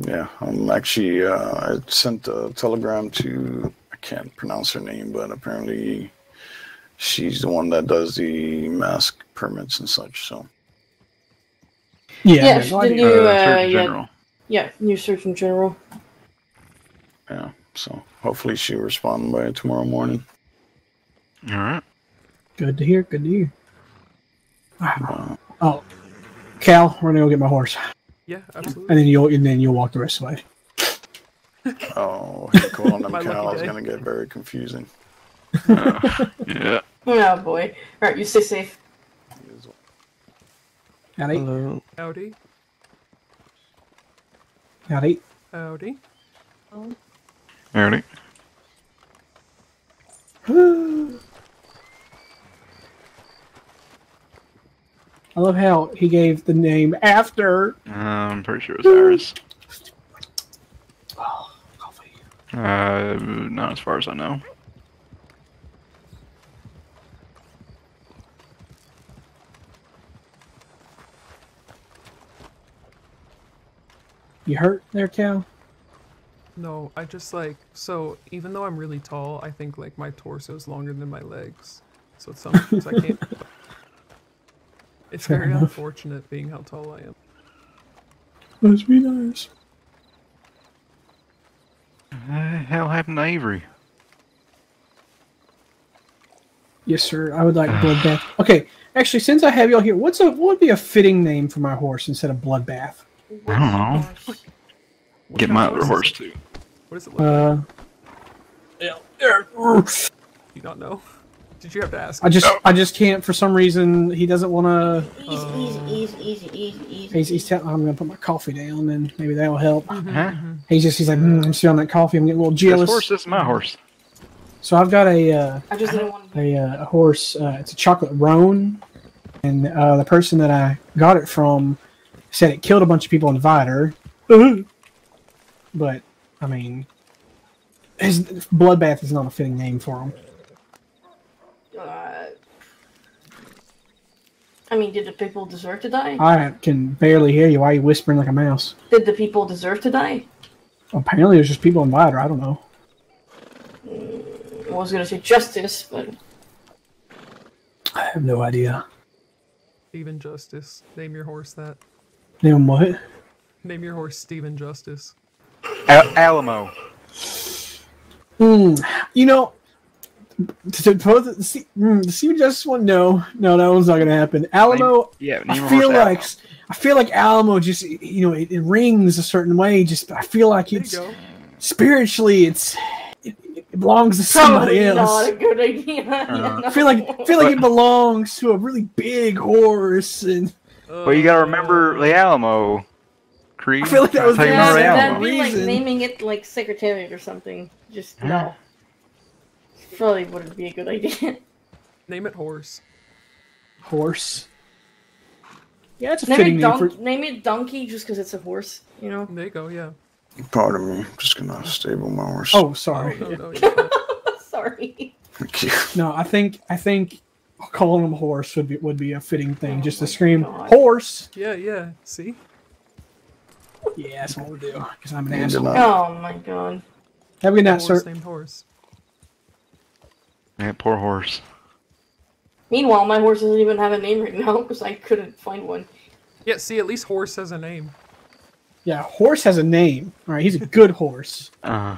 Yeah, I'm actually. Uh, I sent a telegram to. I can't pronounce her name, but apparently, she's the one that does the mask permits and such. So. Yeah, Yeah, no the idea. new, Uh, uh, Surgeon yeah, General. yeah, new Surgeon General. Yeah. So hopefully she'll respond by tomorrow morning. All right. Good to hear. Good to hear. Uh, Oh, Cal, we're gonna go get my horse, Yeah, absolutely. and then you'll and then you'll walk the rest of the way. oh, calling them My lucky cow is day. gonna get very confusing. Uh, yeah. Oh boy. Alright, you stay safe. Howdy, Hello. Howdy. howdy. Howdy. Alrighty. I love how he gave the name after. Uh, I'm pretty sure it's ours. Oh, coffee. Uh, not as far as I know. You hurt there, Cal? No, I just like so even though I'm really tall, I think like my torso is longer than my legs. So it's sometimes I can't It's Fair very enough. unfortunate being how tall I am. Must be nice. Uh, hell happened to Avery? Yes, sir. I would like bloodbath. Okay, actually, since I have y'all here, what's a what would be a fitting name for my horse instead of bloodbath? I don't know. What Get my other is horse too. What is does it look like? Uh, Do you not know? Did you have to ask? I just I just can't for some reason. He doesn't want to. Easy, easy, easy, easy, easy, easy. He's, he's telling I'm gonna put my coffee down, and maybe that'll help. Huh? He's just he's like mm, I'm still on that coffee. I'm getting a little jealous. This jealous. horse is my horse. So I've got a uh, I just didn't want a, uh, a horse. Uh, it's a chocolate roan, and uh, the person that I got it from said it killed a bunch of people in Vider. but I mean, his bloodbath is not a fitting name for him. Uh, I mean, did the people deserve to die? I can barely hear you. Why are you whispering like a mouse? Did the people deserve to die? Apparently, there's just people in Vider. I don't know. I was gonna say justice, but I have no idea. Stephen Justice. Name your horse that. Name what? Name your horse Stephen Justice. Al- Alamo. Hmm. You know, to, to both see, mm, the Steven Justice one, no, no, that one's not gonna happen. Alamo, Yeah, I feel like Alamo. I feel like Alamo just you know it, it rings a certain way. Just I feel like it's spiritually it's it, it belongs to somebody probably else. not a good idea. Uh, I feel like I feel like it belongs to a really big horse, and Well, you gotta remember the Alamo. Creed. I feel like that was How the yeah, remember reason- that'd Alamo? be like naming it like Secretariat or something. Just no. Probably wouldn't be a good idea. Name it horse. horse. Yeah, it's a name fitting it name for. name it donkey just because it's a horse. You know. There you go. Yeah. Pardon me. I'm just gonna stable my horse. Oh, sorry. Oh, no, no. Sorry. Thank you. No, I think I think calling him horse would be would be a fitting thing. Oh just to oh scream God. horse. Yeah, yeah. See? Yeah, that's what we'll do. Because I'm an Yeah, asshole. Oh my god. Have a good night, sir. named horse. Yeah, poor horse. Meanwhile, my horse doesn't even have a name right now because I couldn't find one. Yeah, see, at least horse has a name. Yeah, horse has a name. All right, he's a good horse. Uh,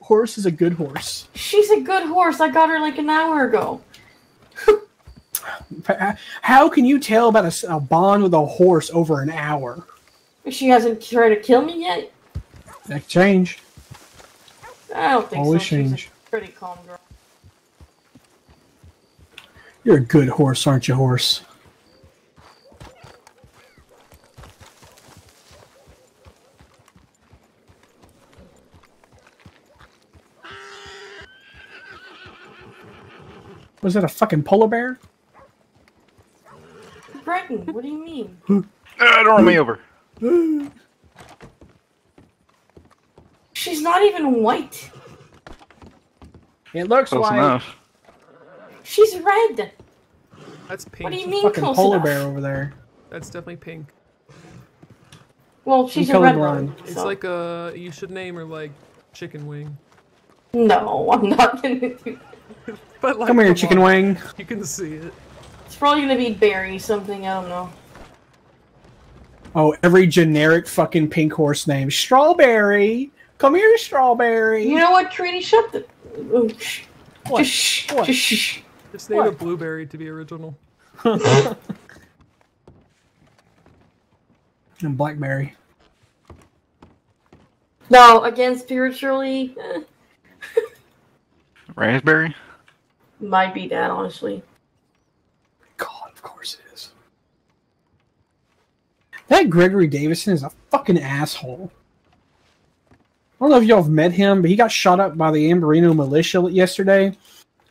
Horse is a good horse. She's a good horse. I got her like an hour ago. How can you tell about a bond with a horse over an hour? She hasn't tried to kill me yet. That could change. I don't think Always so. She's change. a pretty calm girl. You're a good horse, aren't you, horse? Was that a fucking polar bear? Breton, what do you mean? uh, don't run me over. She's not even white. It looks Close like enough. She's red. That's pink. What do you mean fucking close polar enough? bear over there. That's definitely pink. Well, she's I'm a red colorblind. one. It's so- like uh you should name her like chicken wing. No, I'm not gonna do But like Come here, on, chicken wing. You can see it. It's probably gonna be Barry something, I don't know. Oh, every generic fucking pink horse name. Strawberry. Come here, Strawberry. You know what, Trini? Shut the. Oh, shh. What? Just shh. What? Just shh. Just name What? it blueberry to be original. and Blackberry. No, again, spiritually, eh, Raspberry? might be that, honestly. God, of course it is. That Gregory Davison is a fucking asshole. I don't know if y'all have met him, but he got shot up by the Ambarino militia yesterday.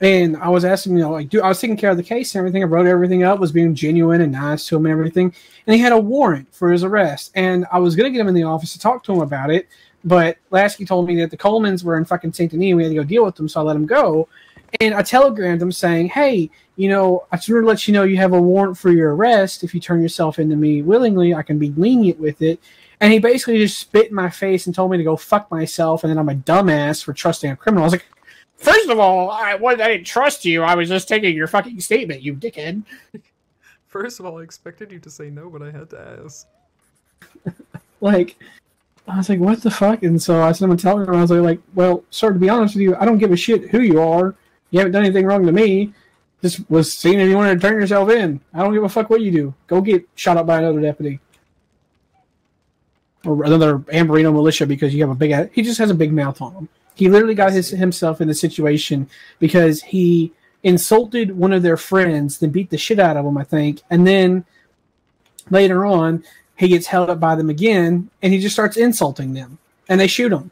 And I was asking, you know, like, dude, I was taking care of the case and everything. I wrote everything up, was being genuine and nice to him and everything. And he had a warrant for his arrest. And I was going to get him in the office to talk to him about it. But Lasky told me that the Colemans were in fucking St. Denis and we had to go deal with them. So I let him go. And I telegrammed him saying, hey, you know, I just wanted to let you know you have a warrant for your arrest. If you turn yourself into me willingly, I can be lenient with it. And he basically just spit in my face and told me to go fuck myself, and then I'm a dumbass for trusting a criminal. I was like, first of all, I, well, I didn't trust you. I was just taking your fucking statement, you dickhead. First of all, I expected you to say no, but I had to ask. Like, I was like, what the fuck? And so I sent him a telegram. And I was like, well, sir, to be honest with you, I don't give a shit who you are. You haven't done anything wrong to me. Just was seeing if you wanted to turn yourself in. I don't give a fuck what you do. Go get shot up by another deputy. Or another Ambarino militia because you have a big he just has a big mouth on him. He literally got his himself in the situation because he insulted one of their friends, then beat the shit out of him, I think, and then later on he gets held up by them again and he just starts insulting them and they shoot him.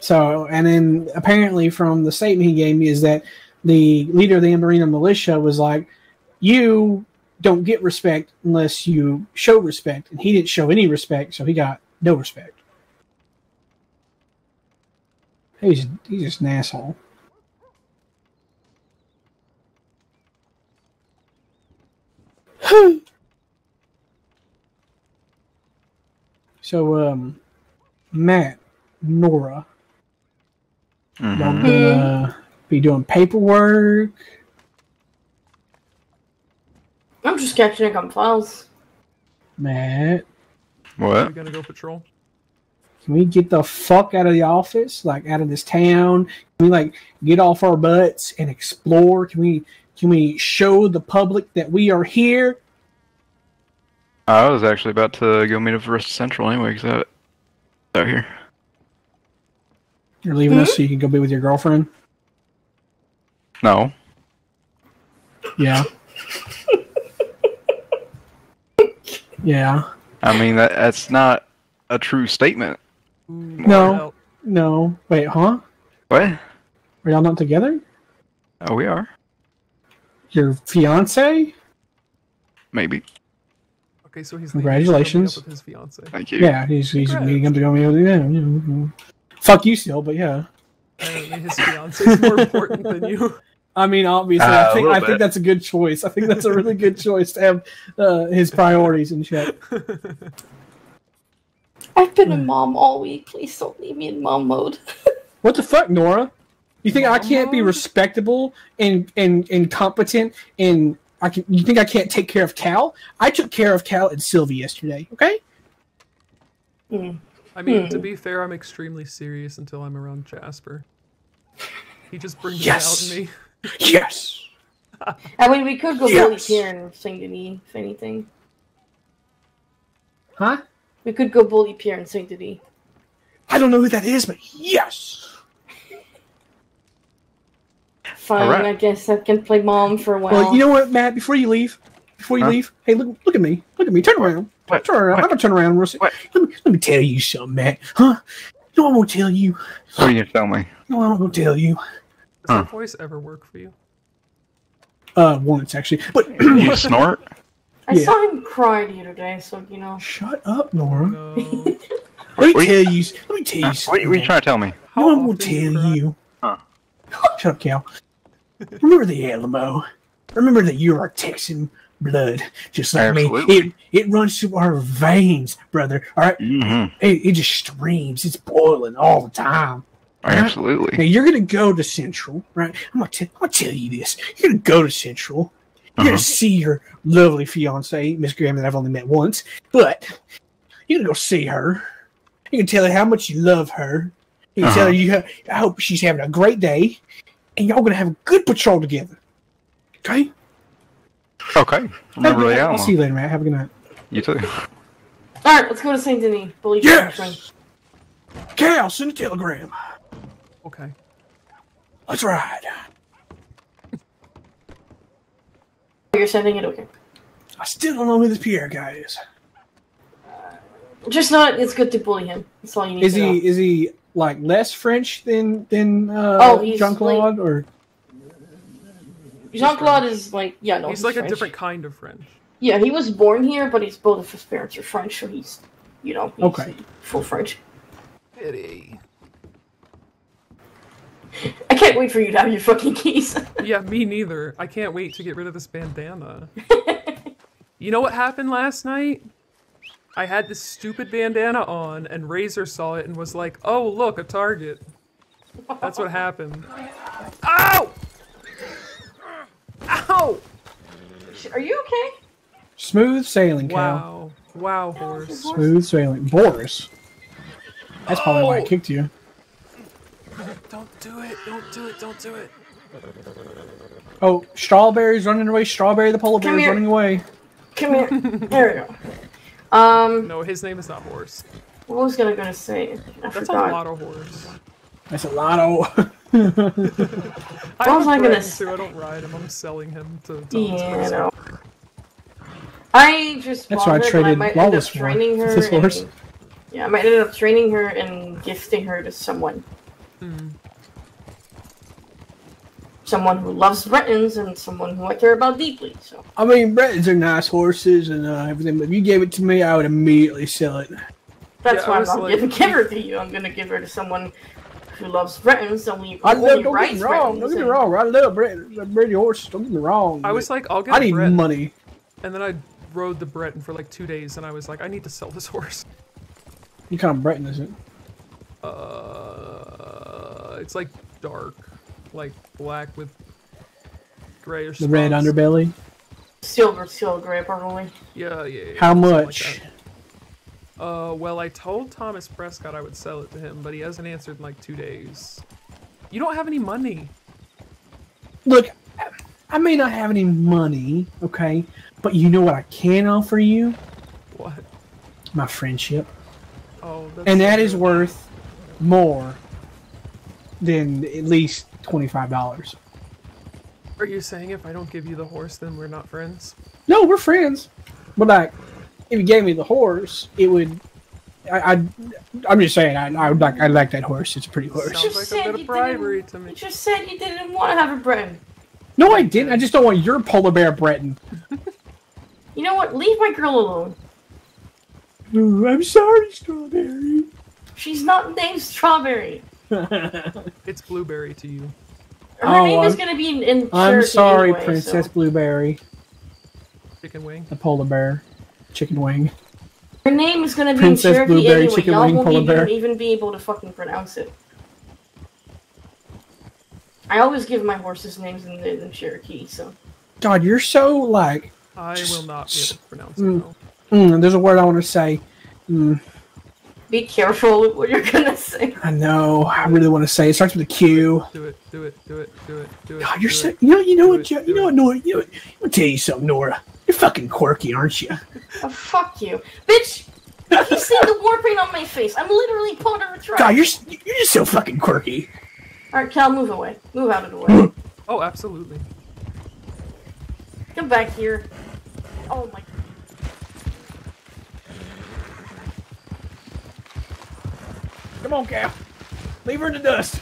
So, and then apparently from the statement he gave me is that the leader of the Ambarino militia was like, "You don't get respect unless you show respect," and he didn't show any respect, so he got no respect. He's he's just an asshole. so, um, Matt, Nora, y'all Mhm. gonna be doing paperwork. I'm just catching up on files. Matt, Are What? we gonna go patrol? Can we get the fuck out of the office, like out of this town? Can we like get off our butts and explore? Can we can we show the public that we are here? I was actually about to go meet up for Central anyway, because I out here. You're leaving us hmm? so you can go be with your girlfriend. No. Yeah. yeah. I mean, that, that's not a true statement. Ooh, No. No. Wait, huh? What? Are y'all not together? Oh, we are. Your fiance? Maybe. Okay, so he's Congratulations. leaving to go meet up with his fiance. Thank you. Yeah, he's he's Congrats. meeting him to go meet with yeah, yeah, yeah. Fuck you still, but yeah. Apparently, his fiance is more important than you. I mean, obviously, Uh, I a think little I think that's a good choice. I think that's a really good choice to have uh, his priorities in check. I've been a mom all week. Please don't leave me in mom mode. What the fuck, Nora? You think I can't be respectable and and and competent and I can? You think I can't take care of Cal? I took care of Cal and Sylvie yesterday. Okay. Hmm. I mean, to Hmm. be fair, I'm extremely serious until I'm around Jasper. He just brings Yes. it out in me. Yes. I mean, we could go Yes. bully Pierre and Saint Denis, if anything. Huh? We could go bully Pierre and Saint Denis. I don't know who that is, but yes. Fine, Alright. I guess I can play mom for a while. Well, you know what, Matt? Before you leave, before you Huh? leave, hey, look, look at me, look at me, turn around, What? turn around. What? I'm gonna turn around. Real soon. What? Let me let me tell you something, Matt. Huh? You know what I'm gonna tell you. What are you gonna tell me? You know what I'm gonna tell you. Does Huh. that voice ever work for you? Uh, once actually, but You snort? I yeah. saw him cry the other day, so you know. shut up, Nora. No. Let me What are tell you- you. Let me tell you Huh? something. What, what are you trying to tell me? You know what I'm gonna tell you. Huh. Shut up, Cal. Remember the Alamo. Remember that you're our Texan blood, just like me. It it runs through our veins, brother. All right, hmm it, it just streams. It's boiling all the time. Now Absolutely. you're gonna go to Central, right? I'm gonna, t- I'm gonna tell you this. You're gonna go to Central. You're Uh-huh. gonna see your lovely fiance, Miss Graham, that I've only met once, but you're gonna go see her. You can tell her how much you love her. You can tell her Uh-huh. you. Ha- I hope she's having a great day, and y'all gonna have a good patrol together. Okay. Okay. Remember the I'll see you later, man. Have a good night. You too. Alright, let's go to Saint Denis. Believe Yes! me. Cal, send a telegram. Okay. Let's ride. You're sending it, okay. I still don't know who this Pierre guy is. Just not, it's good to bully him. That's all you need Is to know. he is he like less French than than uh, Oh, Jean Claude or Jean Claude is like, yeah, no, he's like French. a different kind of French. Yeah, he was born here, but he's both of his parents are French, so he's, you know, he's Okay. full French. Pity. I can't wait for you to have your fucking keys. Yeah, me neither. I can't wait to get rid of this bandana. you know what happened last night? I had this stupid bandana on, and Razor saw it and was like, "Oh, look, a target." That's what happened. Ow! Ow! Are you okay? smooth sailing, Cal? Wow. Wow, horse. Smooth sailing, Boris. That's probably why I Oh! kicked you. Don't do it. Don't do it. Don't do it. Oh, Strawberry's running away. Strawberry the polar bear is running away. Come here. there we go. Um, No, his name is not horse. what was I gonna say? I That's a lot of horse. That's a lotto. I What have was a I gonna friend s- too. I don't ride him. I'm selling him to Thomas Yeah, I I just That's bought what I her, but I traded might end Lawless up for. training her. This horse. and- yeah, I might end up training her and gifting her to someone. Hmm. Someone who loves Bretons and someone who I care about deeply. So I mean, Bretons are nice horses and uh, everything, but if you gave it to me, I would immediately sell it. that's Yeah, why I'm not like- gonna give her to you. I'm gonna give her to someone who loves Bretons. Only, I only love, don't get rides me wrong. Don't get me wrong. I love Bret- Brady horses. Don't get me wrong. I was like, I'll get I a need Breton. money. And then I rode the Breton for like two days, and I was like, I need to sell this horse. You kind of Breton, is it? Uh, it's like dark, like black with grayish. The red underbelly. Silver, silver, gray, probably. Yeah, yeah. yeah How something like much? uh, well, I told Thomas Prescott I would sell it to him, but he hasn't answered in like two days. You don't have any money. Look, I may not have any money, okay, but you know what I can offer you? What? My friendship. Oh, that's And that is worth more than at least $25. Are you saying if I don't give you the horse, then we're not friends? No, we're friends. But like, if you gave me the horse, it would. I, I I'm just saying. I, I would like. I like that horse. It's a pretty horse. Sounds Just like said a bit of bribery to me. You just said you didn't want to have a Breton. No, I didn't. I just don't want your polar bear Breton. You know what? Leave my girl alone. Ooh, I'm sorry, Strawberry. She's not named Strawberry. It's blueberry to you. Her Oh, name is I'm- gonna be in, in I'm sorry, anyway, Princess so- Blueberry, Chicken wing. the polar bear, chicken wing. Her name is gonna be Princess in Cherokee Blueberry anyway. Chicken Y'all Wing won't Polar even, Bear. even be able to fucking pronounce it. I always give my horses names in, in Cherokee, so. God, you're so like. I will not be able to pronounce it. Mm. though. Mm, there's a word I want to say. Mm, Be careful with what you're gonna say. I know. I really want to say. It starts with a Q. Do it, do it, do it, do it, do it. God, you're do so. it. You know. You know Do what? it, You, know what, Nora? You know, what- I'll tell you something, Nora. You're fucking quirky, aren't you? Oh, fuck you. Bitch! You see the war paint on my face. I'm literally part of a tribe. God, you're you're just so fucking quirky. Alright, Cal, move away. Move out of the way. Oh, absolutely. Come back here. Oh my. Come on, Cal. Leave her in the dust.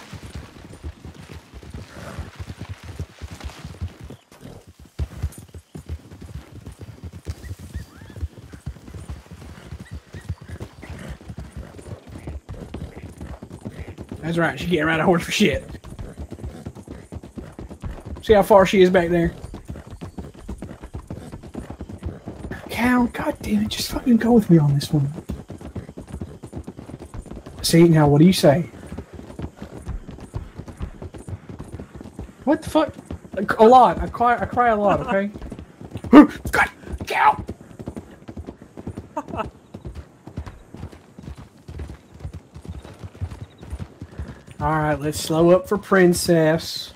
That's right. She can't ride a horse for shit. See how far she is back there. Cow, god damn it, just fucking go with me on this one. See, now what do you say? What the fuck? A lot. I cry. I cry a lot. Okay. God, get out! All right, let's slow up for Princess.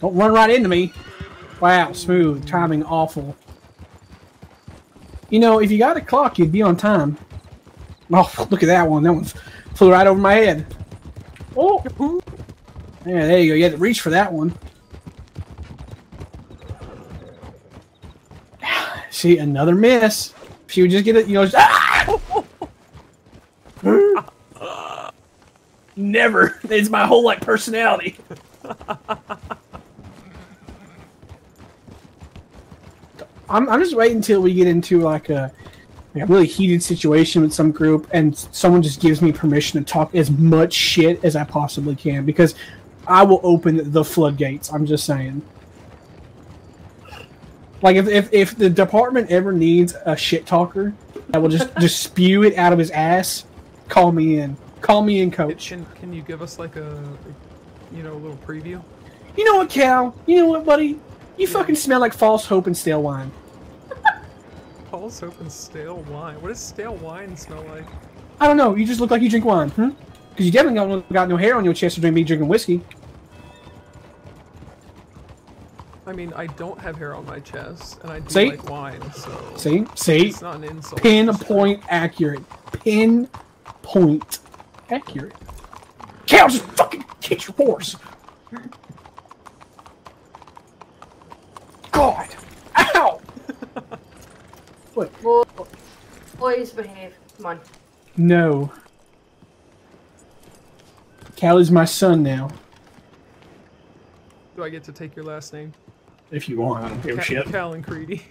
Don't run right into me. Wow, smooth. Timing awful. You know, if you got a clock, you'd be on time. Oh, look at that one. That one flew right over my head. Oh, yeah, there you go. You had to reach for that one. See, another miss. If you would just get it, you know, just, ah! Never. It's my whole like personality. I'm, I'm just waiting until we get into like a, like a really heated situation with some group and someone just gives me permission to talk as much shit as I possibly can because I will open the floodgates. I'm just saying. Like if, if, if the department ever needs a shit talker that will just just spew it out of his ass, call me in. Call me in, coach. Can can you give us like a, you know, a little preview? You know what, Cal? You know what, buddy? You fucking smell like false hope and stale wine. Paul's open stale wine. What does stale wine smell like? I don't know. You just look like you drink wine, hmm? Because you definitely got got no hair on your chest to drink me drinking whiskey. I mean, I don't have hair on my chest, and I do See? like wine, so See, see, it's not an insult. pinpoint accurate, pinpoint accurate. Cal, just fucking hit your horse. God! What? Boy, boys behave. Come on. No. Callie's my son now. Do I get to take your last name? If you want, I don't give a shit. Cal and Creedy.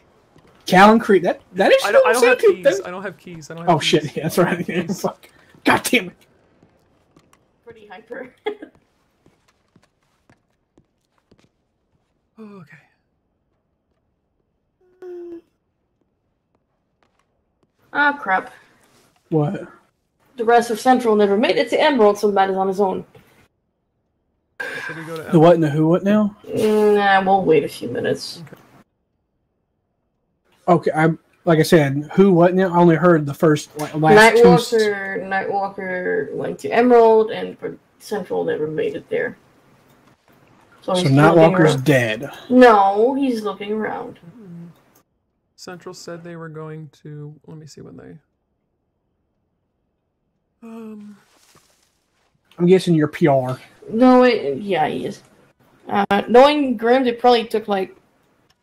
Cal and Creed. That that is. I don't. I don't have keys. thing. I don't have keys. I don't have Oh keys. shit! Yeah, that's right. I don't have keys. Fuck. God damn it. Pretty hyper. Oh, okay. Ah, crap. What? The rest of Central never made it to Emerald, so Matt is on his own. The what and the who? What now? Nah, we'll wait a few minutes. Okay, I'm like I said, who? What now? I only heard the first like last two. s- Nightwalker, Nightwalker went to Emerald, and for Central never made it there. So looking Nightwalker's dead. No, he's looking around. Central said they were going to. Let me see when they. Um. I'm guessing you're PR. No, it, yeah, he is. Uh, knowing Grim, they probably took like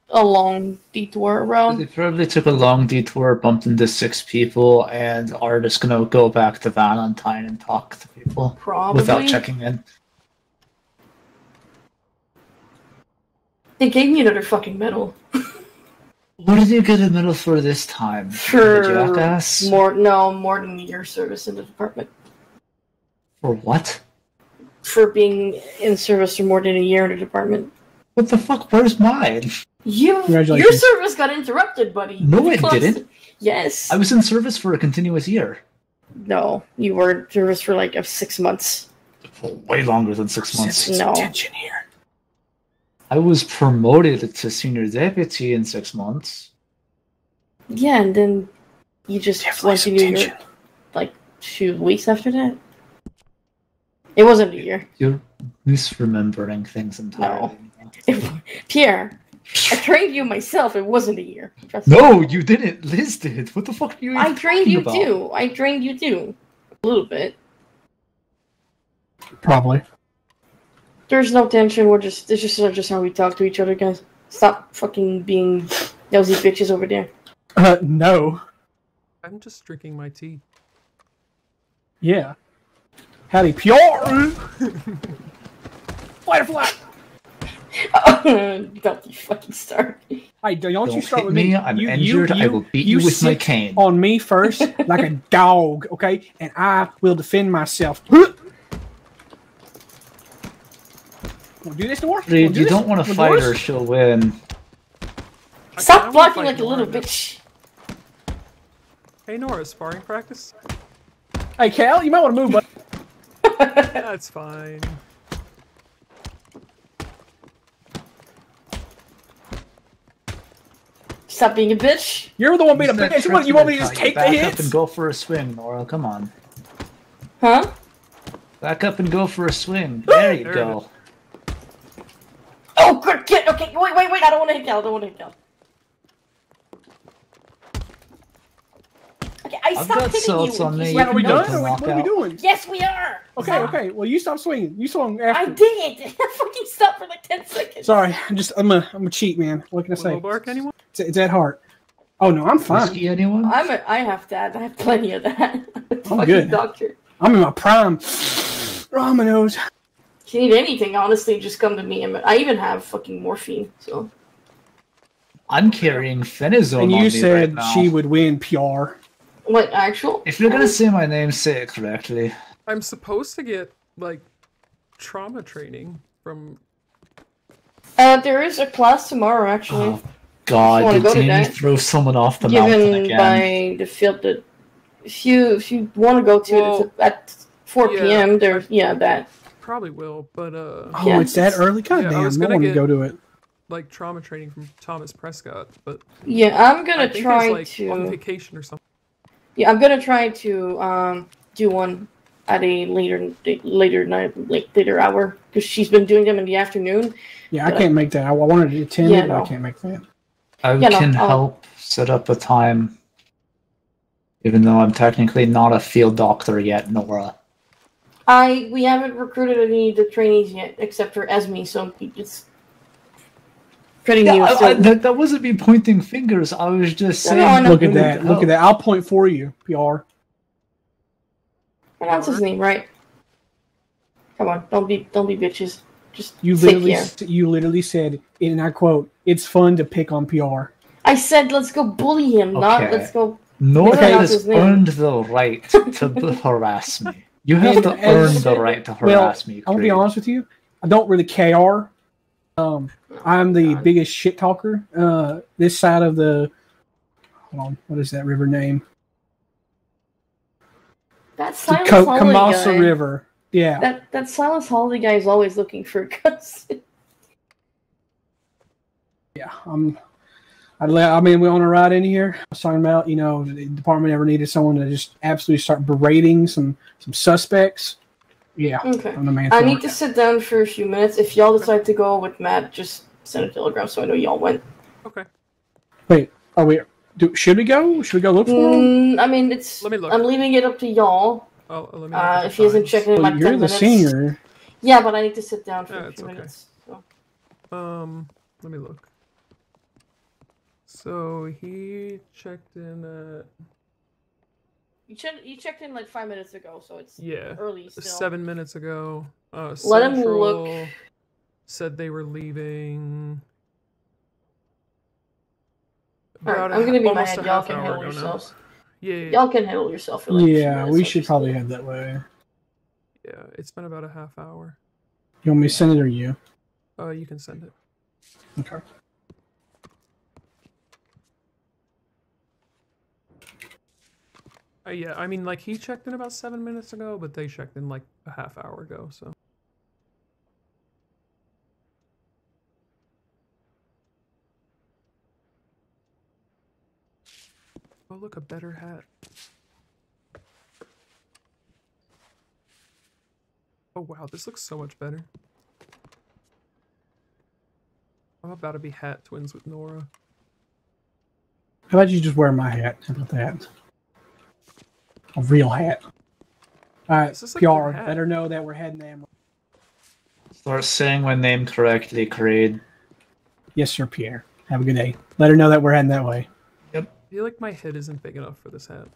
a long detour around. They probably took a long detour, bumped into six people, and are just gonna go back to Valentine and talk to people Probably. without checking in. They gave me another fucking medal What did you get a medal for this time? for jackass? more. No, more than a year service in the department. For what? For being in service for more than a year in the department. What the fuck? Where's mine? You, your service got interrupted, buddy. No, it Close- didn't. Yes. I was in service for a continuous year. No, you were in service for like six months. For way longer than six months. No. Tension here. I was promoted to senior deputy in six months. Yeah, and then you just Definitely went to New tension. York like two weeks after that. It wasn't a year. You're misremembering things entirely. No. Pierre, I trained you myself. It wasn't a year. Trust me. No, you didn't. Liz did. What the fuck are you? I even trained you about? too. I trained you too. A little bit. Probably. There's no tension. We're just this is just how we talk to each other, guys. Stop fucking being nosy bitches over there. Uh, no. I'm just drinking my tea. Yeah. Howdy, PR. Fight or flight. Don't you fucking start. Hey, don't, you Don't start hit with me. me. I'm You- you- injured. I will beat you, with my cane. On me first, like a dog, okay? And I will defend myself. Want to do this, Dwarf? Reed, Wanna do you this? don't want to Wanna fight do her. She'll win. Stop kinda blocking fight like a little now. bitch. Hey Nora, sparring practice? Hey, Cal, you might want to move, but That's fine. Stop being a bitch. you're the one being a That bitch. What, you want me to just treatment, take the Back up and go for a swing, Nora. Come on. Huh? Back up and go for a swing. There you There it go. Oh, good kid. Okay, wait, wait, wait. I don't want to hit Cal. I don't want to hit Cal. Okay, I I've stopped got hitting you. on me. said Are we You done? can we- knock what are we doing? Yes, we are. Okay, Stop. okay. Well, you stop swinging. You swung after. I did. I fucking stopped for like ten seconds. Sorry, I'm just I'm a I'm a cheat man. What can I say? Willow bark anyone? It's, it's at heart. Oh no, I'm fine. Whiskey, anyone? I'm a, I have that. I have plenty of that. I'm a fucking good. doctor. I'm in my prime. Oh, Dominoes. If you need anything, honestly, just come to me. I'm- I even have fucking morphine. So I'm carrying phenazone And on you me said right now. she would win PR. what actual? If you're gonna say my name, say it correctly. I'm supposed to get like trauma training from Uh, there is a class tomorrow actually, Oh, God, wanna did go to Danny that? throw someone off the mountain given again? by the field that if you if you want to go to Well, it it's at 4 yeah. p.m. There's yeah that probably will, but uh Oh, Yeah. it's that early. God Yeah, I damn, was I gonna want to go to it. like trauma training from Thomas Prescott, but yeah I'm gonna think try it's like on to vacation or something. yeah I'm gonna try to um do one at a later later night like later hour because she's been doing them in the afternoon. Yeah, I can't make that. I, I wanted to attend Yeah, it, but no. I can't make that. I Yeah, no, can I'll- help set up a time, even though I'm technically not a field doctor yet, Nora. I we haven't recruited any of the trainees yet except for Esme, so it's pretty Yeah, new. I- so I- that, that wasn't me pointing fingers. I was just saying. no, I know. Look at who to that. Look at that. I'll point for you, PR. pronounce his name right. Come on, don't be don't be bitches. Just You literally, you literally said, and I quote, "It's fun to pick on PR." I said let's go bully him, not let's go. Nora Okay. Has earned the right to harass me. You have And to as- earn the right to Well, harass me. I'm gonna be honest with you. I don't really care. Um, I'm the biggest shit talker. Uh, this side of the, hold on, what is that river name? That The Silas Ko- Holiday Kamassa guy. River. Yeah. That that Silas Holiday guy is always looking for guns. Yeah, I'm. I'd I mean, we on a ride in here. I was talking about, you know, the department ever needed someone to just absolutely start berating some some suspects. Yeah, okay. I'm the man. I need to sit down for a few minutes. If y'all decide to go with Matt, just send a telegram so I know y'all went. Okay. Wait, are we? Do, should we go? Should we go look for him? Mm, I mean, it's. Let me look. I'm leaving it up to y'all. Oh, let me look Uh, if he hasn't times. checked in Well, like you're 10 the minutes. senior. Yeah, but I need to sit down for Yeah, a few okay. minutes. So. Um, let me look. So he checked in at You, checked. you checked in like five minutes ago, so it's yeah early still. seven minutes ago. Uh, Let him look. Said they were leaving. Alright, about a I'm gonna be my almost head. a Y'all can handle yourselves. Yeah, yeah, Y'all can handle yourself for like Yeah, we should just- probably head that way. yeah. It's been about a half hour. You want me to send it or you? Uh, you can send it. Okay. Uh, yeah, I mean, like he checked in about seven minutes ago, but they checked in like a half hour ago. So. Oh, look, a better hat. Oh, wow, this looks so much better. I'm about to be hat twins with Nora. How about you just wear my hat? How about that? A real hat. All right, This is PR. good. Let her know that we're heading there. Start saying my name correctly, Craig. Yes, sir, Pierre. Have a good day. Let her know that we're heading that way. I feel like my head isn't big enough for this hat.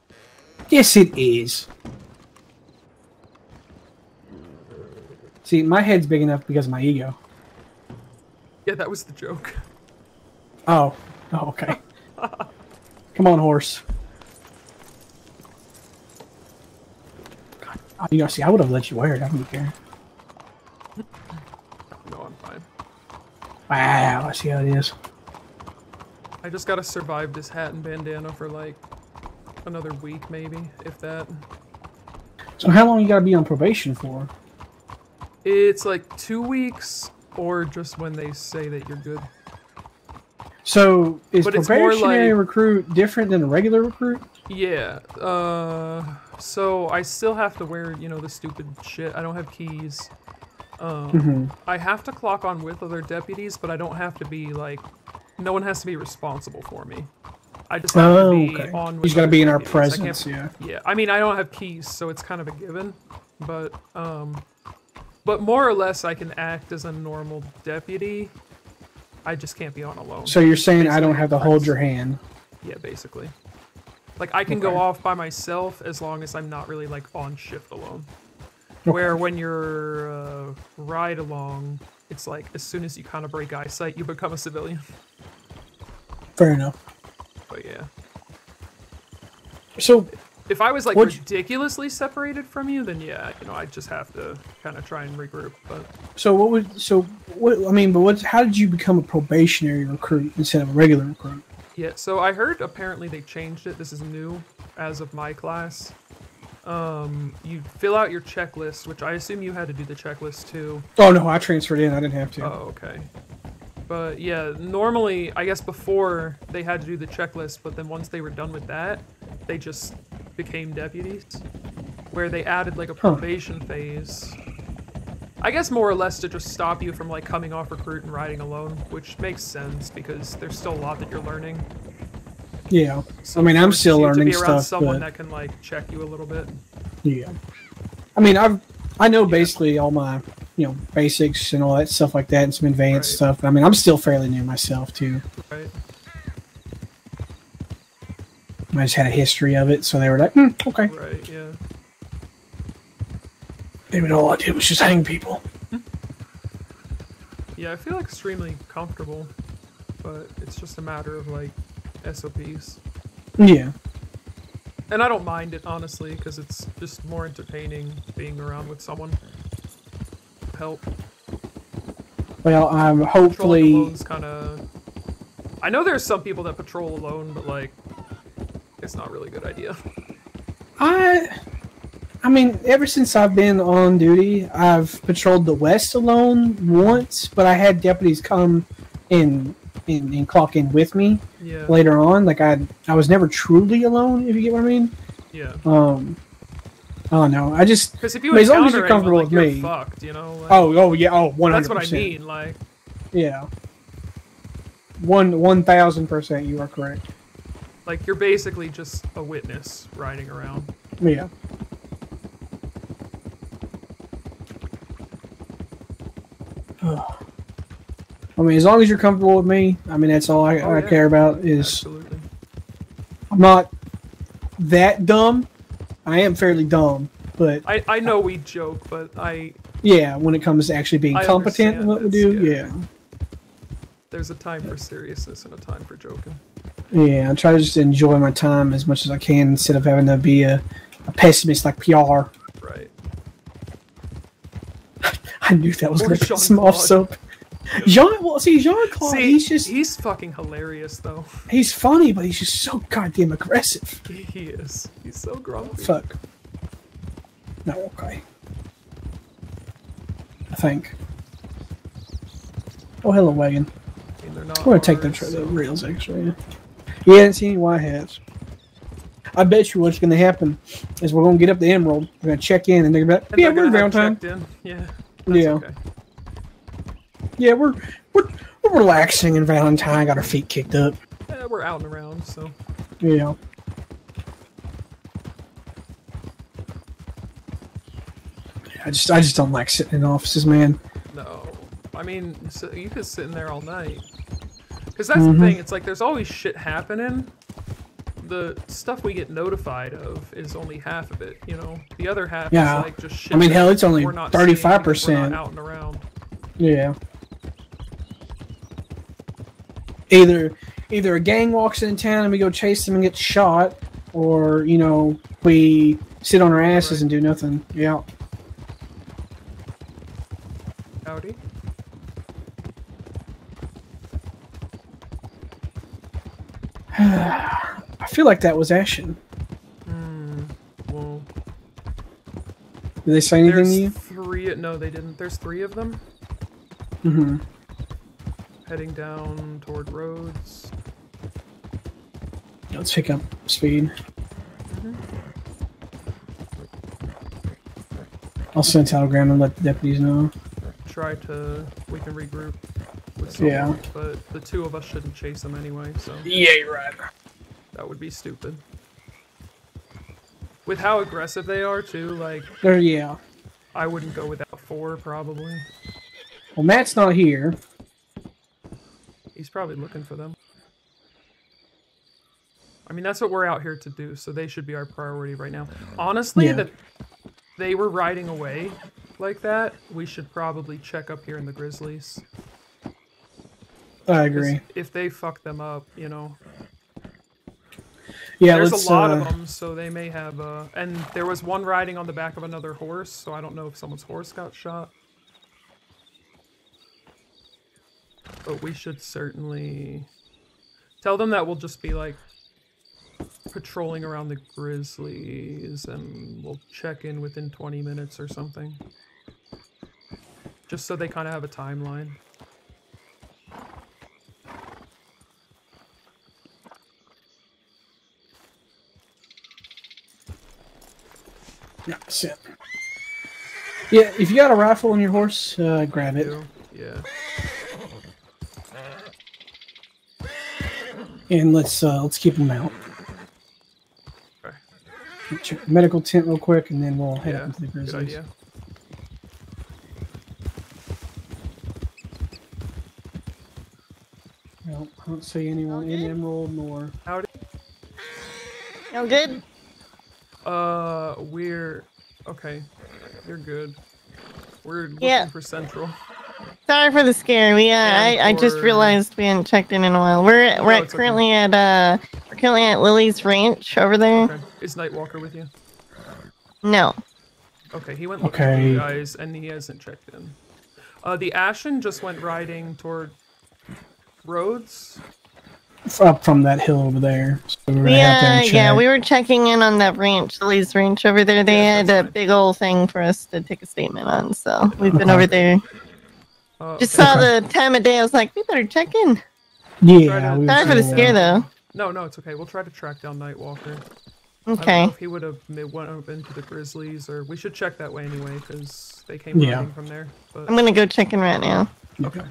Yes, it is. See, my head's big enough because of my ego. Yeah, that was the joke. Oh, oh okay. Come on, horse. Oh, you know, see, I would have let you wear it. I don't care. No, I'm fine. Wow, I see how it is. I just gotta survive this hat and bandana for like another week, maybe, if that. So how long you gotta be on probation for? It's like two weeks, or just when they say that you're good. So is But probationary like- recruit different than a regular recruit? Yeah. Uh, so I still have to wear, you know, the stupid shit. I don't have keys. Um, Mhm. I have to clock on with other deputies, but I don't have to be like. No one has to be responsible for me. I just have Oh, to be okay. on. With just gotta be in our deputies. Presence, yeah. Yeah, I mean, I don't have keys, so it's kind of a given. But um, but more or less, I can act as a normal deputy. I just can't be on alone. So you're saying I don't have to hold your hand? Yeah, basically. Like I can go off by myself as long as I'm not really like on shift alone. Okay. Where when you're uh, ride along, it's like as soon as you kind of break eyesight, you become a civilian. Fair enough. But yeah, So if I was like ridiculously separated from you, then yeah, you know, I just have to kind of try and regroup. But so what would so what I mean, but what how did you become a probationary recruit instead of a regular recruit? Yeah, so I heard apparently they changed it. This is new as of my class. Um, you fill out your checklist, which I assume you had to do the checklist too. Oh no, I transferred in. I didn't have to. Oh, okay. But yeah, normally, I guess before they had to do the checklist, but then once they were done with that, they just became deputies. Where they added like a Huh. probation phase. I guess more or less to just stop you from like coming off recruit and riding alone, which makes sense because there's still a lot that you're learning. yeah, So I mean, I'm still learning to be around stuff, someone but- that can like check you a little bit. yeah. I mean, I've I know basically all my you know basics and all that stuff like that, and some advanced Right. stuff. I mean, I'm still fairly new myself too. Right. I just had a history of it, so they were like, hmm, okay. Right. Yeah. Maybe all I did was just hang people. Yeah, I feel extremely comfortable, but it's just a matter of like SOPs. Yeah. And I don't mind it honestly because it's just more entertaining being around with someone. Help. Well, I'm hopefully. kind of. I know there's some people that patrol alone, but like, it's not really a good idea. I, I mean, ever since I've been on duty, I've patrolled the west alone once, but I had deputies come and and, and clock in with me Yeah. later on. Like I, I was never truly alone. If you get what I mean. Yeah. Um, I don't know. I just. Because if you as long as you're comfortable anyone, like, with you're me. fucked, you know. Like, Oh, oh yeah. Oh, one that's what I mean. Like, Yeah. One one thousand percent. You are correct. like you're basically just a witness riding around. Yeah. I mean, as long as you're comfortable with me, I mean, that's all I, Oh, I yeah. care about. Is Absolutely. I'm not that dumb. I am fairly dumb, but I I know we joke, but I yeah, when it comes to actually being I competent in what we do, yeah. yeah, there's a time for seriousness and a time for joking. yeah, I try to just enjoy my time as much as I can instead of having to be a, a pessimist like PR. I knew that was going to piss him off. So, Jean, well, see, Jean Claude, he's just he's fucking hilarious though. he's funny, but he's just so goddamn aggressive. He, is. He's so grumpy. Fuck. No, okay. I think. Oh, hello, wagon. I mean, they're not I'm gonna take the, so- the rails actually. You hadn't seen any white hats. I bet you what's gonna happen is we're gonna get up the Emerald, we're gonna check in, and they're gonna be like, yeah, we're in gonna Valentine. in. Yeah. Yeah. Okay. Yeah, we're we're we're relaxing in Valentine. Got our feet kicked up. Yeah, we're out and around, so Yeah. I just I just don't like sitting in offices, man. no. I mean, so you could sit in there all night. Because that's Mhm. the thing. It's like there's always shit happening. The stuff we get notified of is only half of it. You know, the other half Yeah. is like just shit. I mean, hell, it's only we're not seeing because 35%. Out and around. Yeah. Either either a gang walks in town and we go chase them and get shot, or you know we sit on our asses Right. and do nothing. Yeah. Howdy. I feel like that was Ashen. Hmm. Well, Did they say anything there's to you? three. No, they didn't. There's three of them Mm-hmm. heading down toward roads. Let's pick up speed. I'll send a telegram and let the deputies know. Try to. We can regroup with someone, Yeah. but the two of us shouldn't chase them anyway. So Yeah, you're right. That would be stupid. With how aggressive they are too, like There, yeah. I wouldn't go without four probably. Well, Matt's not here. He's probably looking for them. I mean, that's what we're out here to do, so they should be our priority right now. Honestly, Yeah. that they were riding away like that, we should probably check up here in the Grizzlies. I agree. If they fuck them up, you know, Yeah, there's a lot uh, of them, so they may have. Uh, and there was one riding on the back of another horse, so I don't know if someone's horse got shot. But we should certainly tell them that we'll just be like patrolling around the grizzlies, and we'll check in within 20 minutes or something. Just so they kind of have a timeline. Yeah, sit. Yeah, if you got a rifle on your horse, uh, grab it. Yeah. And let's uh, let's keep them out. Okay. Check the medical tent real quick, and then we'll head Yeah. up into the Good Grizzlies. idea. No, I don't see anyone in Emerald nor. Howdy. I'm good. Uh, we're okay. You're good. We're looking Yeah. for Central. Sorry for the scare. We uh, And I, I just realized we hadn't checked in in a while. We're No, we're it's okay. currently at uh we're currently at Lily's ranch over there. Okay. Is Nightwalker with you? No. Okay, he went looking for you Okay. guys, and he hasn't checked in. Uh, the Ashen just went riding toward Rhodes. F- Up from that hill over there. So we're gonna We head out there and yeah, we were checking in on that ranch, Lily's ranch over there. They Yeah, had a fine. big old thing for us to take a statement on, so we've been Okay. over there. Uh, Just okay. saw the time of day. I was like, we better check in. Yeah, we were Sorry for the scare though. No, no, it's okay. We'll try to track down Nightwalker. I don't Okay. know if he would have may- went up into the Grizzlies, or we should check that way anyway, because they came Yeah. riding from there. But I'm gonna go check in right now. Okay.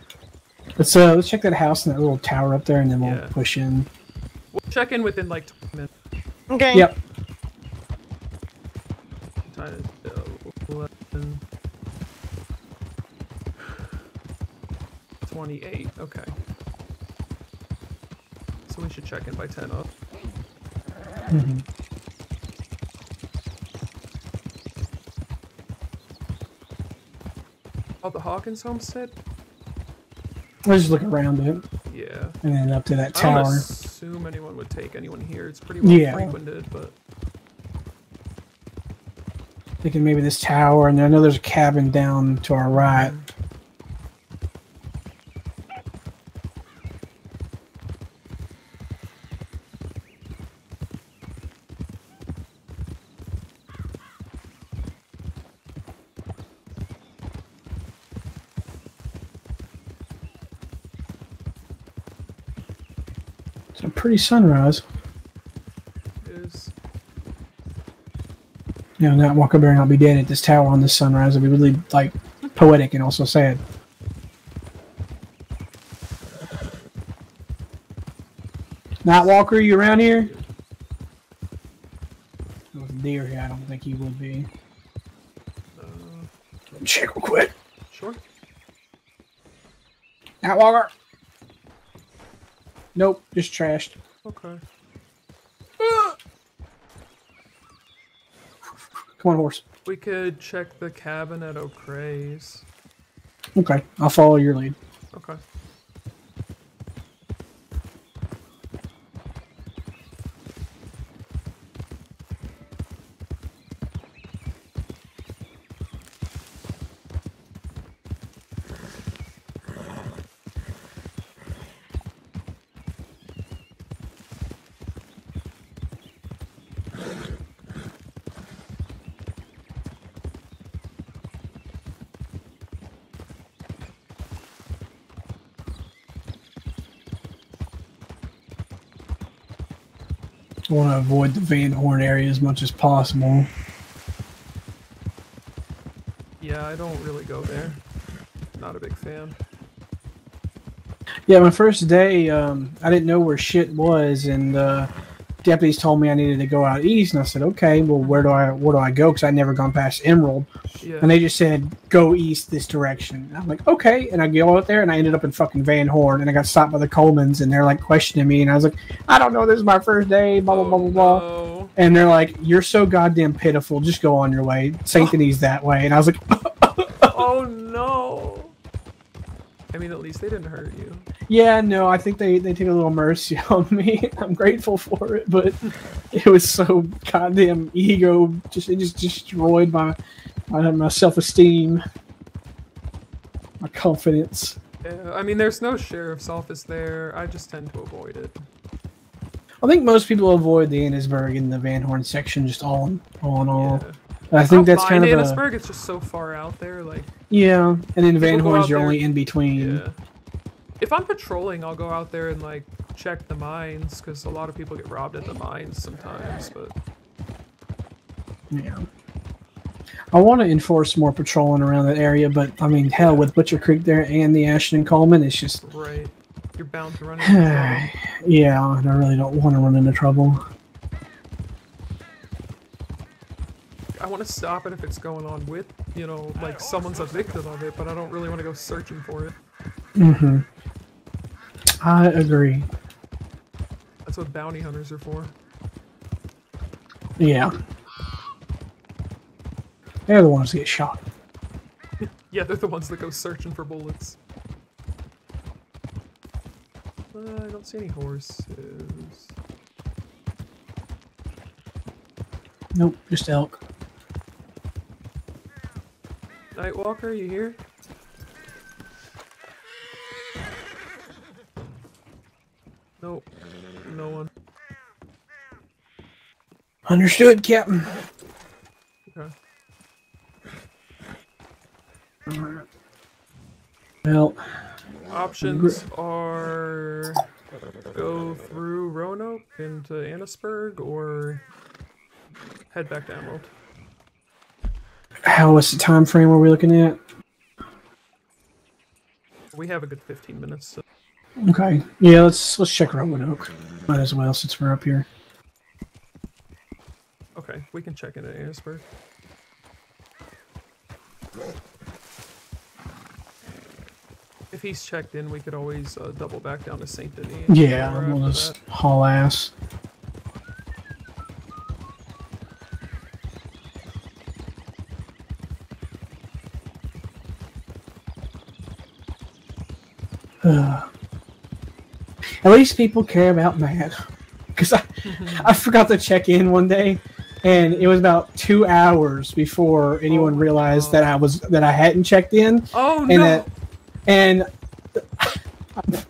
Let's uh let's check that house and that little tower up there, and then we'll Yeah. push in. we'll check in within like 20 minutes. Okay. Yep. Time 11. 28, okay. So we should check in by 10 up. Mhm. Oh, the Hawkins homestead? Let's just look around it, Yeah. and then up to that tower. I don't assume anyone would take anyone here. It's pretty well Yeah. frequented, but Thinking maybe this tower, and I know there's a cabin down to our right. It's a pretty sunrise. is You know, not Walker Bear and I'll be dead at this tower on this sunrise. It'll be really like poetic and also sad. Night Walker, you around here? There's a deer here. I don't think he would be. uh, Check real quick. sure. Night Walker. Nope, just trashed. Okay. Come on, horse. We could check the cabin at O'Creagh's. Okay, I'll follow your lead. Okay. Want to avoid the Van Horn area as much as possible. Yeah, I don't really go there. Not a big fan. Yeah, my first day, um, I didn't know where shit was, and uh, deputies told me I needed to go out east, and I said, "Okay, well, where do I where do I go?" Because I'd never gone past Emerald, Yeah. and they just said, "Go east this direction." And I'm like, "Okay," and I go out there, and I ended up in fucking Van Horn, and I got stopped by the Colemans, and they're like questioning me, and I was like, "I don't know, this is my first day," blah blah blah blah blah. Oh, And they're like, "You're so goddamn pitiful. Just go on your way. Saint Denis that way." And I was like, oh no. I mean, at least they didn't hurt you. Yeah, no, I think they, they take a little mercy on me. I'm grateful for it, but it was so goddamn ego just it just destroyed my my, my self esteem, my confidence. Yeah, I mean, there's no sheriff's office there. I just tend to avoid it. I think most people avoid the Annesburg and the Van Horn section just all in all in all. Yeah. I I think don't that's kind of a, Annesburg. It's just so far out there. Like, yeah, and then Van Horn's you're there- only in between. yeah. If I'm patrolling, I'll go out there and like check the mines because a lot of people get robbed at the mines sometimes. But Yeah. I want to enforce more patrolling around that area, but I mean, hell, with Butcher Creek there and the Ashton and Coleman, it's just right, you're bound to run into trouble. yeah, and I really don't want to run into trouble. I want to stop it if it's going on with, you know, like someone's a victim of it, but I don't really want to go searching for it. Mm-hmm. I agree. That's what bounty hunters are for. Yeah. They're the ones that get shot. Yeah, they're the ones that go searching for bullets. Uh, I don't see any horses. Nope, just elk. Nightwalker, you here? Nope, no one. Understood, Captain. Okay. Well, Options are go through Roanoke into Annesburg or head back to Emerald. how what's the time frame are we looking at? We have a good 15 minutes. So. Okay. Yeah, let's let's check Roanoke. Might as well since we're up here. Okay, we can check into Annesburg. If he's checked in, we could always uh, double back down to Saint Denis. Yeah, we'll just that. haul ass. Ugh. At least people care about Matt. Because I, I forgot to check in one day, and it was about two hours before anyone Oh realized God. that I was that I hadn't checked in, Oh and no! that and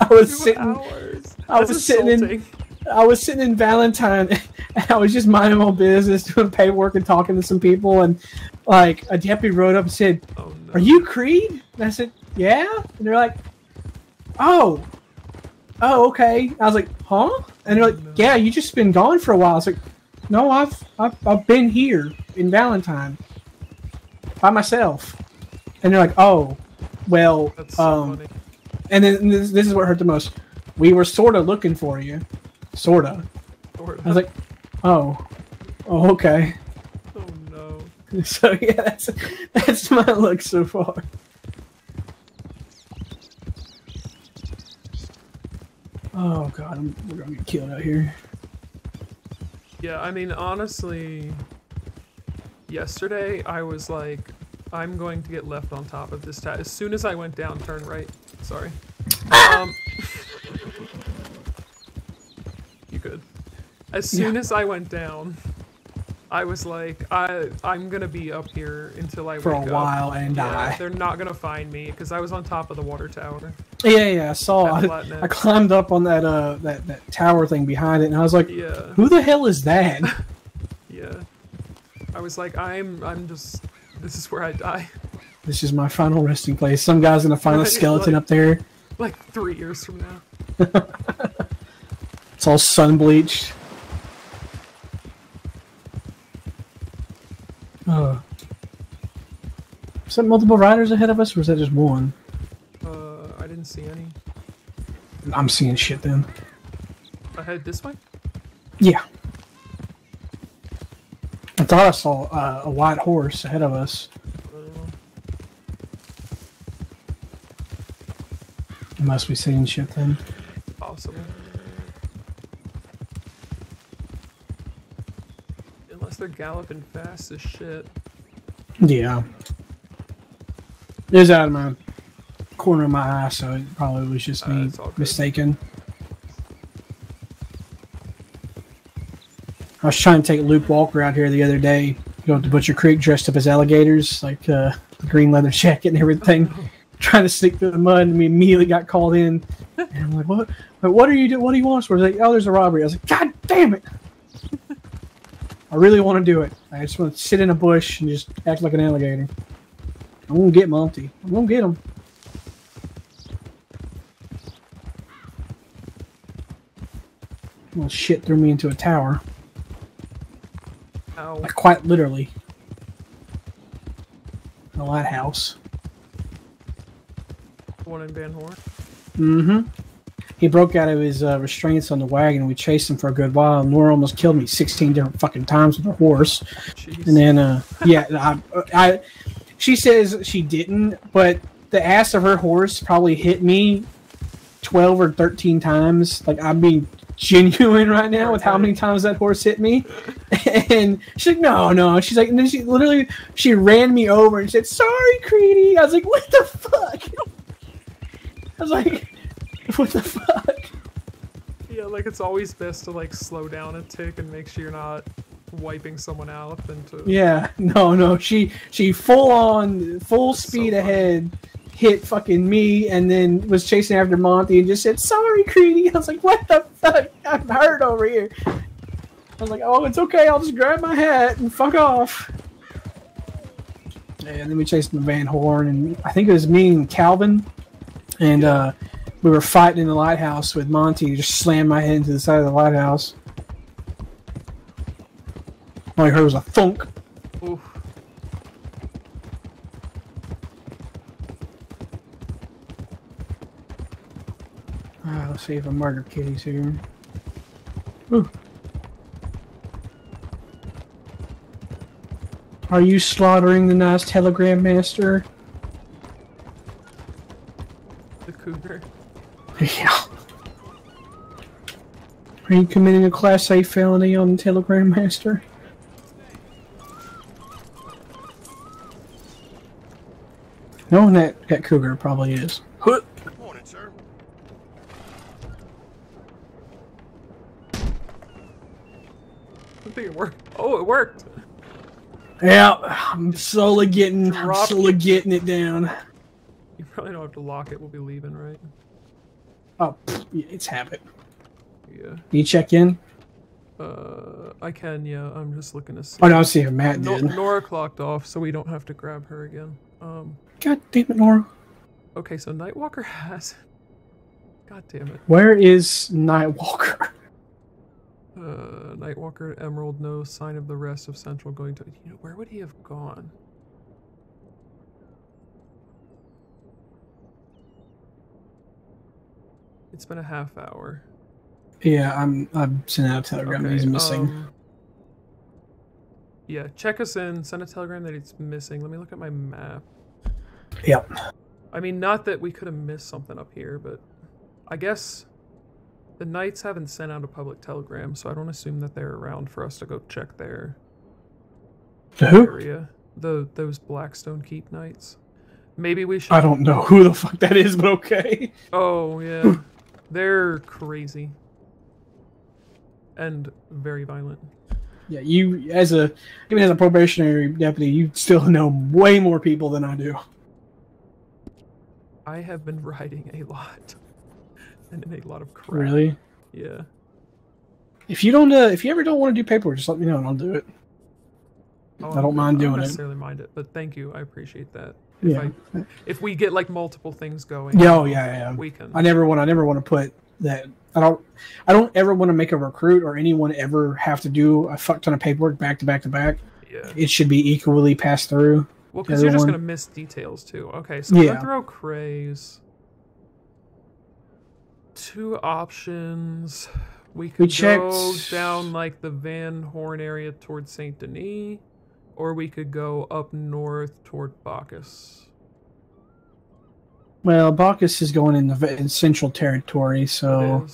I was sitting. hours. I was sitting in- I was sitting in Valentine and I was just minding my own business, doing paperwork and talking to some people, and like a deputy rode up and said, Oh no! "Are you Creed?" And I said, "Yeah." And they're like, "Oh, oh, okay." I was like, "Huh?" And they're like, No. "Yeah, you just been gone for a while." I was like, "No, I've I've, I've been here in Valentine by myself." And they're like, "Oh, well, so um." funny. And then this, this is what hurt the most. We were sort of looking for you, sorta. Lord, I was like, oh, oh, okay. oh no! So yeah, that's that's my look so far. Oh god, I'm, we're gonna get killed out here. Yeah, I mean, honestly, yesterday I was like, I'm going to get left on top of this tower. As soon as I went down, turn right. Sorry. Um, you good. As soon as I went down, I was like, I I'm gonna be up here until I For a wake up. while and Yeah, die. They're not gonna find me because I was on top of the water tower. Yeah, yeah, I saw. I, I climbed up on that uh that, that tower thing behind it, and I was like, Yeah, who the hell is that? yeah. I was like, I'm I'm just. This is where I die. this is my final resting place. Some guy's gonna find a skeleton like- up there. Like three years from now. It's all sun bleached. Uh, is that multiple riders ahead of us, or is that just one? Uh, I didn't see any. I'm seeing shit then. Ahead this way? Yeah. I thought I saw uh, a white horse ahead of us. I must be seeing shit then. possible. Unless they're galloping fast as shit. Yeah. It was out of my corner of my eye, so it probably was just Uh, me all good. I was trying to take Luke Walker out here the other day, go to Butcher Creek dressed up as alligators, like uh, the green leather jacket and everything, trying to sneak through the mud, and we immediately got called in. And I'm like, "What? What are you doing? What do you want us for?" Like, "Oh, there's a robbery." I was like, "God damn it!" I really want to do it. I just want to sit in a bush and just act like an alligator. I'm gonna get Monty. I'm gonna get him. Well, shit threw me into a tower. Ow. Like, quite literally. A lighthouse. One in Van Horn. Mm-hmm. He broke out of his uh, restraints on the wagon. We chased him for a good while. Nora almost killed me 16 different fucking times with a horse. Jeez. And then, uh, yeah, I, I, she says she didn't, but the ass of her horse probably hit me 12 or 13 times. Like, I'm being genuine right now with how many times that horse hit me. And she's like, no, no. She's like, and then she literally, she ran me over and said, sorry, Creedy. I was like, what the fuck? I was like, what the fuck? Yeah, like it's always best to like slow down a tick and make sure you're not wiping someone out than to. Yeah, no, no. She she full on full That's so speed funny. ahead, hit fucking me, and then was chasing after Monty and just said, "Sorry, Creedy." I was like, "What the fuck? I'm hurt over here." I was like, "Oh, it's okay. I'll just grab my hat and fuck off." And then we chased the Van Horn, and I think it was me and Calvin, and uh, we were fighting in the lighthouse with Monty. He Just slammed my head into the side of the lighthouse. All I heard was a thunk. Oof. Let's see if a murder kitty's here. Ooh. Are you slaughtering the nice telegram master? The cougar. Yeah. Are you committing a class A felony on the telegram master? Knowing that that cougar probably is. I think it worked. Oh, it worked. Yeah, I'm slowly getting, I'm slowly getting it down. You probably don't have to lock it. We'll be leaving, right? Oh, it's habit. Yeah. You check in? Uh, I can. Yeah. I'm just looking to see. Oh no, I see if Matt No- did. Nora clocked off, so we don't have to grab her again. Um. God damn it, Nora. Okay, so Nightwalker has. God damn it. Where is Nightwalker? Uh, Nightwalker, Emerald, no sign of the rest of Central going to. You know, where would he have gone? It's been a half hour. Yeah, I'm. I'm sending out a telegram. that he's missing. um, yeah, check us in. Send a telegram that he's missing. Let me look at my map. Yep. I mean, not that we could have missed something up here, but I guess the Knights haven't sent out a public telegram, so I don't assume that they're around for us to go check their The who? area. The those Blackstone Keep Knights. Maybe we should. I don't know who the fuck that is, but okay. Oh yeah, they're crazy and very violent. Yeah, you as a even as a probationary deputy, you still know way more people than I do. I have been writing a lot and a lot of crap. Really? Yeah. If you don't, uh, if you ever don't want to do paperwork, just let me know and I'll do it. Oh, I don't mind I doing don't it. necessarily mind it, but thank you. I appreciate that. If Yeah. I, if we get like multiple things going, Yeah, oh, yeah, yeah. we can. I never want. I never want to put that I don't I don't ever want to make a recruit or anyone ever have to do a fuck ton of paperwork back to back to back. Yeah. It should be equally passed through. Well, because you're just gonna miss details too. Okay, so Yeah. throw craze. Two options. We could go down like the Van Horn area towards Saint Denis, or we could go up north toward Bacchus. Well, Bacchus is going in the in central territory, so.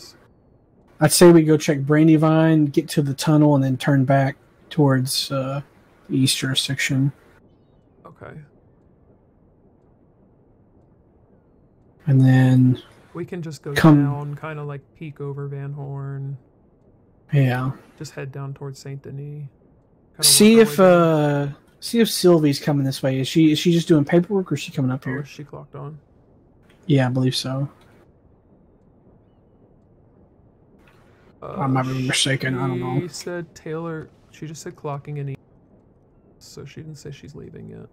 I'd say we go check Brandywine, get to the tunnel, and then turn back towards uh, the east jurisdiction. Okay. And then, We can just go Come- down, kind of like peek over Van Horn, yeah, just head down towards Saint Denis. See if uh, see if Sylvie's coming this way. Is she is she just doing paperwork, or is she coming up Oh, here? she clocked on. Yeah, I believe so. I might be mistaken, I don't know. She said Taylor. She just said clocking in, so she didn't say she's leaving yet.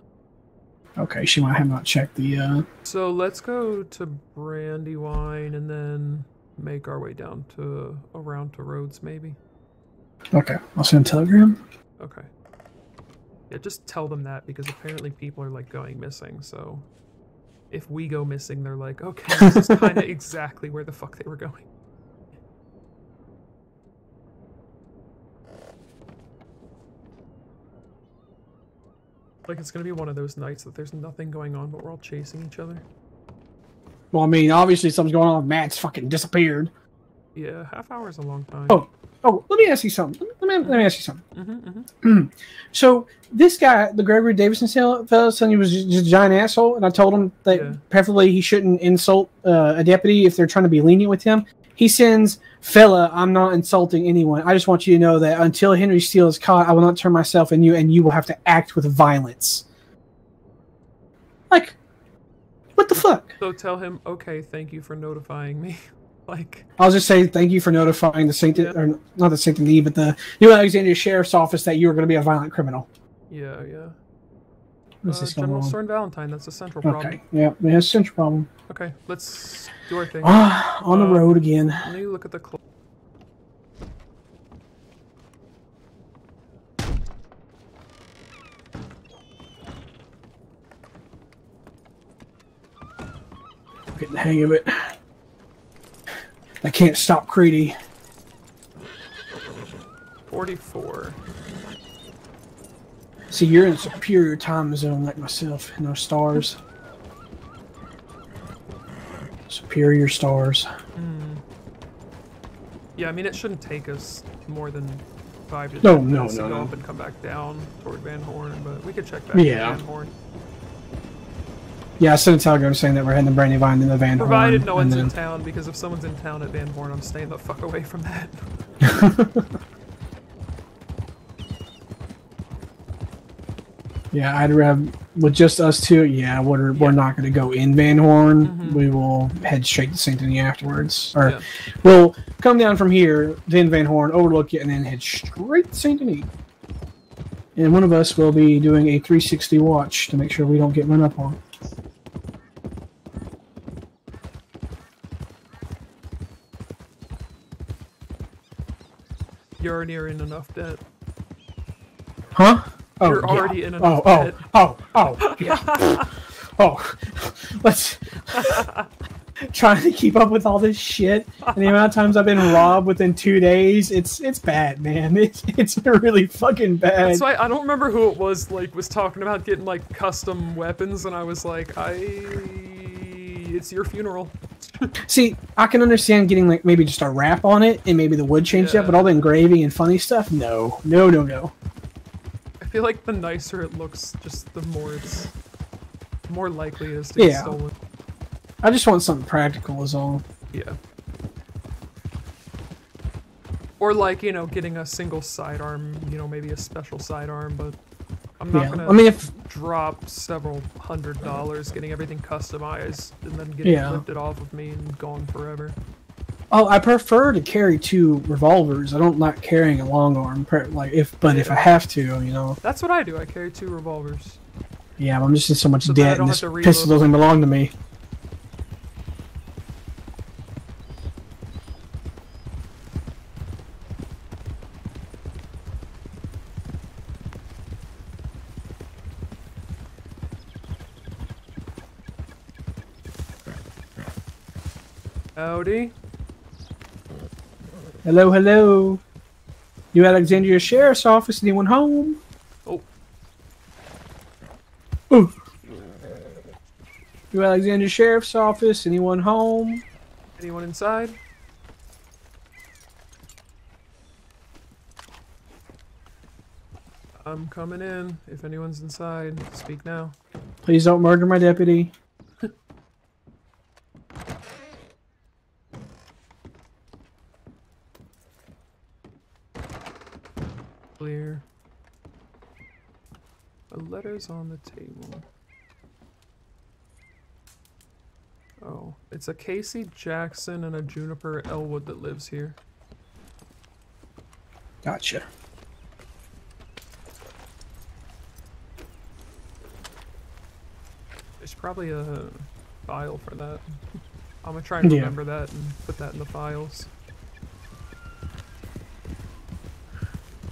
Okay, she might have not checked the. uh So let's go to Brandywine and then make our way down to around to Rhodes, maybe. Okay, I'll send a telegram. Okay. Yeah, just tell them that because apparently people are like going missing. So if we go missing, they're like, okay, this is kind of exactly where the fuck they were going. Like it's gonna be one of those nights that there's nothing going on, but we're all chasing each other. Well, I mean, obviously something's going on. Matt's fucking disappeared. Yeah, half hour is a long time. Oh. Oh, let me ask you something. Let me, let me ask you something. hmm hmm So this guy, the Gregory Davidson fellow, said he was just a giant asshole, and I told him that Yeah. preferably he shouldn't insult uh, a deputy if they're trying to be lenient with him. He sends, "Fella, I'm not insulting anyone. I just want you to know that until Henry Steele is caught, I will not turn myself in you, and you will have to act with violence." Like, what the fuck? So tell him, okay, thank you for notifying me. like, I'll just say thank you for notifying the Saint, Yeah. or not the Saint Denis, but the New Alexandria Sheriff's Office that you were going to be a violent criminal. yeah, yeah. Uh, General? Stern Valentine, that's a central problem. Okay, yeah, that's a central problem. Okay, let's do our thing. Ah, on the Um, road again. Let me look at the clock. Getting the hang of it. I can't stop Creedy. 44. See, you're in a superior time zone like myself. No stars. Superior stars. Hmm. Yeah, I mean, it shouldn't take us more than five to No, ten no, minutes no, to go no. up and come back down toward Van Horn, but we could check back Yeah. Van Horn. Yeah, I sent a telegram saying that we're heading to Brandywine and the Van Provided Horn, Provided no one's and in town, because if someone's in town at Van Horn, I'm staying the fuck away from that. Yeah, I'd rather with just us two. Yeah, we're we're not going to go in Van Horn. Mhm. We will head straight to Saint Denis afterwards, or Yeah. we'll come down from here, then Van Horn, overlook it, and then head straight to Saint Denis. And one of us will be doing a 360 watch to make sure we don't get run up on. You're in enough debt. Huh? Oh, You're yeah. already in Oh, enough oh, debt. oh, oh, yeah. oh, let's trying to keep up with all this shit and the amount of times I've been robbed within two days. It's it's bad, man. It's it's really fucking bad. That's why I don't remember who it was. Like, was talking about getting like custom weapons, and I was like, I, it's your funeral. See, I can understand getting like maybe just a wrap on it and maybe the wood changed Yeah. up, but all the engraving and funny stuff, no, no, no, no. I feel like the nicer it looks, just the more it's, the more likely it is to get stolen. I just want something practical, is all. Yeah. Or like you know, getting a single sidearm. You know, maybe a special sidearm, but I'm not Yeah, gonna I mean if drop several hundred dollars getting everything customized and then getting Yeah. lifted off of me and gone forever. Oh, I prefer to carry two revolvers. I don't like carrying a long arm. Like if, but yeah. if I have to, you know. That's what I do. I carry two revolvers. Yeah, I'm just in so much so debt, and this pistol doesn't belong to me. Howdy. Hello, hello. New Alexandria Sheriff's Office. Anyone home? Oh. Ooh. New Alexandria Sheriff's Office. Anyone home? Anyone inside? I'm coming in. If anyone's inside, speak now. Please don't murder my deputy. Clear. A letter's on the table. Oh, it's a Casey Jackson and a Juniper Elwood that lives here. Gotcha. There's probably a file for that. I'm gonna try and Yeah. remember that and put that in the files.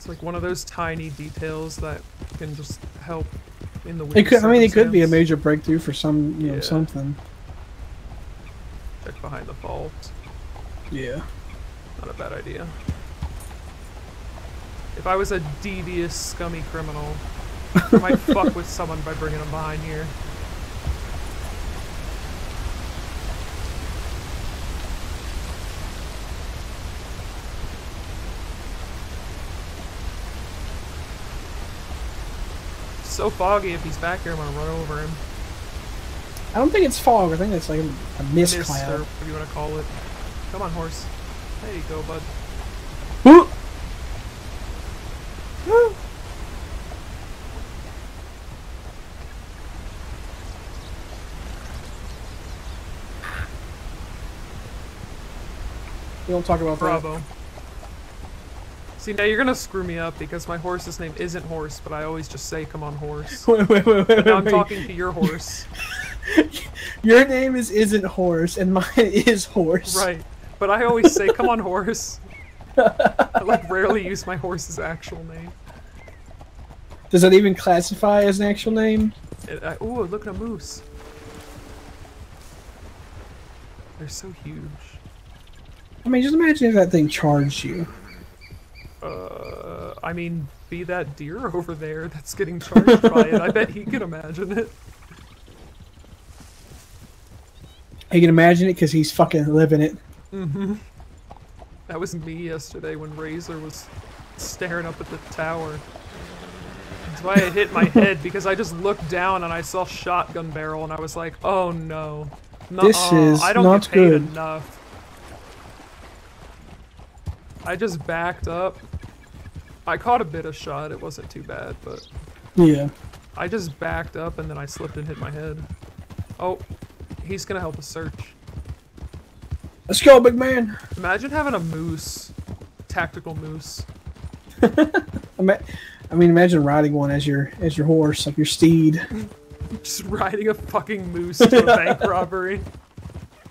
It's like one of those tiny details that can just help in the. It could. I mean, it could be a major breakthrough for some, you know, Yeah. something. Check behind the vault. Yeah. Not a bad idea. If I was a devious, scummy criminal, I might fuck with someone by bringing them behind here. So foggy. If he's back here, I'm gonna run over him. I don't think it's fog. I think it's like a mist Mist or cloud. what do you want to call it? Come on, horse. There you go, bud. Ooh. Ooh. We don't talk about Bravo. See, now you're gonna screw me up because my horse's name isn't Horse, but I always just say, come on, horse. Wait, wait, wait, wait, Now I'm talking to your horse. Your name is isn't horse, and mine is horse. Right. But I always say, come on, horse. I like rarely use my horse's actual name. Does that even classify as an actual name? It, I, ooh, look at a moose. They're so huge. I mean, just imagine if that thing charged you. Uh, I mean, be that deer over there that's getting charged by it. I bet he can imagine it. He can imagine it because he's fucking living it. Mm-hmm. That was me yesterday when Razor was staring up at the tower. That's why I hit my head because I just looked down and I saw shotgun barrel and I was like, oh no. This Nuh-uh, is I don't not get paid good. enough. I just backed up. I caught a bit of shot. It wasn't too bad, but Yeah. I just backed up and then I slipped and hit my head. Oh, he's gonna help us search. Let's go, big man. Imagine having a moose, tactical moose. I mean, imagine riding one as your as your horse, like your steed. Just riding a fucking moose to a bank robbery.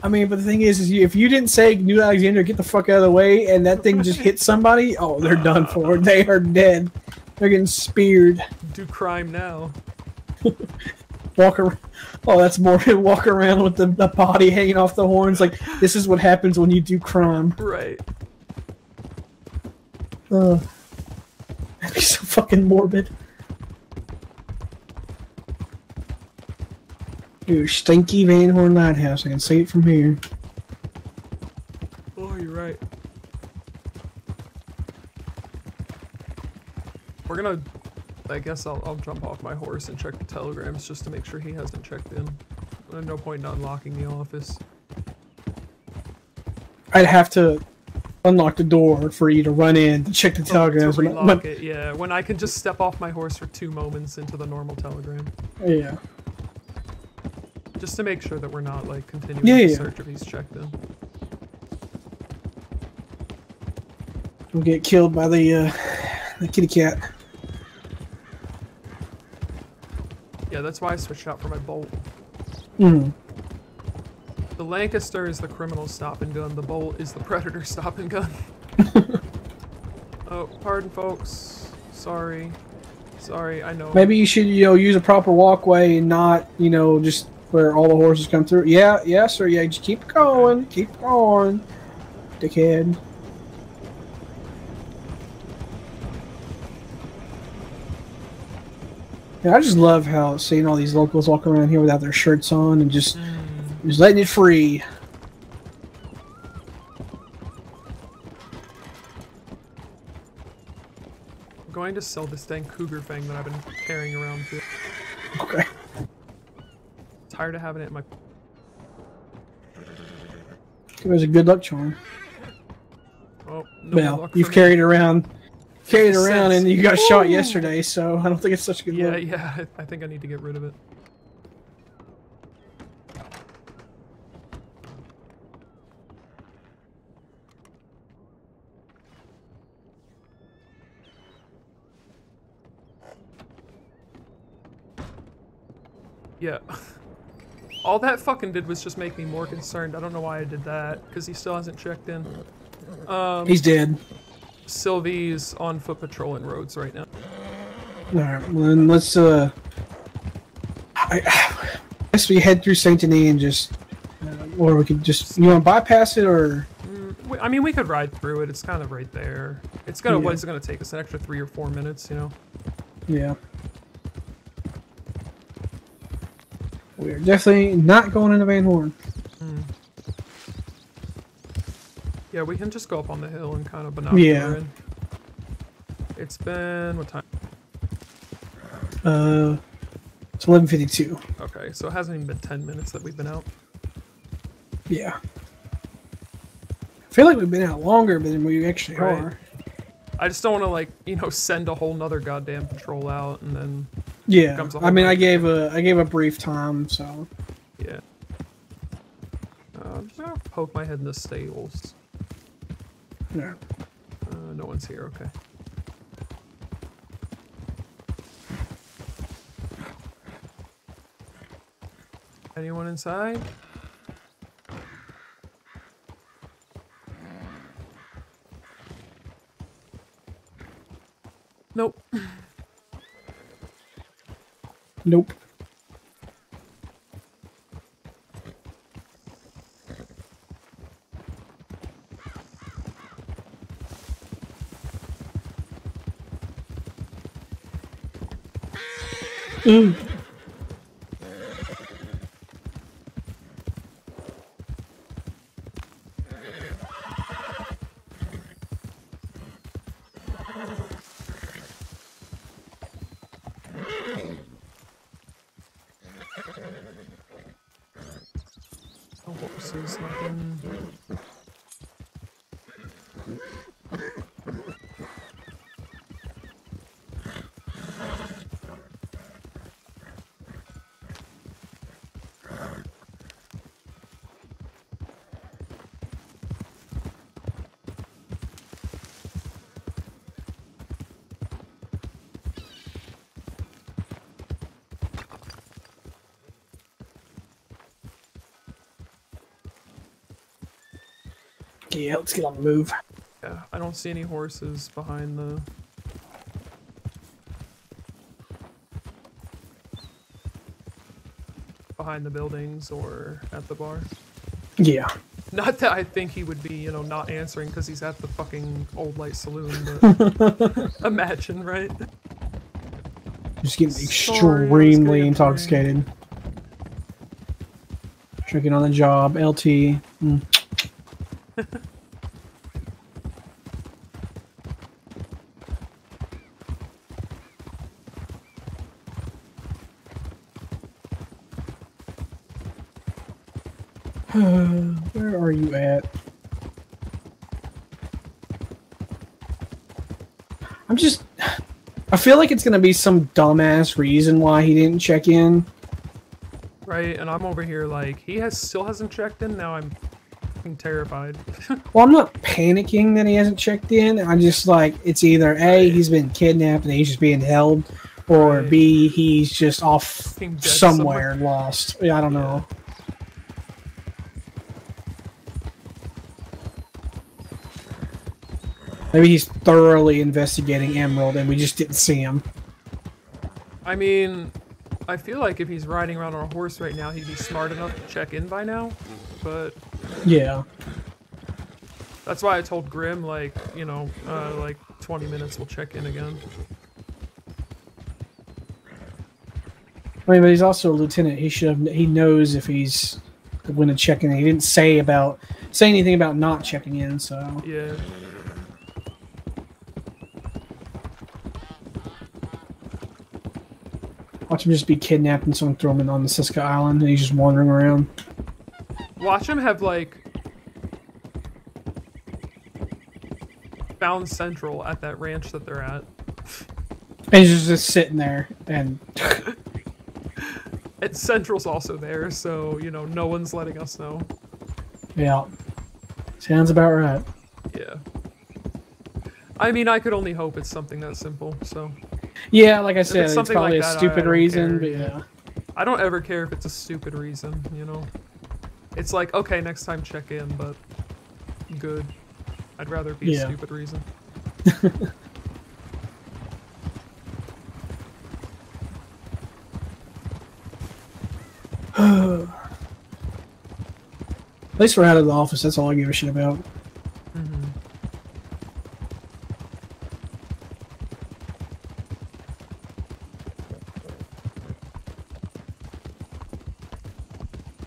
I mean, but the thing is, is you, if you didn't say New Alexander, get the fuck out of the way, and that thing just hit somebody, oh, they're done ah. for. They are dead. They're getting speared. Do crime now. Walk around. Oh, that's more. Walk around with the, the body hanging off the horns. Like this is what happens when you do crime. Right. Ugh. That'd be so fucking morbid. Dude, stinky Van Horn Lighthouse. I can see it from here. Oh, you're right. We're gonna. I guess I'll, I'll jump off my horse and check the telegrams just to make sure he hasn't checked in. There's no point in unlocking the office. I'd have to unlock the door for you to run in to check the Oh, to telegrams. when when- it, yeah. When I can just step off my horse for two moments into the normal telegram. yeah. Just to make sure that we're not, like, continuing Yeah, the yeah. search if he's checked in. We'll get killed by the uh, the kitty cat. Yeah, that's why I switched out for my bolt. Mm. The Lancaster is the criminal stop and gun. The Bolt is the predator stop and gun. oh, pardon, folks. Sorry. Sorry, I know. Maybe you should, you know, use a proper walkway and not, you know, just where all the horses come through. Yeah, yeah, sir. Yeah, just keep going, keep going, dickhead. Yeah, I just love how seeing all these locals walk around here without their shirts on and just mm. just letting it free. I'm going to sell this dang cougar fang that I've been carrying around. Too. Okay. Tired of having it in my. It was a good luck charm. Oh, no well, you've for me. carried around, carried it around, Since- and you got shot yesterday. So I don't think it's such a good Yeah, luck. yeah. I- I think I need to get rid of it. Yeah. All that fucking did was just make me more concerned. I don't know why I did that, because he still hasn't checked in. Um, He's dead. Sylvie's on foot patrolling Rhodes right now. All right, well, then let's uh, I, I guess we head through Saint Denis and just, uh, or we could just you want to bypass it or We- I mean, we could ride through it. It's kind of right there. It's gonna. What Yeah. is it gonna take us? An extra three or four minutes, you know? yeah. We are definitely not going into Van Horn. Yeah, we can just go up on the hill and kind of binocular Yeah. in. It's been what time? Uh, it's eleven fifty two. Okay, so it hasn't even been ten minutes that we've been out. Yeah. I feel like we've been out longer than we actually Right. are. I just don't want to like you know send a whole nother goddamn patrol out and then Yeah. I mean, I gave a I gave a brief time, so yeah. Uh, I'm just gonna poke my head in the stables. yeah. Uh, no one's here. Okay. Anyone inside? Nope. Nope. Ooh. No horses, nothing. Yeah, let's get on the move. Yeah, I don't see any horses behind the. Behind the buildings or at the bar. Yeah. Not that I think he would be, you know, not answering because he's at the fucking old light saloon, but imagine, right? Just getting Sorry, I was gonna extremely intoxicated. Drinking on the job, LT. Mm. Where are you at? I'm just. I feel like it's gonna be some dumbass reason why he didn't check in. Right, and I'm over here like he has still hasn't checked in. Now I'm terrified. Well, I'm not panicking that he hasn't checked in. I'm just like it's either a he's been kidnapped and he's just being held, or Right. b he's just off dead somewhere lost. Yeah, I don't Yeah. know. Maybe he's thoroughly investigating Emerald and we just didn't see him. I mean, I feel like if he's riding around on a horse right now, he'd be smart enough to check in by now. But Yeah. that's why I told Grim, like, you know, uh, like 20 minutes we'll check in again. I mean, but he's also a lieutenant. He should have. He knows if he's going to check in. He didn't say about say anything about not checking in. So Yeah. Watch him just be kidnapped and someone throw him in on the Sisika Island, and he's just wandering around. Watch him have, like, found Central at that ranch that they're at. And he's just, just sitting there, and And Central's also there, so, you know, no one's letting us know. yeah, sounds about right. Yeah. I mean, I could only hope it's something that simple, so. Yeah, like I said, it's, something probably like a that, I stupid reason, care, but yeah. yeah. I don't ever care if it's a stupid reason, you know? It's like, okay, next time check in, but good. I'd rather be Yeah. a stupid reason. At least we're out of the office. That's all I give a shit about. hmm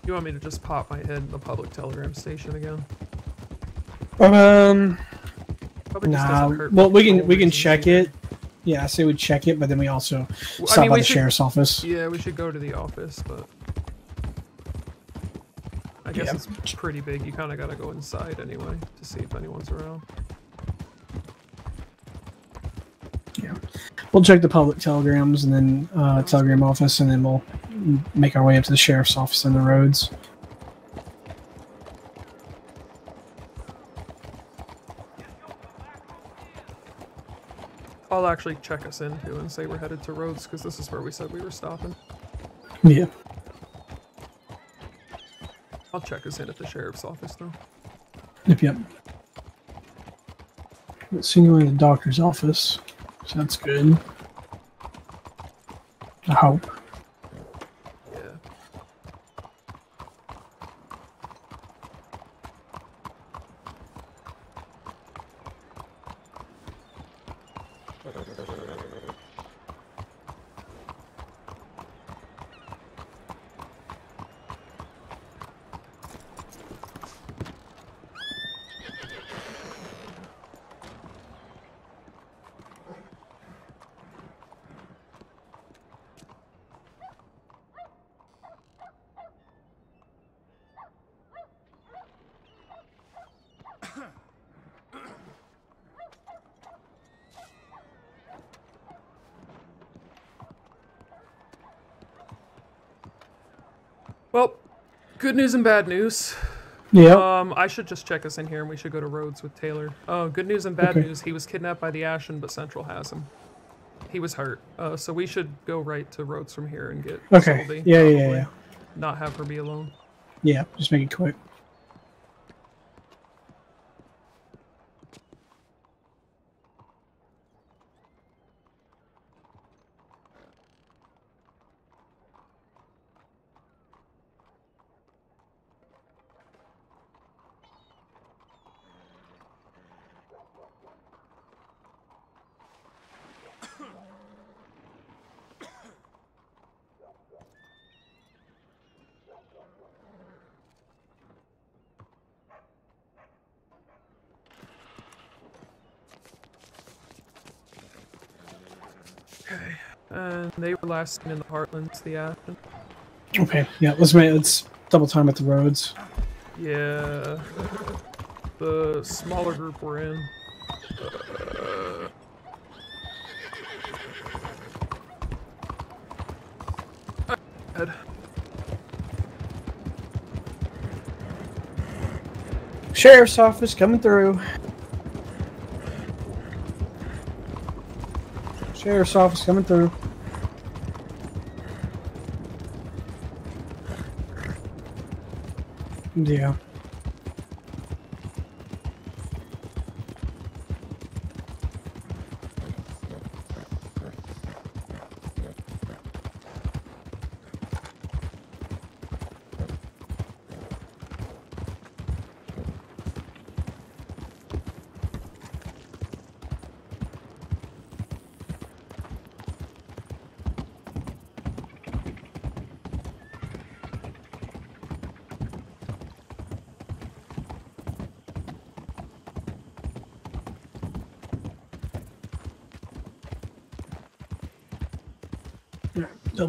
You want me to just pop my head in the public telegram station again? Um, Probably nah. Well, we can we can check it. Yeah, I say we check it, but then we also Well, stop by the should- sheriff's office. Yeah, we should go to the office, but I guess Yeah. it's pretty big. You kind of gotta go inside anyway to see if anyone's around. Yeah, we'll check the public telegrams and then uh, telegram office, and then we'll make our way up to the sheriff's office and the Rhodes. I'll actually check us in too and say we're headed to Rhodes because this is where we said we were stopping. Yeah. I'll check us in at the sheriff's office though. Yep. Yep. Let's see anyone in the doctor's office. So that's good. I hope. Yeah. Well, good news and bad news. Yeah. Um, I should just check us in here and we should go to Rhodes with Taylor. Oh, good news and bad Okay. news. He was kidnapped by the Ashen, but Central has him. He was hurt. Uh, so we should go right to Rhodes from here and get Okay. Soldy, Yeah, yeah, yeah, yeah. Not have her be alone. Yeah. Just make it quick. Okay. And they were last seen in the Heartlands, the Ashen. Okay. Yeah. Let's make let's double time at the Rhodes. Yeah. The smaller group we're in. Uh, head. Sheriff's office coming through. Sheriff's office coming through. Yeah.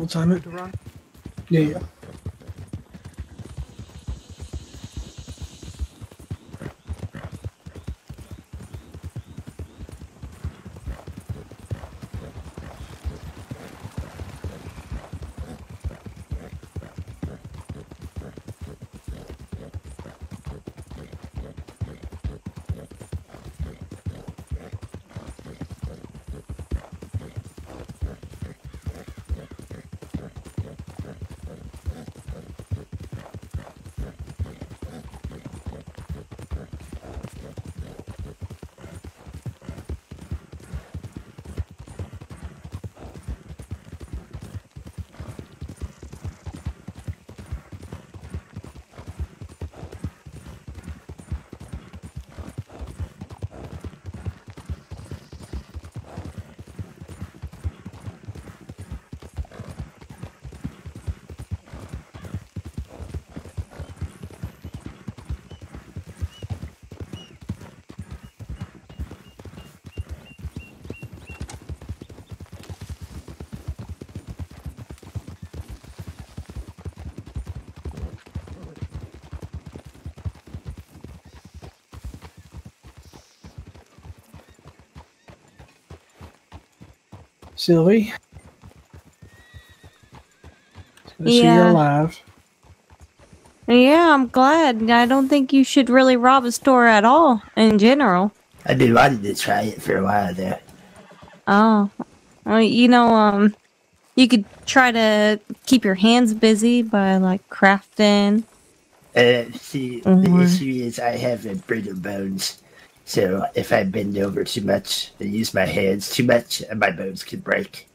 Double time it. Good to run. Yeah, yeah. Sylvie. So you're Yeah. alive. Yeah, I'm glad. I don't think you should really rob a store at all in general. I've been wanting to try it for a while there. Oh, well, you know, um, you could try to keep your hands busy by like crafting. Uh, see, the Mhm. issue is I have a brittle bones. So if I bend over too much and use my hands too much, my bones could break.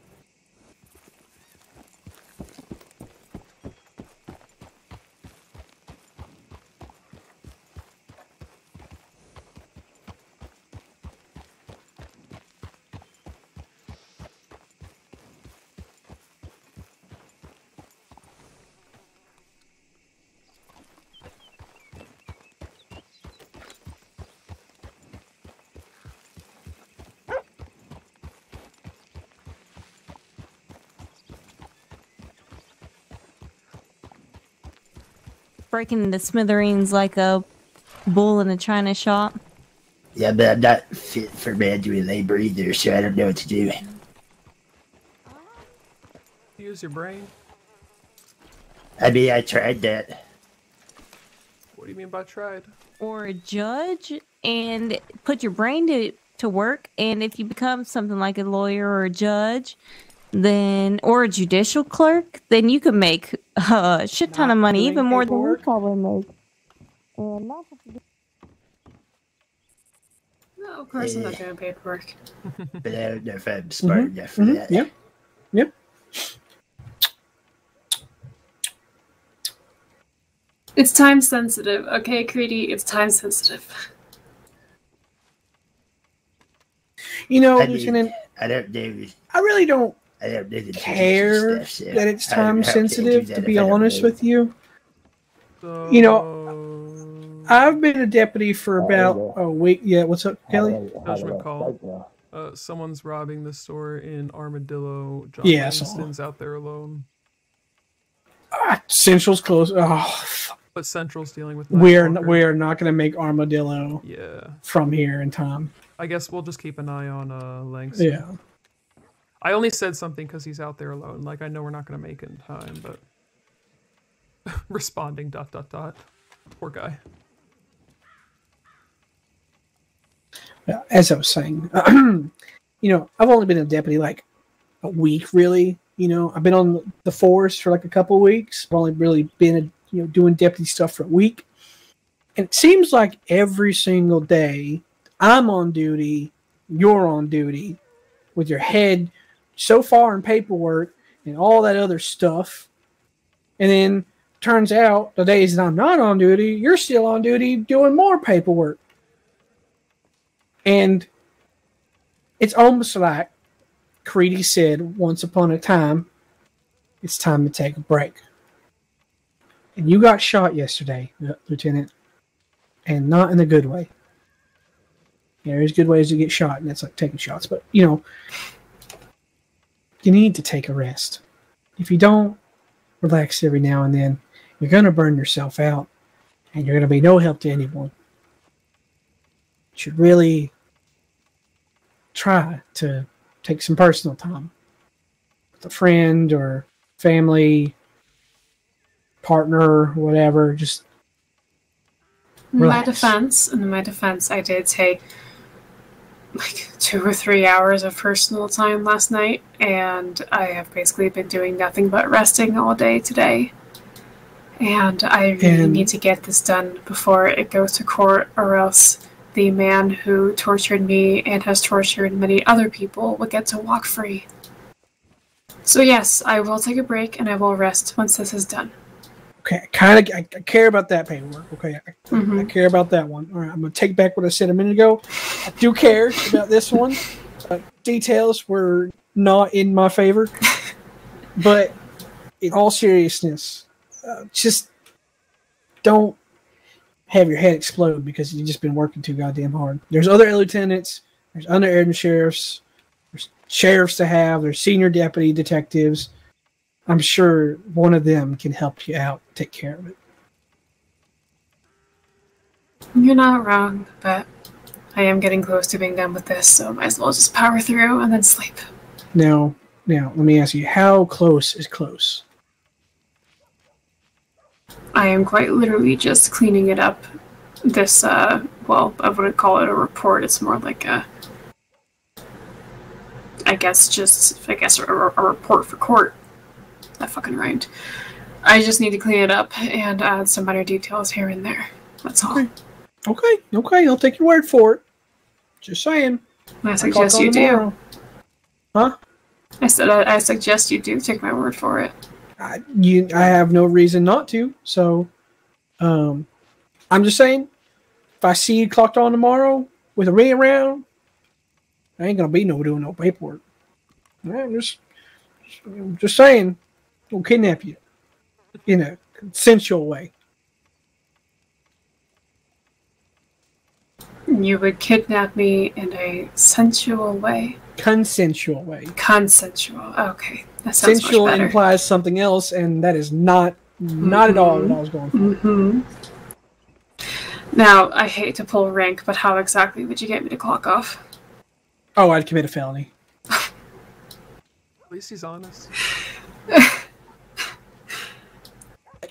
Breaking into smithereens like a bull in a china shop. Yeah, but I'm not fit for manual labor either, so I don't know what to do. Use your brain. I mean, I tried that. What do you mean by tried? or a judge and put your brain to, to work and if you become something like a lawyer or a judge then or a judicial clerk then you could make a shit ton of money even more than we paperwork? probably make and not to do- No, of course I'm not doing paperwork. But I don't know if I'm smart enough for mhm, that. Yep. Yep. It's time sensitive, okay, Creedy? It's time sensitive. You know, I, mean, Lieutenant, I don't know. I really don't I don't know the care stuff, so that it's time know how to do sensitive, to be if I don't honest with you. So, You know, I've been a deputy for about a week. Yeah, what's up, Kelly? judgment call. Uh, someone's robbing the store in Armadillo. John Yeah, I. Winston's out there alone. Ah, Central's close. Oh, fuck. But Central's dealing with. we're Nightwalker. we're not going to make Armadillo Yeah, from here in time. I guess we'll just keep an eye on uh Langs. Yeah. I only said something because he's out there alone. Like I know we're not gonna make it in time, but responding dot dot dot. Poor guy. As I was saying, you know, I've only been a deputy like a week, really. You know, I've been on the force for like a couple weeks. I've only really been, a, you know, doing deputy stuff for a week, and it seems like every single day I'm on duty, you're on duty, with your head so far in paperwork and all that other stuff, and then turns out the days that I'm not on duty, you're still on duty doing more paperwork. And it's almost like Creedy said once upon a time, it's time to take a break. And you got shot yesterday, uh, Lieutenant, and not in a good way. Yeah, there's good ways to get shot, and that's like taking shots, but you know, you need to take a rest. if you don't relax every now and then, you're going to burn yourself out and you're going to be no help to anyone. You should really try to take some personal time with a friend or family, partner, whatever. Just In my Relax. defense, in my defense, I did take like two or three hours of personal time last night, and I have basically been doing nothing but resting all day today. And I really And- need to get this done before it goes to court, or else the man who tortured me and has tortured many other people will get to walk free. So, yes, I will take a break and I will rest once this is done. Okay, kind of I, I care about that paperwork. Okay, I, I Mhm. care about that one. All right, I'm gonna take back what I said a minute ago. I do care about this one. Uh, details were not in my favor, but in all seriousness, uh, just don't have your head explode because you've just been working too goddamn hard. There's other lieutenants, there's under sheriffs, there's sheriffs to have, there's senior deputy detectives. I'm sure one of them can help you out, take care of it. You're not wrong, but I am getting close to being done with this, so might as well just power through and then sleep. Now, now, let me ask you, how close is close? I am quite literally just cleaning it up. This, uh, well, I wouldn't call it a report. It's more like a, I guess, just, I guess, a, a report for court. That fucking rhymed. I just need to clean it up and add some minor details here and there. That's all. Okay, okay, okay. I'll take your word for it. Just saying. I suggest you do. Huh? I said I, I suggest you do take my word for it. I, you, I have no reason not to. So, um, I'm just saying, if I see you clocked on tomorrow with a ring around, I ain't gonna be no doing no paperwork. I'm just, just saying, we'll kidnap you in a consensual way. You would kidnap me in a sensual way. Consensual way. Consensual. Okay, that sounds Sensual much better. implies something else, and that is not not at all what I was going for. hmm Now, I hate to pull rank, but how exactly would you get me to clock off? Oh, I'd commit a felony. At least he's honest.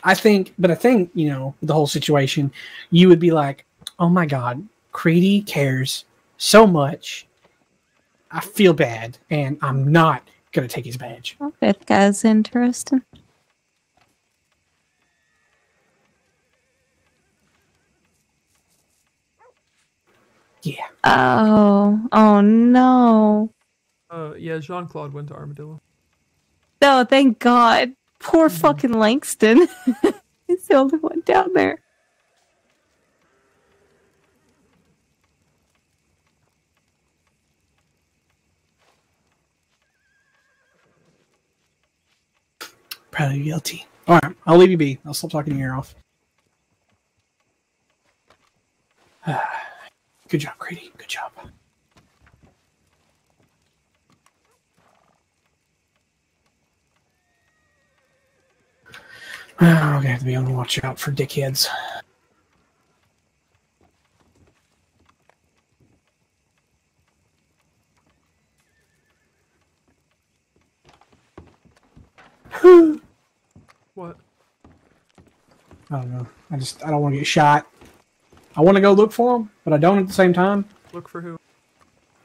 I think, but I think you know the whole situation. You would be like, "Oh my God, Creedy cares so much. I feel bad, and I'm not gonna take his badge." Oh, that guy's interesting. Yeah. Oh, oh no. Uh, yeah, Jean Claude went to Armadillo. No, thank God. Poor fucking Langston. He's the only one down there. Probably guilty. All right, I'll leave you be. I'll stop talking your ear off. Good job, Grady. Good job. I'm gonna have to be on the watch out for dickheads. What? I don't know. I just I don't want to get shot. I want to go look for them, but I don't at the same time. Look for who?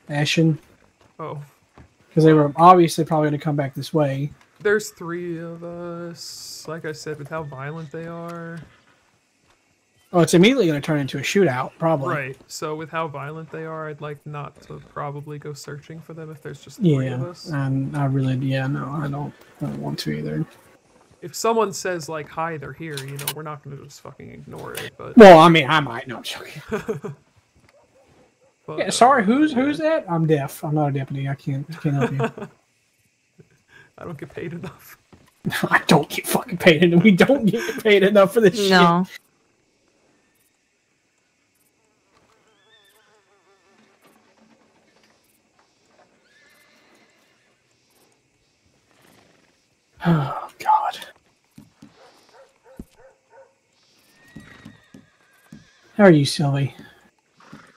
Ashen, Oh, because they were obviously probably going to come back this way. There's three of us. Like I said, with how violent they are. Oh, it's immediately going to turn into a shootout, probably. Right. So with how violent they are, I'd like not to probably go searching for them if there's just three of Yeah, us. and I really, yeah, no, I don't, I don't want to either. If someone says like, "Hi, they're here," you know, we're not gonna just fucking ignore it. But Well, I mean, I might. No, I'm joking. but, Yeah, uh, sorry, who's who's that? I'm deaf. I'm not a deputy. I can't can't help you. I don't get paid enough. I don't get fucking paid enough. We don't get paid enough for this shit. No. Oh God. How are you, Sylvie?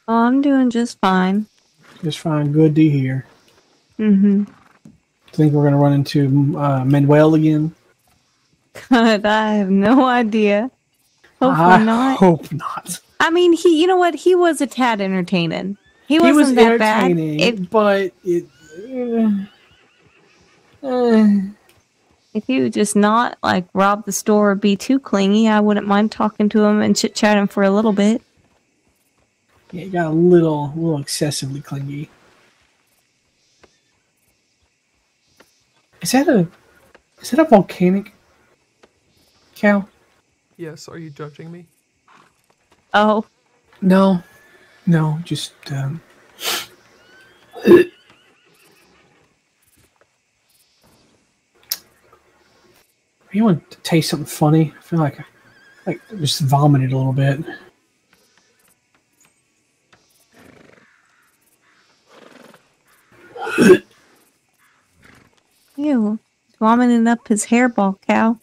Oh, I'm doing just fine. Just fine. Good to hear. Mm-hmm. Think we're gonna run into uh, Manuel again? God, I have no idea. Hopefully I not. hope not. I mean, he. You know what? He was a tad entertaining. He wasn't was that bad. If, but it. uh, uh, if he would just not like rob the store or be too clingy, I wouldn't mind talking to him and chit chatting for a little bit. yeah, it got a little, a little excessively clingy. Is that a? Is that a volcanic Cal? Yes, are you judging me? Oh, No, no, just um, you want to taste something funny? I feel like I, like I just vomited a little bit. ew! He's vomiting up his hairball, Cal.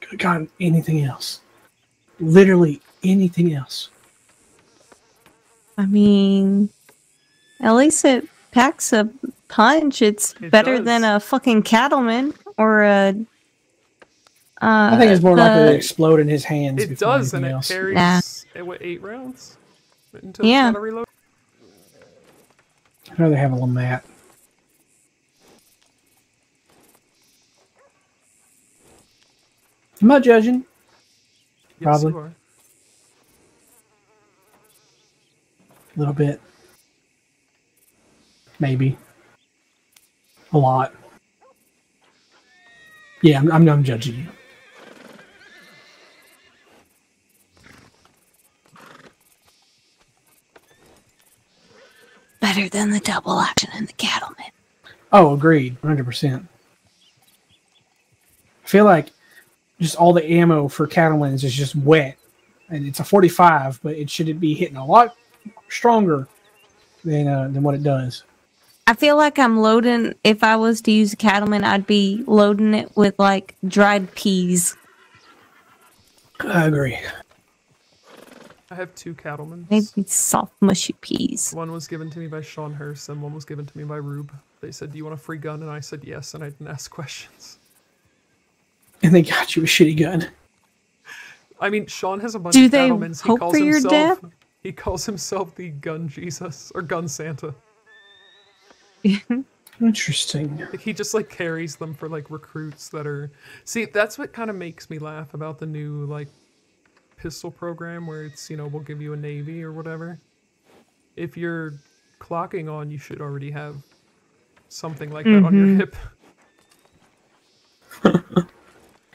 Could have gotten anything else. Literally anything else. I mean, at least it packs a punch. It's It better does. than a fucking cattleman or a. Uh, I think it's more likely to explode in his hands. It before does, and anything it else. carries Nah. eh, what eight rounds until Yeah. it's gotta reload. I'd rather have a little I'm not judging. Yes, Probably. you are. A little bit. Maybe. A lot. Yeah, I'm, I'm, I'm judging you. better than the double action and the cattleman. Oh, agreed. 100%. I feel like just all the ammo for Cattleman's is just wet. And it's a 45, but it should be hitting a lot stronger than uh, than what it does. I feel like I'm loading. If I was to use a cattleman, I'd be loading it with like dried peas, I agree. I have two cattlemen. maybe soft mushy peas. One was given to me by Sean Hurst, and one was given to me by Rube. They said, "Do you want a free gun?" And I said yes, and I didn't ask questions. And they got you a shitty gun. I mean, Sean has a bunch Do of they cattlemans. He hope calls for your himself, death? He calls himself the Gun Jesus or Gun Santa. Interesting. He just like carries them for like recruits that are. See, that's what kind of makes me laugh about the new like pistol program, where it's you know we'll give you a navy or whatever. If you're clocking on, you should already have something like that on your Mhm. hip.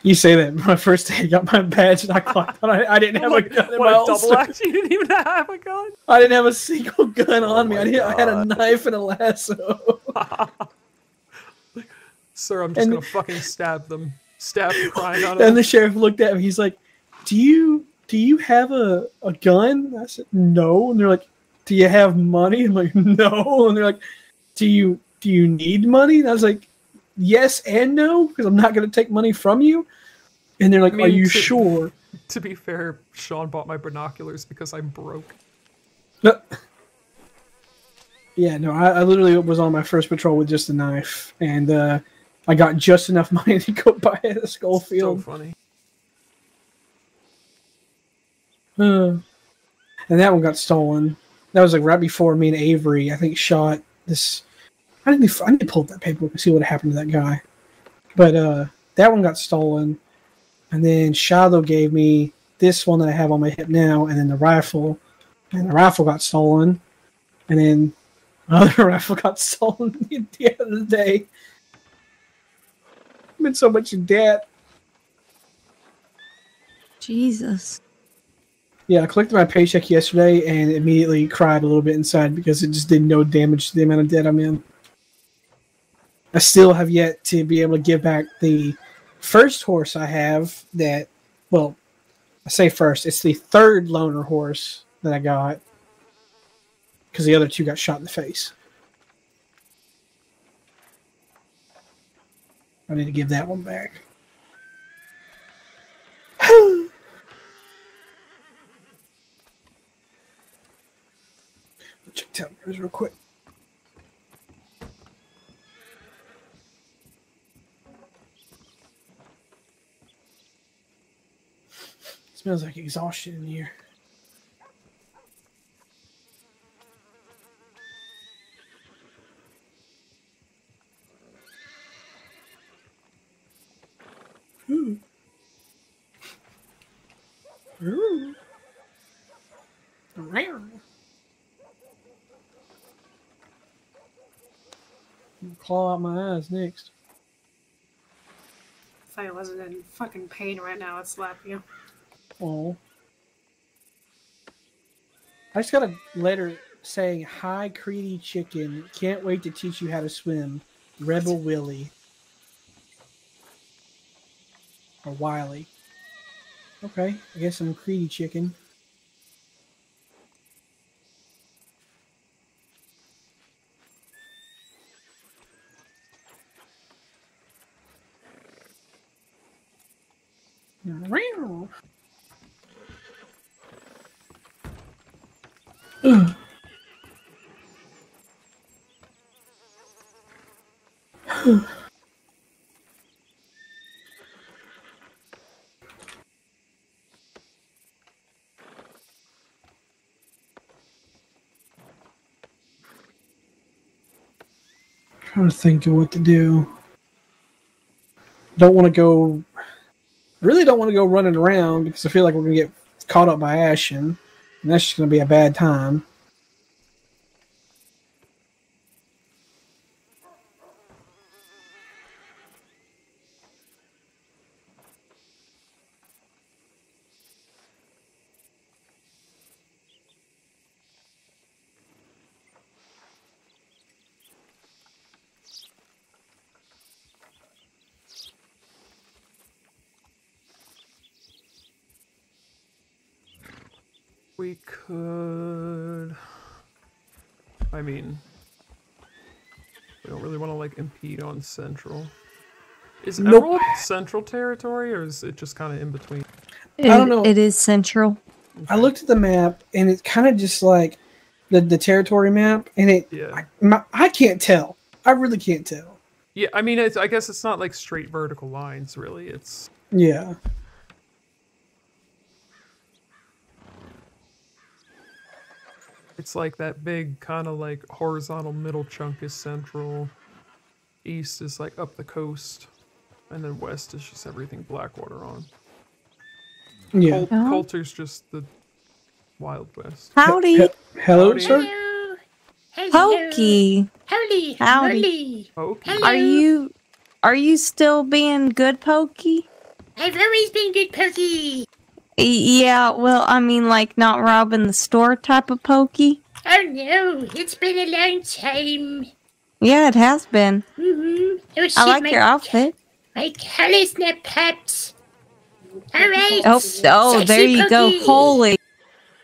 You say that my first day I got my badge and I clocked on. I, I didn't oh have Like, a gun in my double holster. act! You didn't even have a gun. I didn't have a single gun oh on me. I, didn't, I had a knife and a lasso. Sir, I'm just And- gonna fucking stab them. Stab crying out of And the sheriff looked at me. He's like, "Do you do you have a, a gun?" I said, "No." And they're like, "Do you have money?" I'm like, "No." And they're like, "Do you do you need money?" And I was like, "Yes and no, because I'm not going to take money from you." And they're like, I mean, "Are you to- sure?" To be fair, Sean bought my binoculars because I'm broke. No. Yeah, no, I, I literally was on my first patrol with just a knife, and uh, I got just enough money to go buy a Schofield. So funny. Uh, and that one got stolen. That was like right before me and Avery, I think, shot this. I need to, I need to pull up that paperwork and see what happened to that guy. But uh, that one got stolen. And then Shiloh gave me this one that I have on my hip now, and then the rifle. And the rifle got stolen. And then another rifle got stolen the other the day. I'm in so much debt. Jesus. Yeah, I collected my paycheck yesterday and immediately cried a little bit inside because it just did no damage to the amount of debt I'm in. I still have yet to be able to give back the first horse I have that, well, I say first, it's the third loaner horse that I got because the other two got shot in the face. I need to give that one back. Check telegrams real quick. Smells like exhaustion in here. Hmm. Ooh. Meow. Claw out my eyes next. If I wasn't in fucking pain right now, I'd slap you. Oh. I just got a letter saying, Hi, Creedy Chicken. Can't wait to teach you how to swim. Rebel Willie. Or Wiley. Okay, I guess I'm Creedy Chicken. Meow. Ugh. Trying to think of what to do. Don't want to go. Really don't want to go running around because I feel like we're gonna get caught up by Ashen, that's just gonna be a bad time. We could. I mean, we don't really want to like impede Central. Is Nope. Emerald Central territory, or is it just kind of in between? I don't know. It is central. I looked at the map and it's kind of just like the, the territory map, and it Yeah. I, my, I can't tell. I really can't tell. Yeah, I mean, it's, I guess it's not like straight vertical lines, really. It's Yeah. it's like that big kind of like horizontal middle chunk is Central. East is like up the coast, and then west is just everything Blackwater on. Yeah. Col- Coulter's just the Wild West. Howdy, He- hello, Howdy. sir. Pokey. Howdy, Howdy. Okay. Are you are you still being good, Pokey? I've always been good, Pokey. Yeah, well, I mean, like not robbing the store type of Pokey. Oh no, it's been a long time. Yeah, it has been. Mm-hmm. Oh shit, I like my, your outfit. My color's not popped. Alright. Oh, oh, there Sexy you go. Holy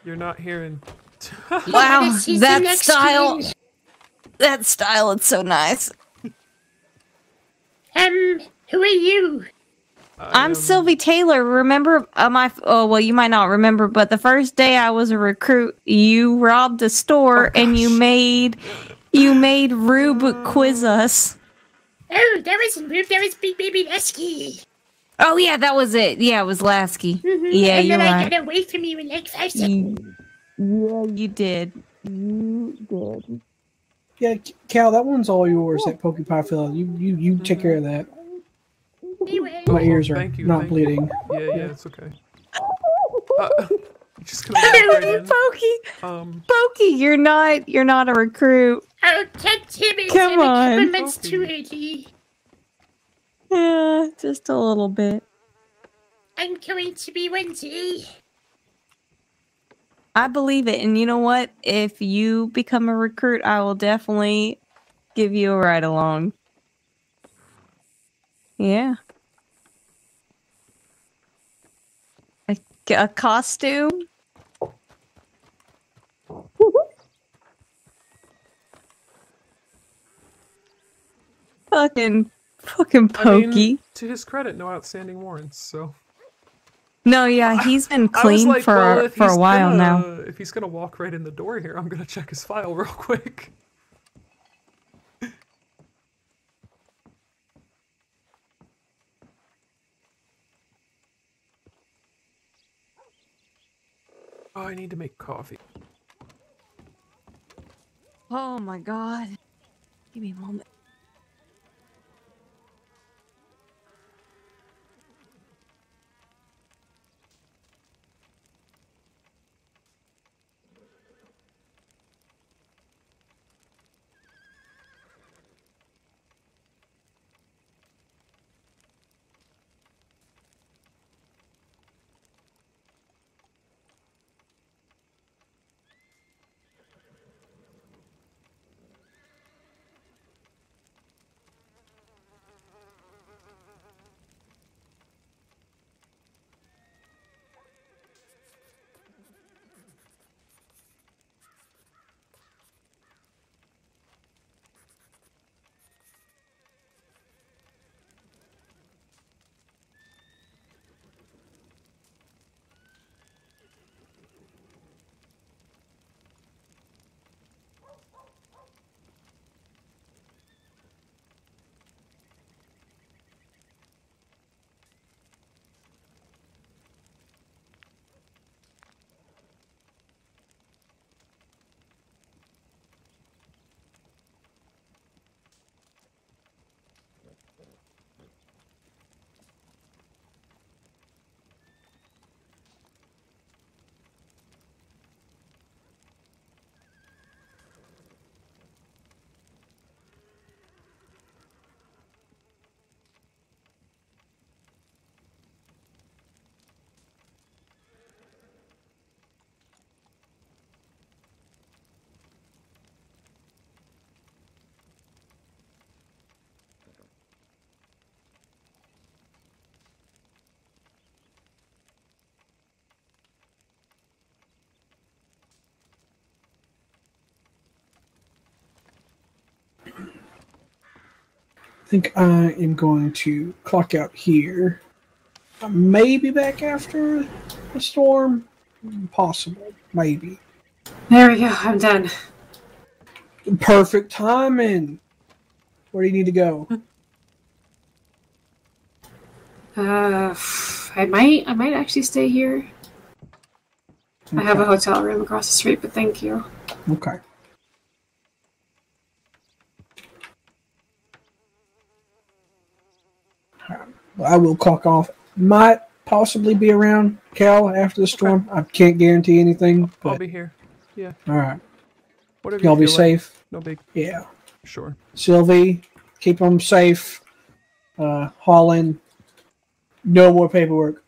You're not hearing. wow, this is the that style. one. That style, it's so nice. Um, who are you? I'm Sylvie Taylor. Remember uh, my? Oh well, you might not remember, but the first day I was a recruit, you robbed a store and you made you made Rube quiz us. Oh, that was Rube. That was Big Baby Lasky. Oh yeah, that was it. Yeah, it was Lasky. Mhm, Yeah, and you're then I right. got away from you in like five seconds. Yeah, you did. You did. Yeah, Cal, that one's all yours. That Pokey Pie fella. You you you take care of that. My ears are Thank you, not thank you. bleeding. Yeah, yeah, it's okay. Uh, just gonna Pokey, walk right. Pokey, Um, Pokey, you're not you're not a recruit. Oh, God damn it. Come I'm a couple on. months too early. Yeah, just a little bit. I'm going to be one day. I believe it. And you know what? If you become a recruit, I will definitely give you a ride along. Yeah. A, a costume? Fucking Fucking I pokey. mean, to his credit, no outstanding warrants. So no, yeah, he's been clean like, for well, if for a while gonna, now. If he's gonna walk right in the door here, I'm gonna check his file real quick. Oh, I need to make coffee. Oh my god. Give me a moment. I think I am going to clock out here. I may be back after the storm. Possible. Maybe. There we go. I'm done. Perfect timing. Where do you need to go? Uh, I might. I might actually stay here. I have a hotel room across the street, but thank you. Okay. I will clock off. Might possibly be around Cal after the storm. I can't guarantee anything, I'll be here. Yeah. all right. Whatever. Y'all be like. safe. No big. Yeah. Sure. Sylvie, keep them safe. Uh, Holland, no more paperwork.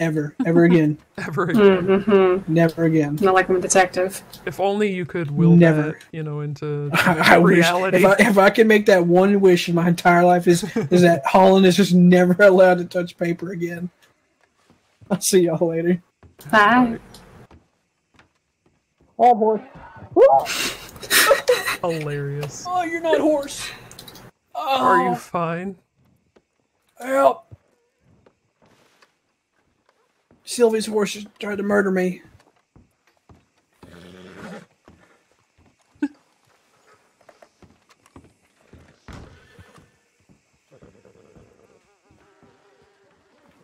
Ever. Ever again. Ever again. Mm-hmm. Never again. Not like I'm a detective. If only you could will Never. that, you know, into I, I wish reality. if I, if I can make that one wish in my entire life is is that Holland is just never allowed to touch paper again. I'll see y'all later. Bye. Oh boy. Hilarious. Oh, you're not horse. Oh, Are you fine? help? Sylvie's horse just tried to murder me.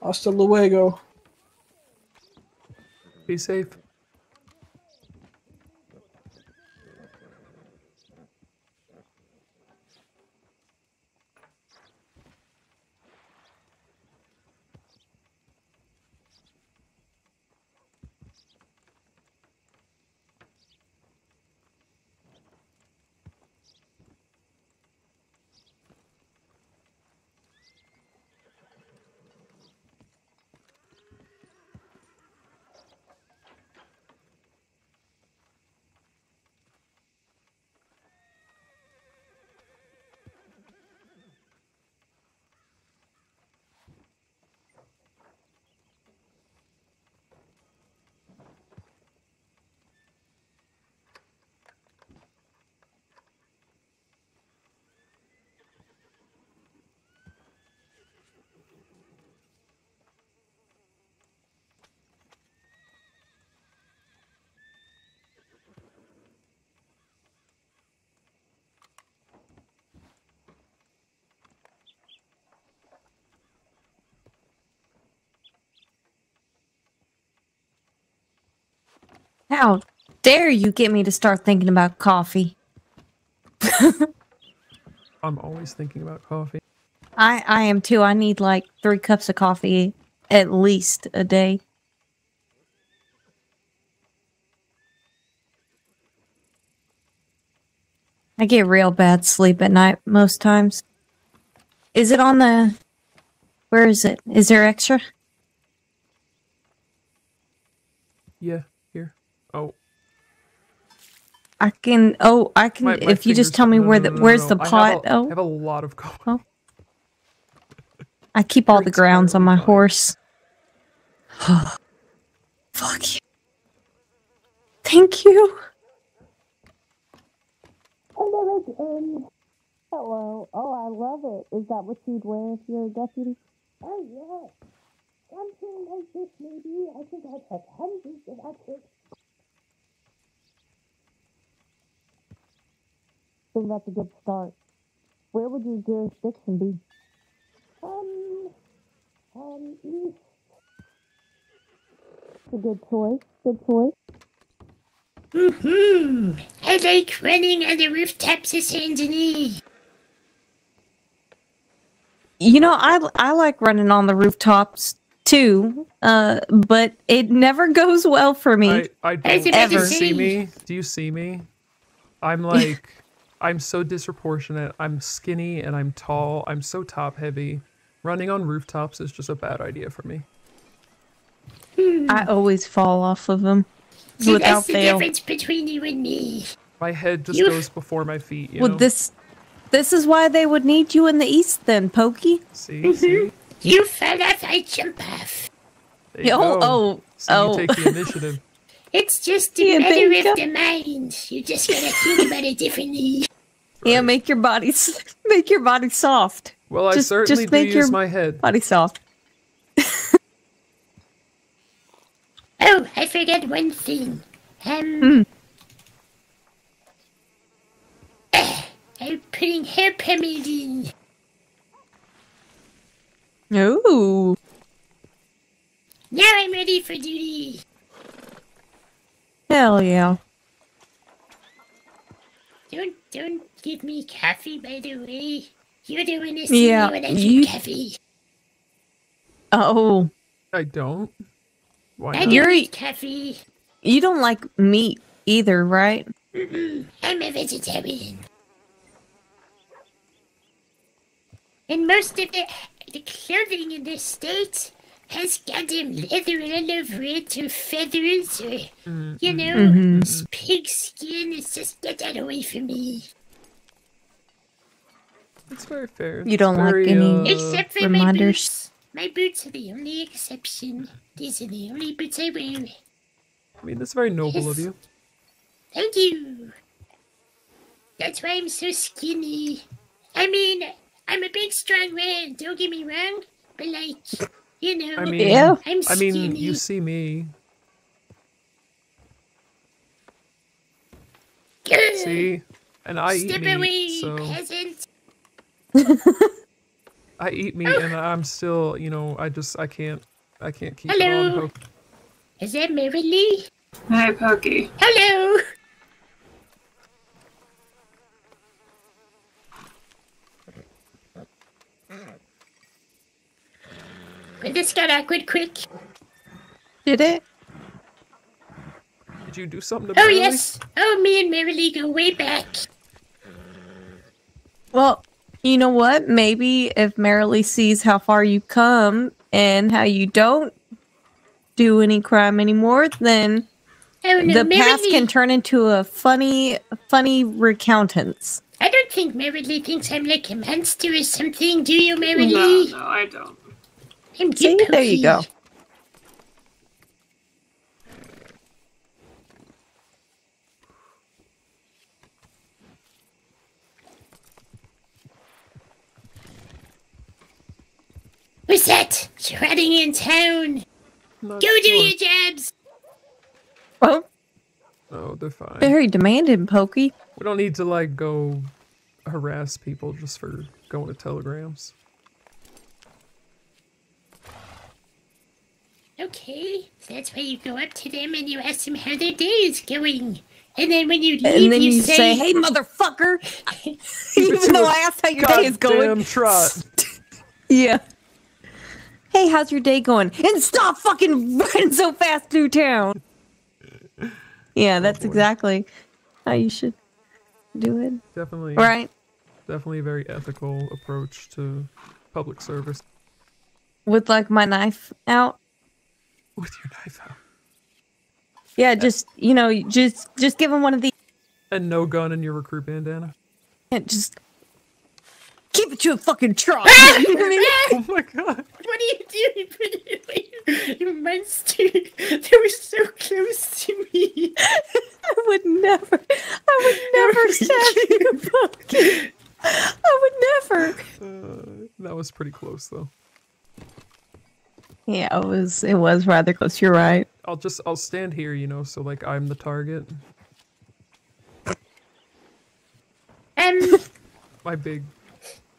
Hasta luego. Be safe. How dare you get me to start thinking about coffee? I'm always thinking about coffee. I I am too. I need like three cups of coffee at least a day. I get real bad sleep at night most times. Is it on the Where is it? Is there extra? Yeah, I can Oh, I can my, my if you just tell me no, where the no, no, where's no. the pot. a- oh. I have a lot of coffee. Oh. I keep all the grounds on my entirely fine. horse. Fuck you. Thank you. Hello. Oh, I love it. Is that what you'd wear if you're a deputy? Oh, yeah. Something like this, maybe. I think I'd have hundreds of outfits. I think that's a good start. Where would your jurisdiction be? Um, um, east. It's a good choice. Good choice. Mm-hmm. I like running on the rooftops of Saint Denis. You know, I I like running on the rooftops too, uh, but it never goes well for me. I, I I don't. was Do about you to see me? Do you see me? I'm like, I'm so disproportionate. I'm skinny and I'm tall. I'm so top heavy. Running on rooftops is just a bad idea for me. I always fall off of them See, without that's the fail. difference between you and me. My head just You- goes before my feet. You Well, know? this this is why they would need you in the east, then, Pokey. See, mm-hmm. see. You fell off, I jump off. There you Oh, go. oh, So oh. you take the oh. initiative. It's just a Yeah, matter of the mind. You just gotta think about it differently. Yeah, make your body s- make your body soft. Well, I Just- certainly just do make use your- my head. Body soft. Oh, I forget one thing. Um, eh, I'm putting hair pomade in. Ooh. Now I'm ready for duty. Hell yeah. Don't don't give me coffee, by the way. You're the one who see Yeah, me when I you- coffee. Oh. I don't. Why I not? You're- eat coffee. You don't like meat either, right? Mm-mm, I'm a vegetarian. And most of the, the clothing in the States has goddamn leather all over it or feathers or, you know, Mhm. pig skin. It's just, get that away from me. It's very fair. You don't It's like any- uh, Except for my reminders. boots. My boots are the only exception. These are the only boots I wear. I mean, that's very noble of you. Thank you. That's why I'm so skinny. I mean, I'm a big, strong man. Don't get me wrong, but like, you know, I mean, Yeah. I'm I mean, you see me. Good. See, and I Step eat away, so peasant. I eat meat, and I'm still, you know, I just, I can't, I can't keep it Hello. on. Hope. Is that Mary Lee? Hey, Pokey. Hello. Well, this got awkward quick. Did it? Did you do something to Oh Bailey? yes. Oh, me and Mary Lee go way back. Well, you know what? Maybe if Marilee sees how far you come and how you don't do any crime anymore, then the Mary past can turn into a funny, funny recountance. I don't think Mary Lee thinks I'm like a monster or something. Do you, Mary No, no, I don't. I'm See, there you go. Pokey. What's that? Shredding in town. Not Go do sure. your jobs. Well, Oh, they're fine. very demanding, Pokey. We don't need to like go harass people just for going to telegrams. Okay, so that's why you go up to them and you ask them how their day is going. And then when you leave, And then you, you say, say, "Hey, motherfucker!" Even though I asked how your day is going. Goddamn trot. Yeah. Hey, how's your day going? And stop fucking running so fast through town. Yeah, that's exactly how you should do it. Definitely. Right. Definitely a very ethical approach to public service. With like my knife out. With your knife out. Yeah, just you know, just just give him one of these. And no gun in your recruit bandana. And just keep it to a fucking trot. oh my god. What are you doing? Put it away, you monster. They were so close to me. I would never, I would never stab you, fucking. I would never. Uh, that was pretty close though. Yeah, it was. It was rather close. You're right. I'll just I'll stand here, you know, so like I'm the target. Um, My big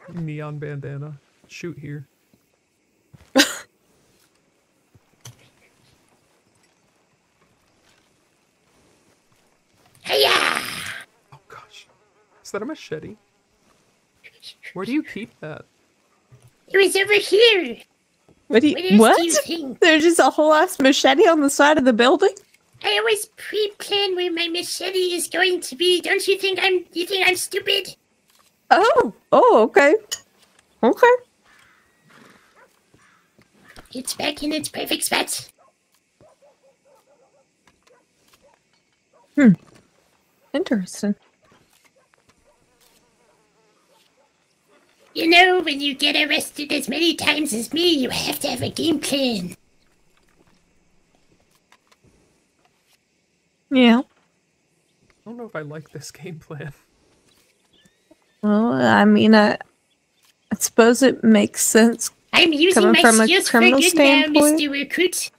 neon bandana. Shoot here. hiya! Oh gosh. Is that a machete? Where do you keep that? It was over here. What do What you? else do you What? There's just a whole ass machete on the side of the building. I always pre-plan where my machete is going to be. Don't you think I'm? You think I'm stupid? Oh. Oh. Okay. Okay. It's back in its perfect spot. Hmm. Interesting. You know, when you get arrested as many times as me, you have to have a game plan. Yeah. I don't know if I like this game plan. Well, I mean, I, I suppose it makes sense. I'm using Coming my from a skills for criminal good now, standpoint? Mr. Recruit.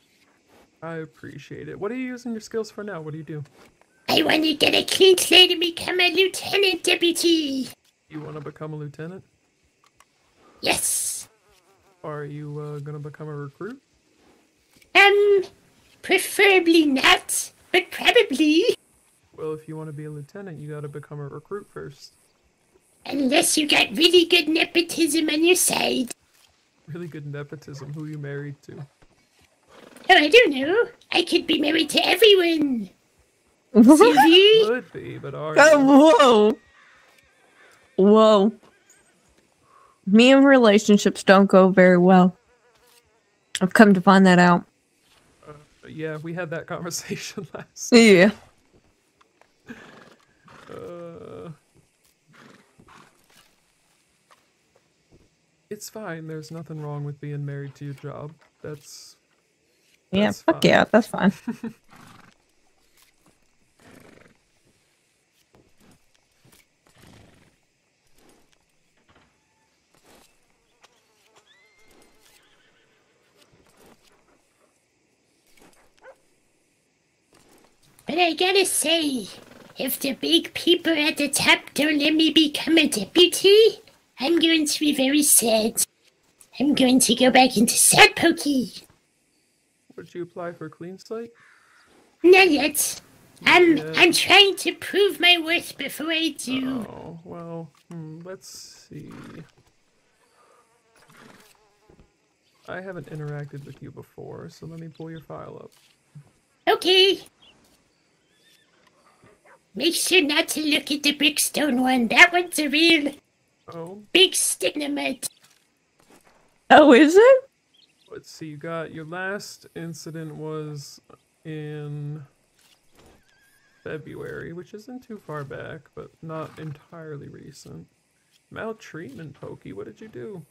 I appreciate it. What are you using your skills for now? What do you do? I want to get a clean slate and become a lieutenant deputy. You want to become a lieutenant? Yes. Are you uh, gonna become a recruit? Um, preferably not, but probably. Well, if you want to be a lieutenant, you gotta become a recruit first. Unless you got really good nepotism on your side. Really good nepotism. Who you married to? Oh, I don't know. I could be married to everyone. Sylvie? Could be, but are Oh, you? whoa. Whoa. Me and relationships don't go very well. I've come to find that out. Uh, yeah, we had that conversation last. Yeah. Uh, it's fine. There's nothing wrong with being married to your job. That's Yeah, fuck fine. yeah, that's fine. But I gotta say, if the big people at the top don't let me become a deputy, I'm going to be very sad. I'm going to go back into sad pokey. Would you apply for a clean slate? Not yet. I'm Yeah. I'm trying to prove my worth before I do. Oh well. Hmm, let's see. I haven't interacted with you before, so let me pull your file up. Okay. Make sure not to look at the brickstone one. That one's a real Oh, big stigmate. Oh, is it? let's see. You got your last incident was in February, which isn't too far back, but not entirely recent. Maltreatment, Pokey. What did you do?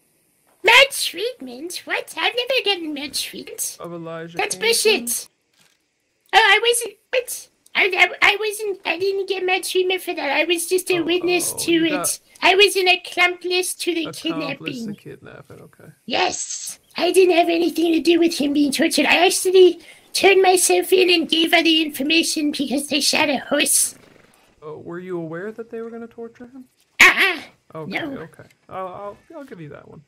Maltreatment? What? I've never gotten maltreatment. Of Elijah. That's Kingston? bullshit. Oh, I wasn't. What? I, I, I wasn't. I didn't get my treatment for that. I was just a witness oh, to it. got- I was an accomplice to the Accomplice kidnapping. to kidnapping. Okay. Yes, I didn't have anything to do with him being tortured. I actually turned myself in and gave her the information because they shot a horse. Oh, were you aware that they were going to torture him? Ah, Okay. No. Okay. I'll, I'll I'll give you that one.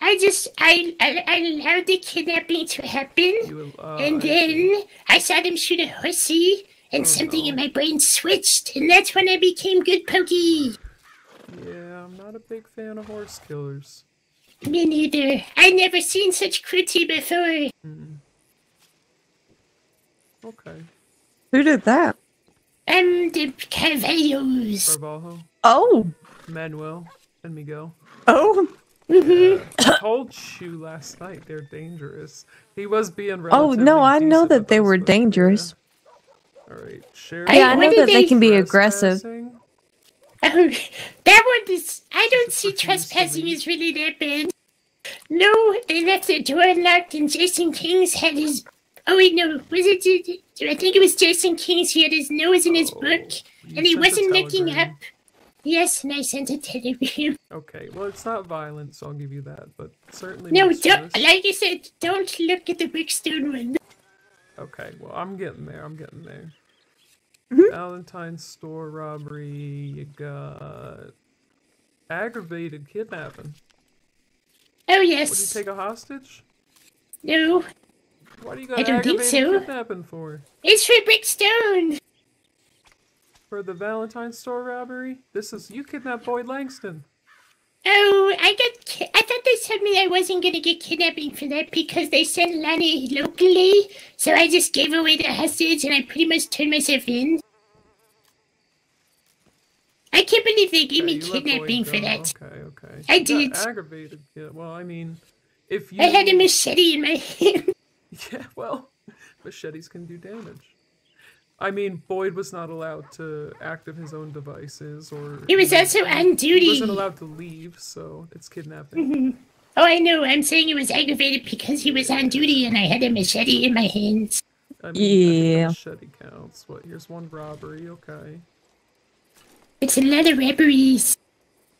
I just I, I I allowed the kidnapping to happen, You, uh, and I then I saw them shoot a horsey, and Oh, something in my brain switched, and that's when I became good pokey. Yeah, I'm not a big fan of horse killers. Me neither. I never seen such cruelty before. Mm. Okay. Who did that? Um, the Carvalhos. Carvalho, Oh, Manuel, and Miguel. oh, I told you last night they're dangerous. He was being oh! No, I know that they were but dangerous. Yeah. All right, share. Yeah, I what know that they they- can be aggressive. Oh, that one is. I don't see trespassing is really that bad. No, they left the door unlocked, and Jason King's had his. Oh wait, no, was it? I think it was Jason King's. He had his nose in his Oh, book, and he wasn't looking up. telegram. Yes, and I sent a telegram. Okay, well, it's not violent, so I'll give you that, but certainly. No, don't. Like I said, don't look at the brickstone one. Okay, well, I'm getting there. I'm getting there. Mm-hmm. Valentine's store robbery. You got aggravated kidnapping. Oh yes. Would you take a hostage? No, What do you got I don't think aggravated so. kidnapping for? it's for brickstone. For the Valentine's store robbery? This is you kidnapped Boyd Langston. Oh, I got. Ki- I thought they told me I wasn't gonna get kidnapping for that because they sent Lani locally. So I just gave away the hostage and I pretty much turned myself in. I can't believe they gave Okay, me you let Boyd kidnapping for that. Okay, okay. I You did. Aggravated kid. Well, I mean, if you I had a machete in my hand. Yeah, well, machetes can do damage. I mean, Boyd was not allowed to act active his own devices, or He was also on duty. He wasn't allowed to leave, so it's kidnapping. Oh, I know. I'm saying he was aggravated because he was on duty and I had a machete in my hands. I mean, I think Yeah. machete counts. What? Here's one robbery. Okay, It's a lot of robberies.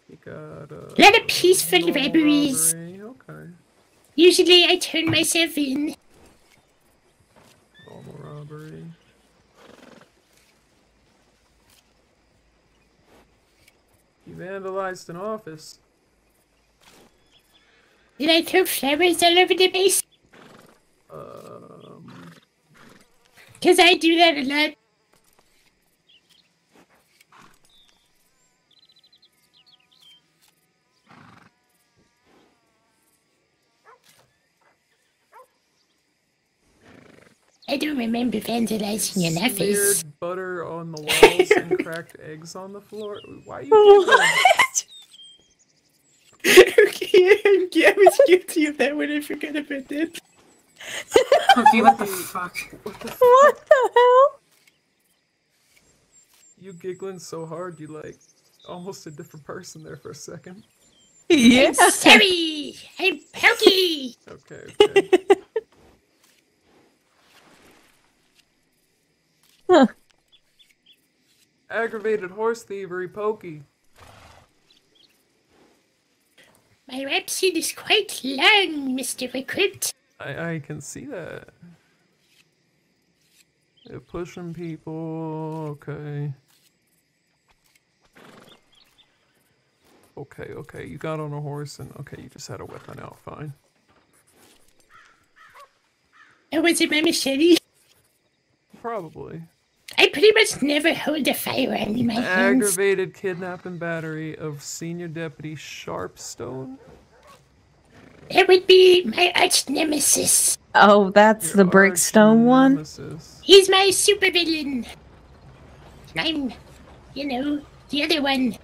you got uh, A lot of peaceful normal robberies. robbery, Okay, Usually I turn myself in. normal robbery. You vandalized an office. Did I throw flowers all over the base? Um, Because I do that a lot. I don't remember vandalizing your office. smeared butter on the walls and cracked eggs on the floor. Why are you giggling? okay, I was guilty of that when I forgot about that. Sophie, what the fuck? What the f- what the hell? You giggling so hard, you like almost a different person there for a second. Yeah. I'm sorry! I'm Pokey! Okay, okay. Huh. Aggravated horse thievery, pokey. My rap sheet is quite long, Mr. Recruit. I I can see that. They're pushing people. Okay. Okay, okay. You got on a horse and okay, you just had a weapon out. Fine. Oh, was it my machete? Probably. I pretty much never hold a firearm in my hands. Aggravated kidnapping battery of senior deputy Sharpstone. That would be my arch nemesis. Oh, that's the brickstone one. He's my supervillain. I'm, you know, the other one.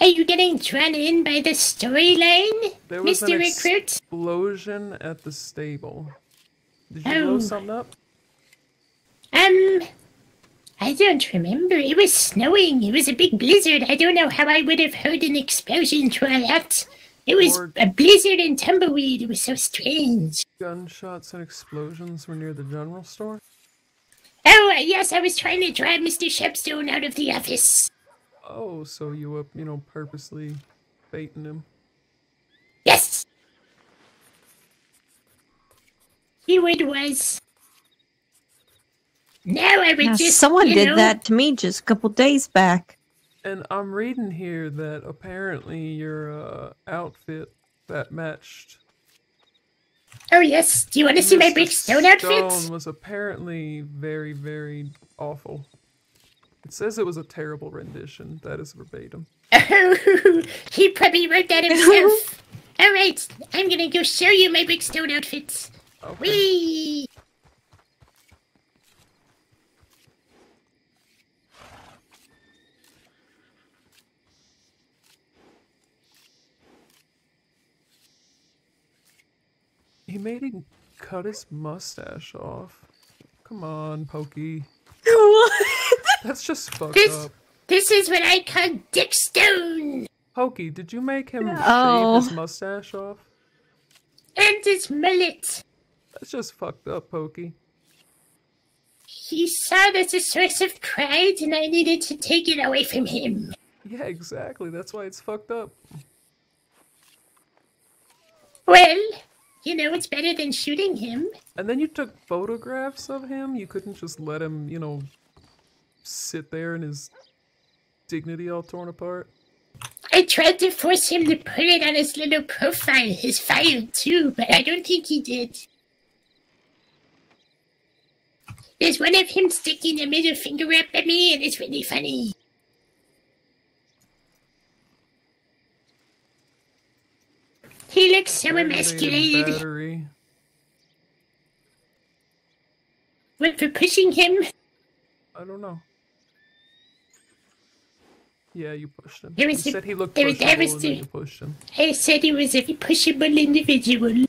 Are you getting drawn in by the storyline, Mr. Recruit? explosion at the stable. Did you blow Oh. something up? Um, I don't remember. It was snowing. It was a big blizzard. I don't know how I would have heard an explosion all that. It was Or- a blizzard and tumbleweed. It was so strange. Gunshots and explosions were near the general store. Oh, yes, I was trying to drive Mr. Shepstone out of the office. Oh, so you were, you know, purposely baiting him. Yes! Keyword was. Now I would Yeah, just. someone you did know- that to me just a couple days back. And I'm reading here that apparently your uh, outfit that matched Oh, yes. Do you want to see my Mr. big stone outfit? Stone was apparently very, very awful. It says it was a terrible rendition. That is verbatim. Oh, he probably wrote that himself. All right, I'm gonna go show you my big stone outfits. Whee! He made him cut his mustache off. Come on, Pokey. That's just fucked This- up. This is what I call Dick Stone Pokey, did you make him Oh. shave his oh. mustache off? and his mullet. That's just fucked up, Pokey. He saw it as a source of pride, and I needed to take it away from him. Yeah, exactly. That's why it's fucked up. Well, you know, it's better than shooting him. And then you took photographs of him. You couldn't just let him, you know, sit there in his dignity all torn apart. I tried to force him to put it on his little profile, his file too, but I don't think he did. There's one of him sticking a middle finger up at me, and it's really funny. He looks so emasculated. Battery. What for pushing him? I don't know. Yeah, you pushed him. There You was a- said he looked there was- there pushable was and then the- you pushed him. I said he was a pushable individual.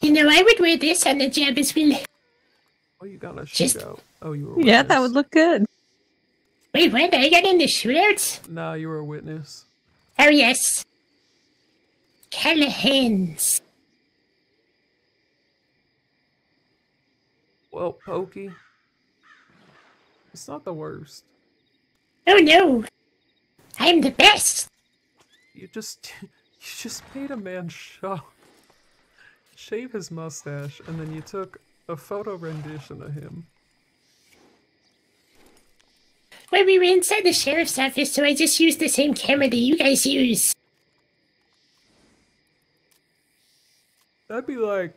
You know, I would wear this on the job as well. Oh, you got a Just- shootout. Oh, you were a Yeah, that would look good. Wait, what? I got in the shootouts? Nah, you were a witness. Oh, yes. Callahan's. Well, Pokey. It's not the worst. Oh, no. I'm the best. You just you just made a man shave shave his mustache, and then you took a photo rendition of him. Well, we were inside the sheriff's office, so I just used the same camera that you guys use. That'd be like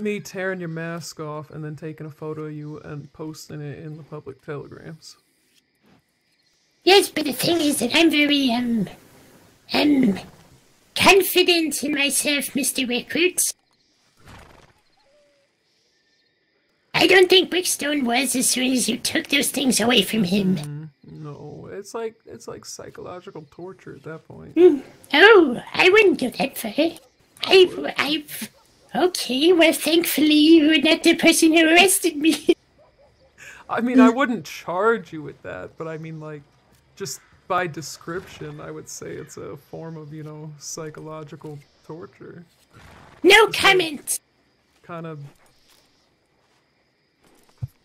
me tearing your mask off and then taking a photo of you and posting it in the public telegrams. Yes, but the thing is that I'm very, um, um, confident in myself, Mr. Recruit. I don't think Brickstone was as soon as you took those things away from him. No, it's like it's like psychological torture at that point. Hmm. Oh, I wouldn't go that far. I, I've. Okay, well, thankfully you were not the person who arrested me. I mean, I wouldn't charge you with that, but I mean, like, just by description, I would say it's a form of, you know, psychological torture. No comment. Kind of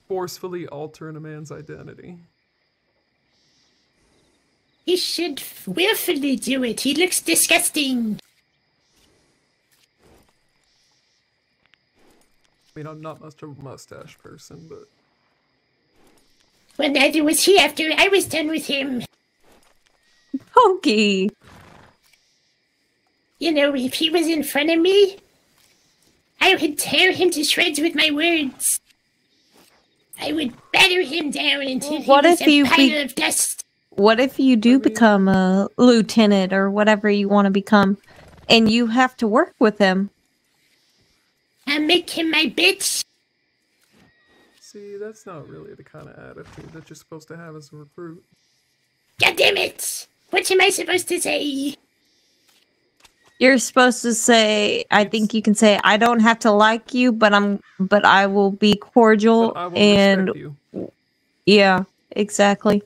forcefully altering a man's identity. He should willfully do it. He looks disgusting. I mean, I'm not much of a mustache person, but Well, neither was he after I was done with him. Pokey. You know, if he was in front of me, I would tear him to shreds with my words. I would batter him down until What he was if a you pile be- of dust. What if you do become a lieutenant or whatever you want to become, and you have to work with him? I'll make him my bitch. see, that's not really the kind of attitude that you're supposed to have as a recruit. God damn it! What am I supposed to say? You're supposed to say, I think you can say, I don't have to like you, but I'm, but I will be cordial But I will and you. yeah, exactly.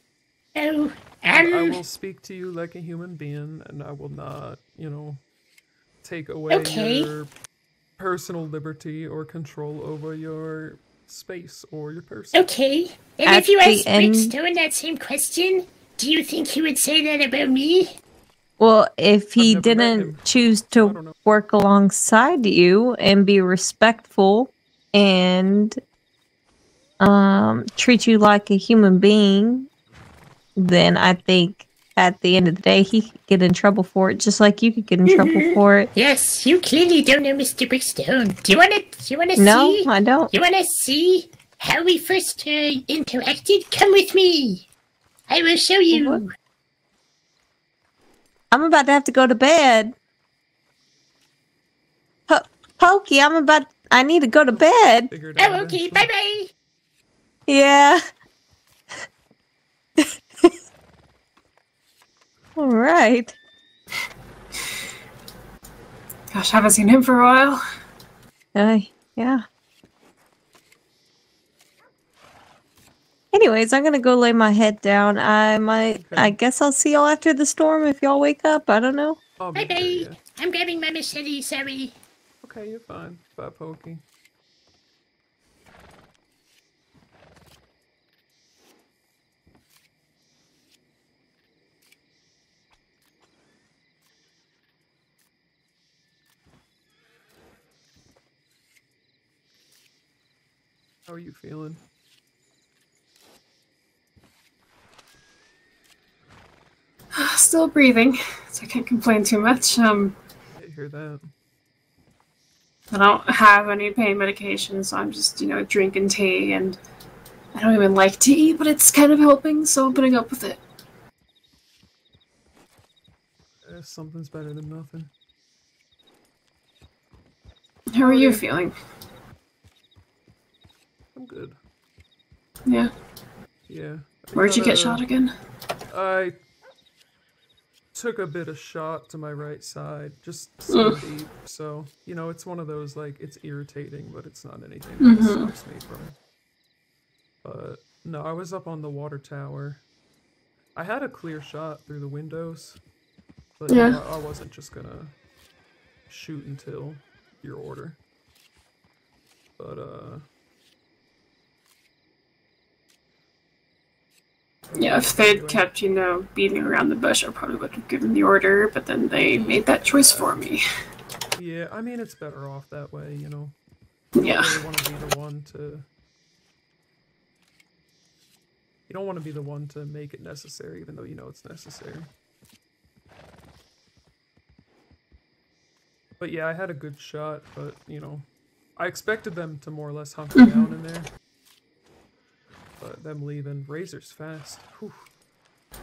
Oh, And I Um, will speak to you like a human being, and I will not, you know, take away Okay. your personal liberty or control over your space or your person. Okay. And At if you the asked end- Brickstone that same question, do you think he would say that about me? Well, if he didn't choose to work alongside you and be respectful and um, treat you like a human being, then I think at the end of the day he could get in trouble for it, just like you could get in trouble for it. Yes, you clearly don't know Mr. Brickstone. Do you wanna do you wanna No, see? I don't. You wanna see how we first uh, interacted? Come with me. I will show you. I'm about to have to go to bed. Po- Pokey, I'm about. I need to go to bed. Figure it Oh, okay. eventually. Bye bye. Yeah. All right. Gosh, I haven't seen him for a while. Uh, yeah. Anyways, I'm gonna go lay my head down. I might. Okay. I guess I'll see y'all after the storm if y'all wake up. I don't know. Bye be there, bye. I'm grabbing my machete. Sorry. Okay, you're fine. Bye, Pokey. How are you feeling? Still breathing, so I can't complain too much. Um, I hear that. I don't have any pain medication, so I'm just, you know, drinking tea, and I don't even like tea, but it's kind of helping, so I'm putting up with it. Eh, something's better than nothing. How are you feeling? I'm good. Yeah. Yeah. I Where'd you get gotta- shot again? I took a bit of shot to my right side, just Ugh. deep. So you know, it's one of those like it's irritating, but it's not anything that stops me from. But no, I was up on the water tower. I had a clear shot through the windows, but Yeah. I wasn't just gonna shoot until your order. But uh, Yeah, if they'd kept, you know, beating around the bush, I probably would have given the order, but then they made that choice for me. yeah, I mean it's better off that way, you know. Yeah. You don't really want to be the one to. You don't want to be the one to make it necessary, even though you know it's necessary. But yeah, I had a good shot, but you know, I expected them to more or less hunker mm-hmm. down in there. But them leaving, Razor's fast. Whew.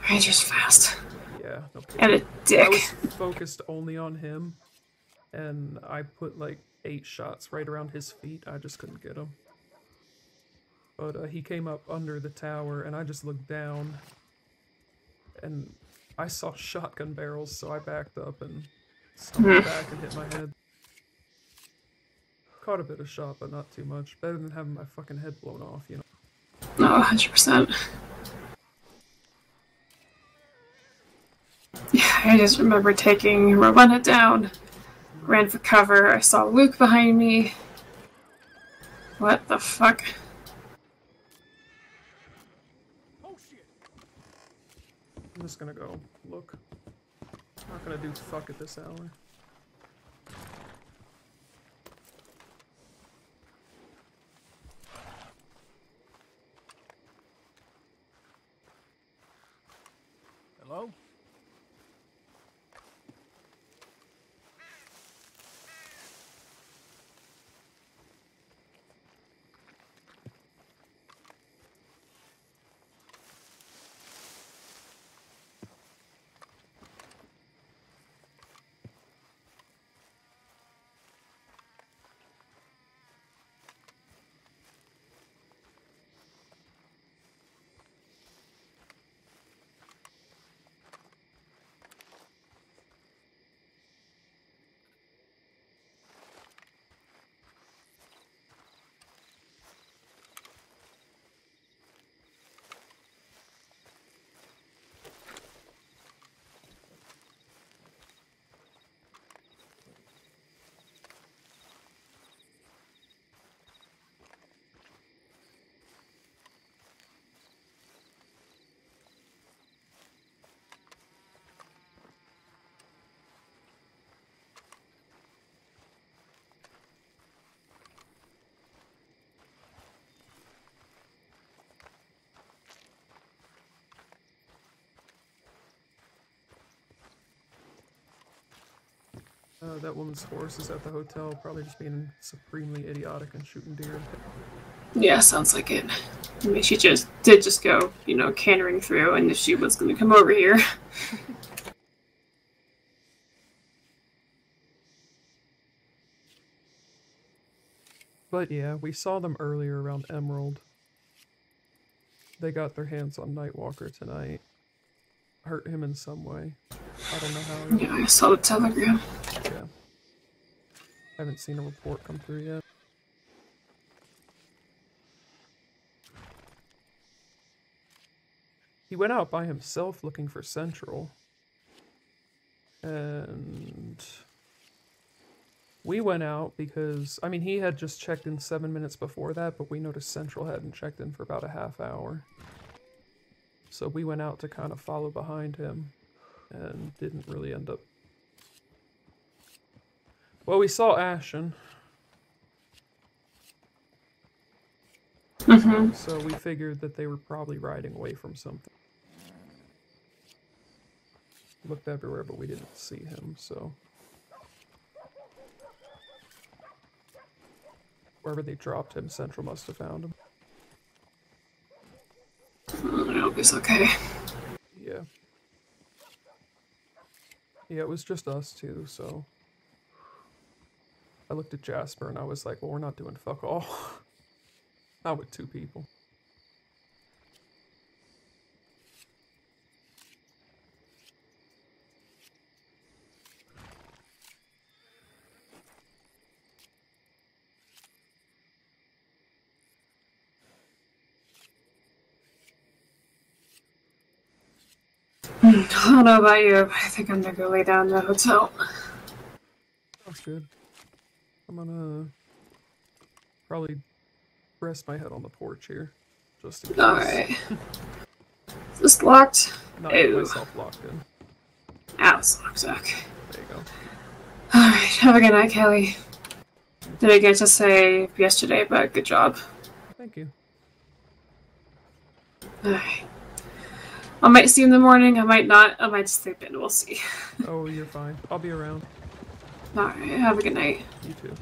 Ranger's fast. Yeah, no. And a dick. I was focused only on him, and I put like eight shots right around his feet. I just couldn't get him. But uh, he came up under the tower, and I just looked down, and I saw shotgun barrels, so I backed up and stumbled Mhm. back and hit my head. Caught a bit of shot, but not too much. Better than having my fucking head blown off, you know. No, 100%. Yeah, I just remember taking Ravenna down, ran for cover, I saw Luke behind me. What the fuck? Oh shit. I'm just gonna go look. I'm Not gonna do fuck at this hour. Hello? Uh, that woman's horse is at the hotel, probably just being supremely idiotic and shooting deer. Yeah, sounds like it. I mean, she just did just go, you know, cantering through, and if she was going to come over here. But yeah, we saw them earlier around Emerald. They got their hands on Nightwalker tonight. Hurt him in some way. I don't know how. Yeah, I saw the telegram. Yeah. I Haven't seen a report come through yet. He went out by himself looking for Central. And we went out because, I mean, he had just checked in seven minutes before that, but we noticed Central hadn't checked in for about a half hour. So we went out to kind of follow behind him and didn't really end up. Well, we saw Ashen. Mhm. So we figured that they were probably riding away from something. Looked everywhere, but we didn't see him, so. Wherever they dropped him, Central must have found him. I hope he's okay. Yeah. Yeah, it was just us two, so. I looked at Jasper and I was like, well, we're not doing fuck all. not with two people. I don't know about you, but I think I'm gonna go lay down in the hotel. That's good. I'm gonna probably rest my head on the porch here. Just in case. Alright. Is this locked? Not Ew. myself locked in. Ah, it's locked. Okay. There you go. Alright, have a good night, Kelly. Didn't get to say yesterday, but good job. Thank you. Alright. I might see you in the morning, I might not, I might just sleep in, we'll see. Oh, you're fine. I'll be around. Alright, have a good night. You too.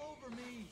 all over me.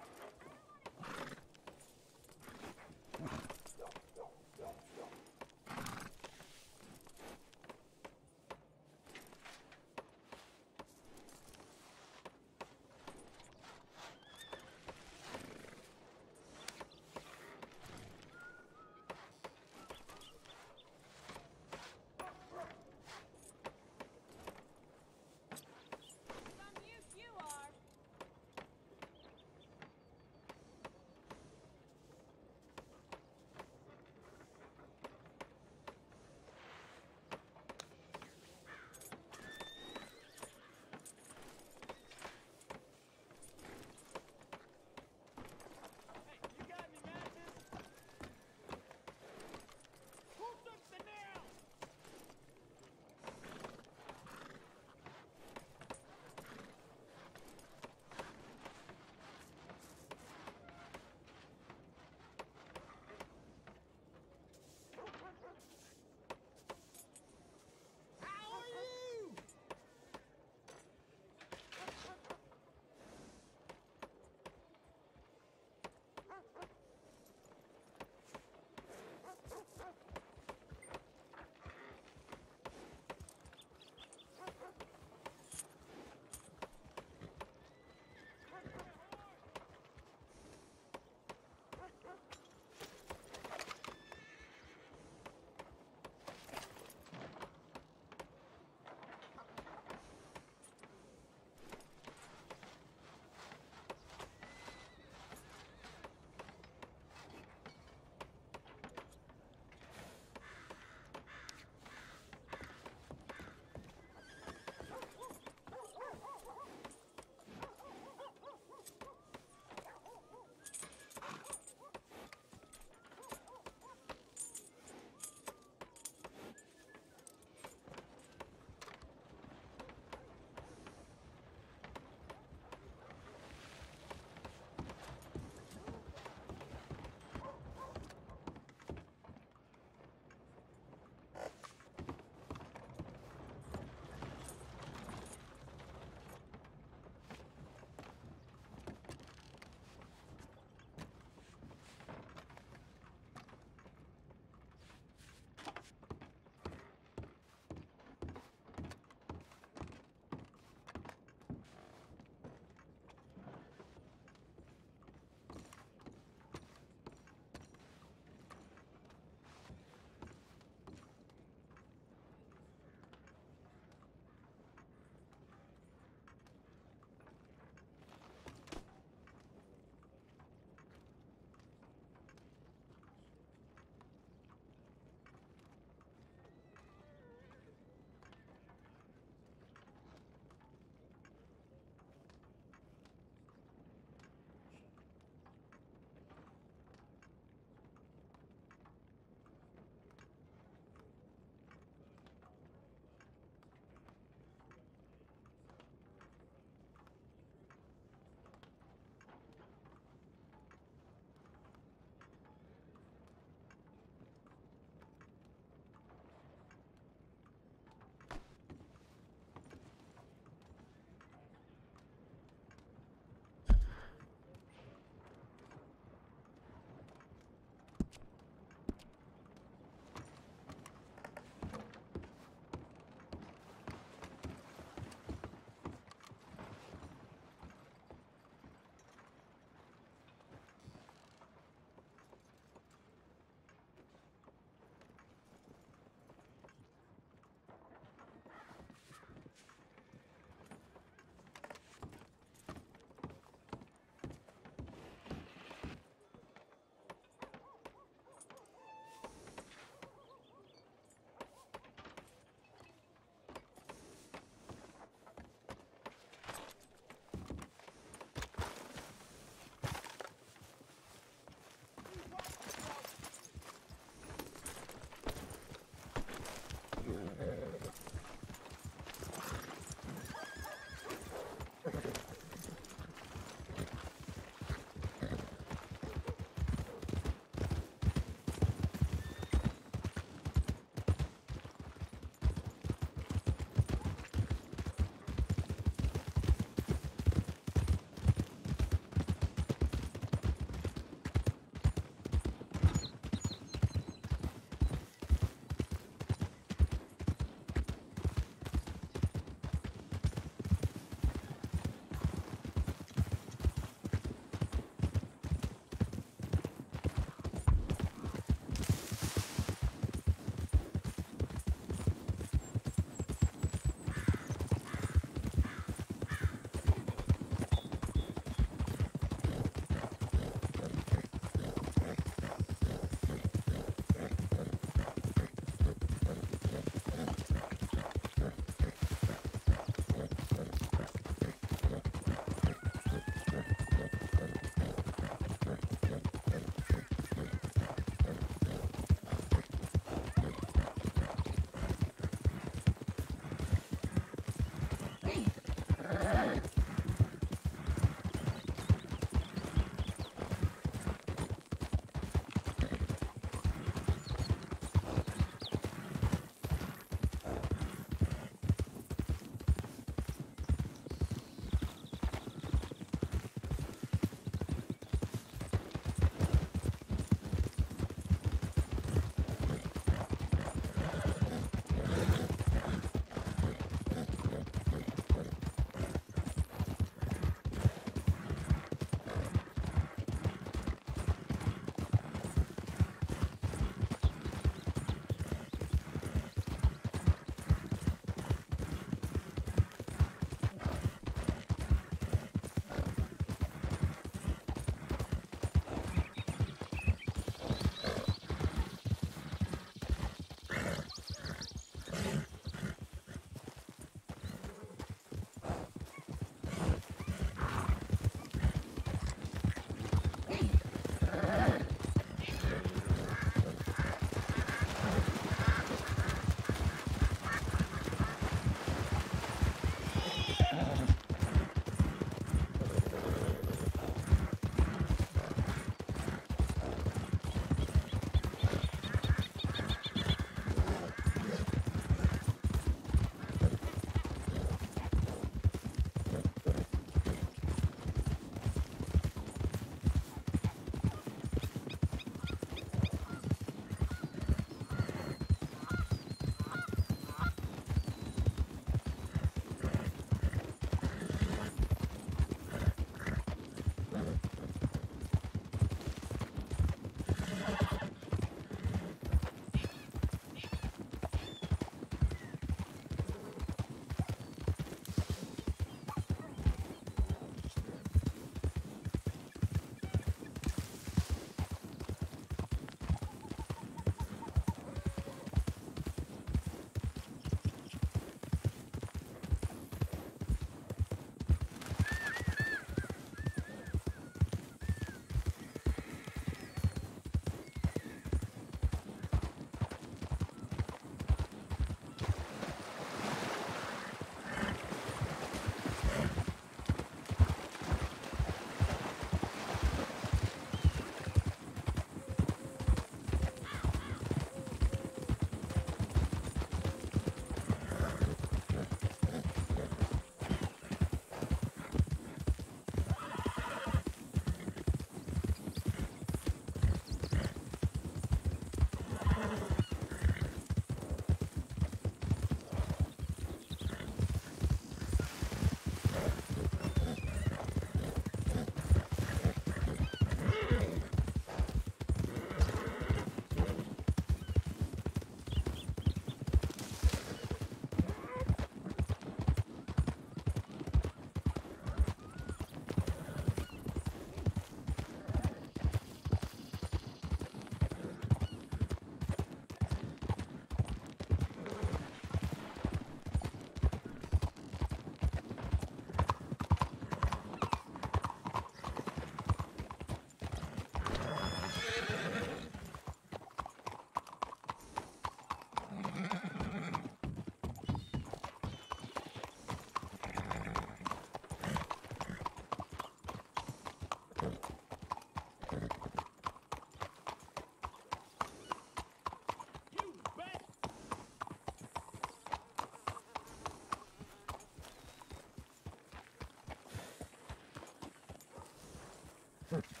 Hmm.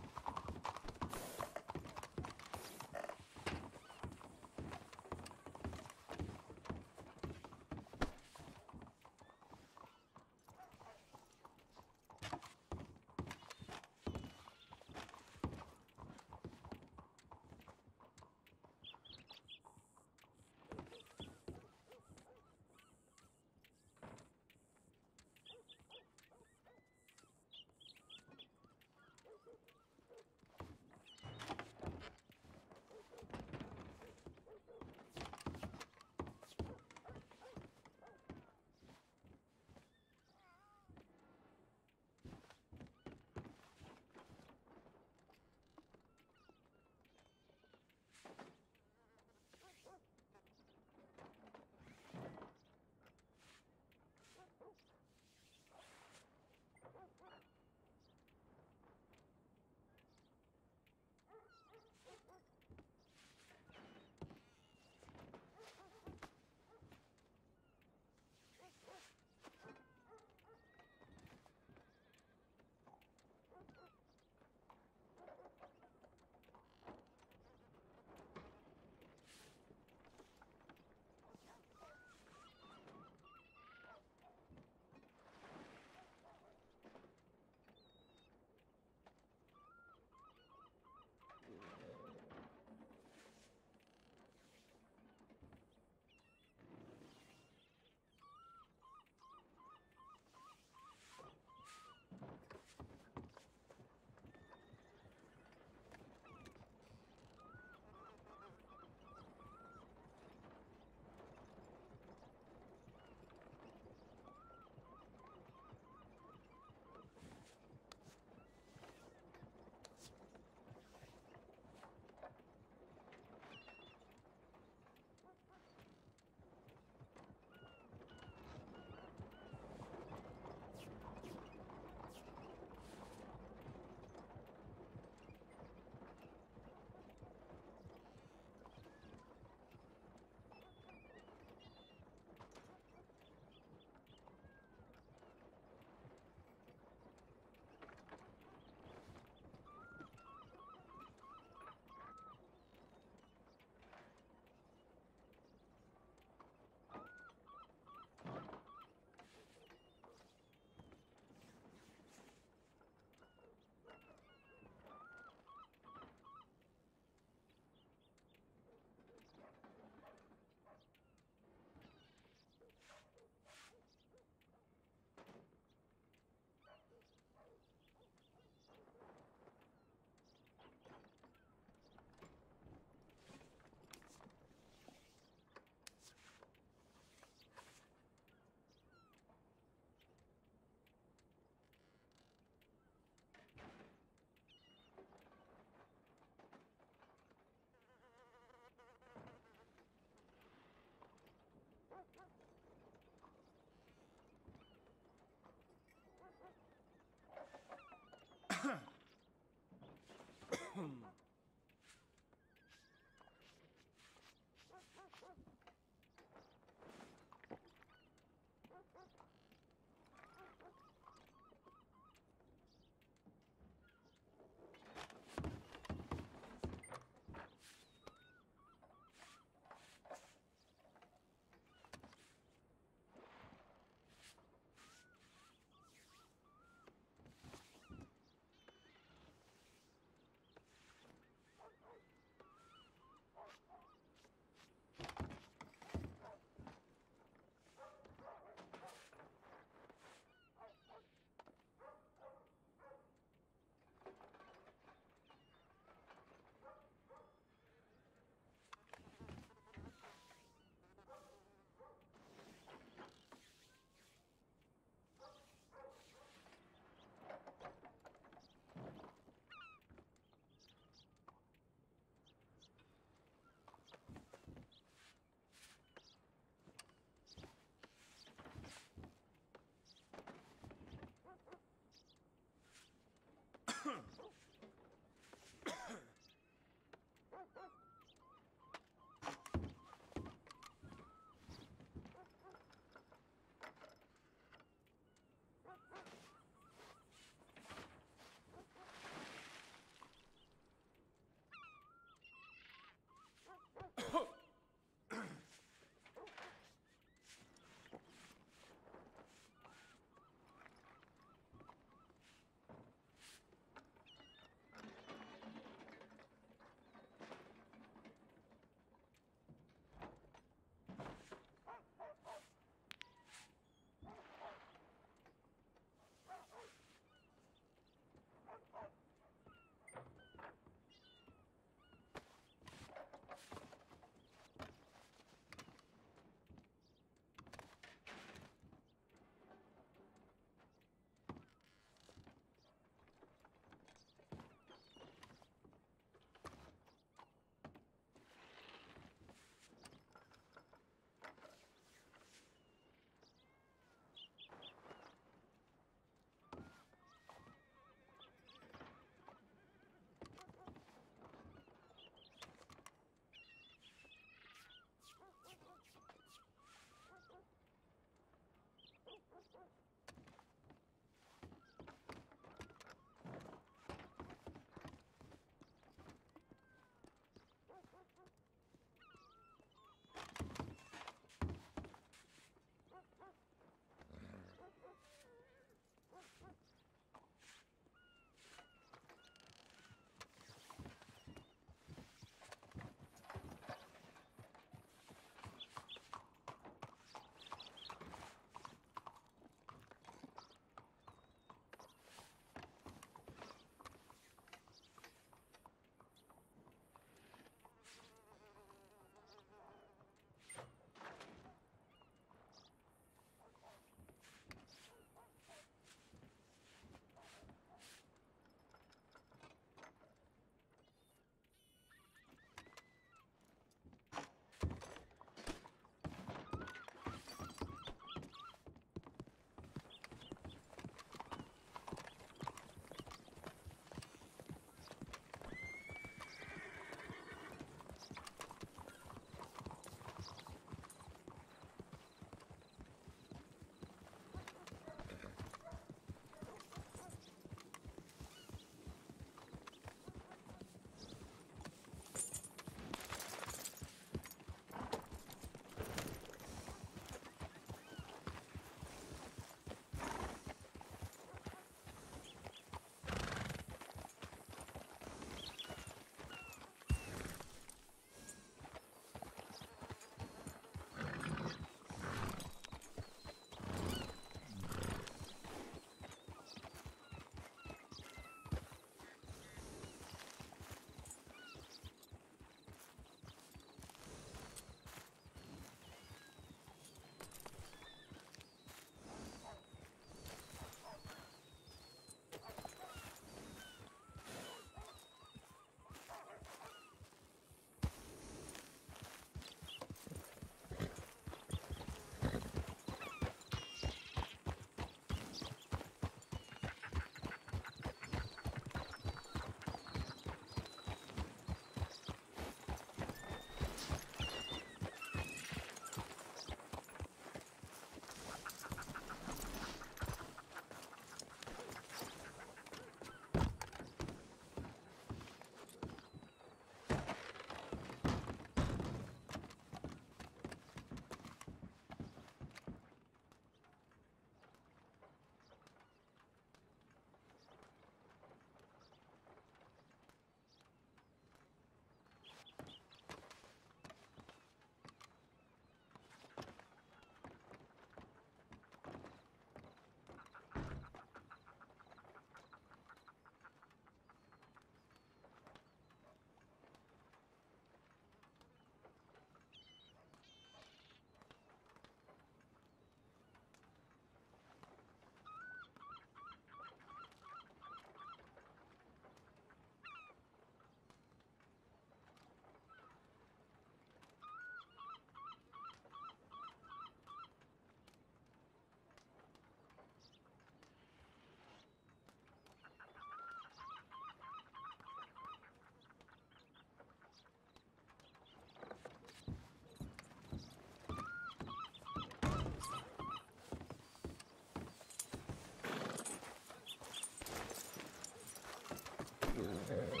Okay.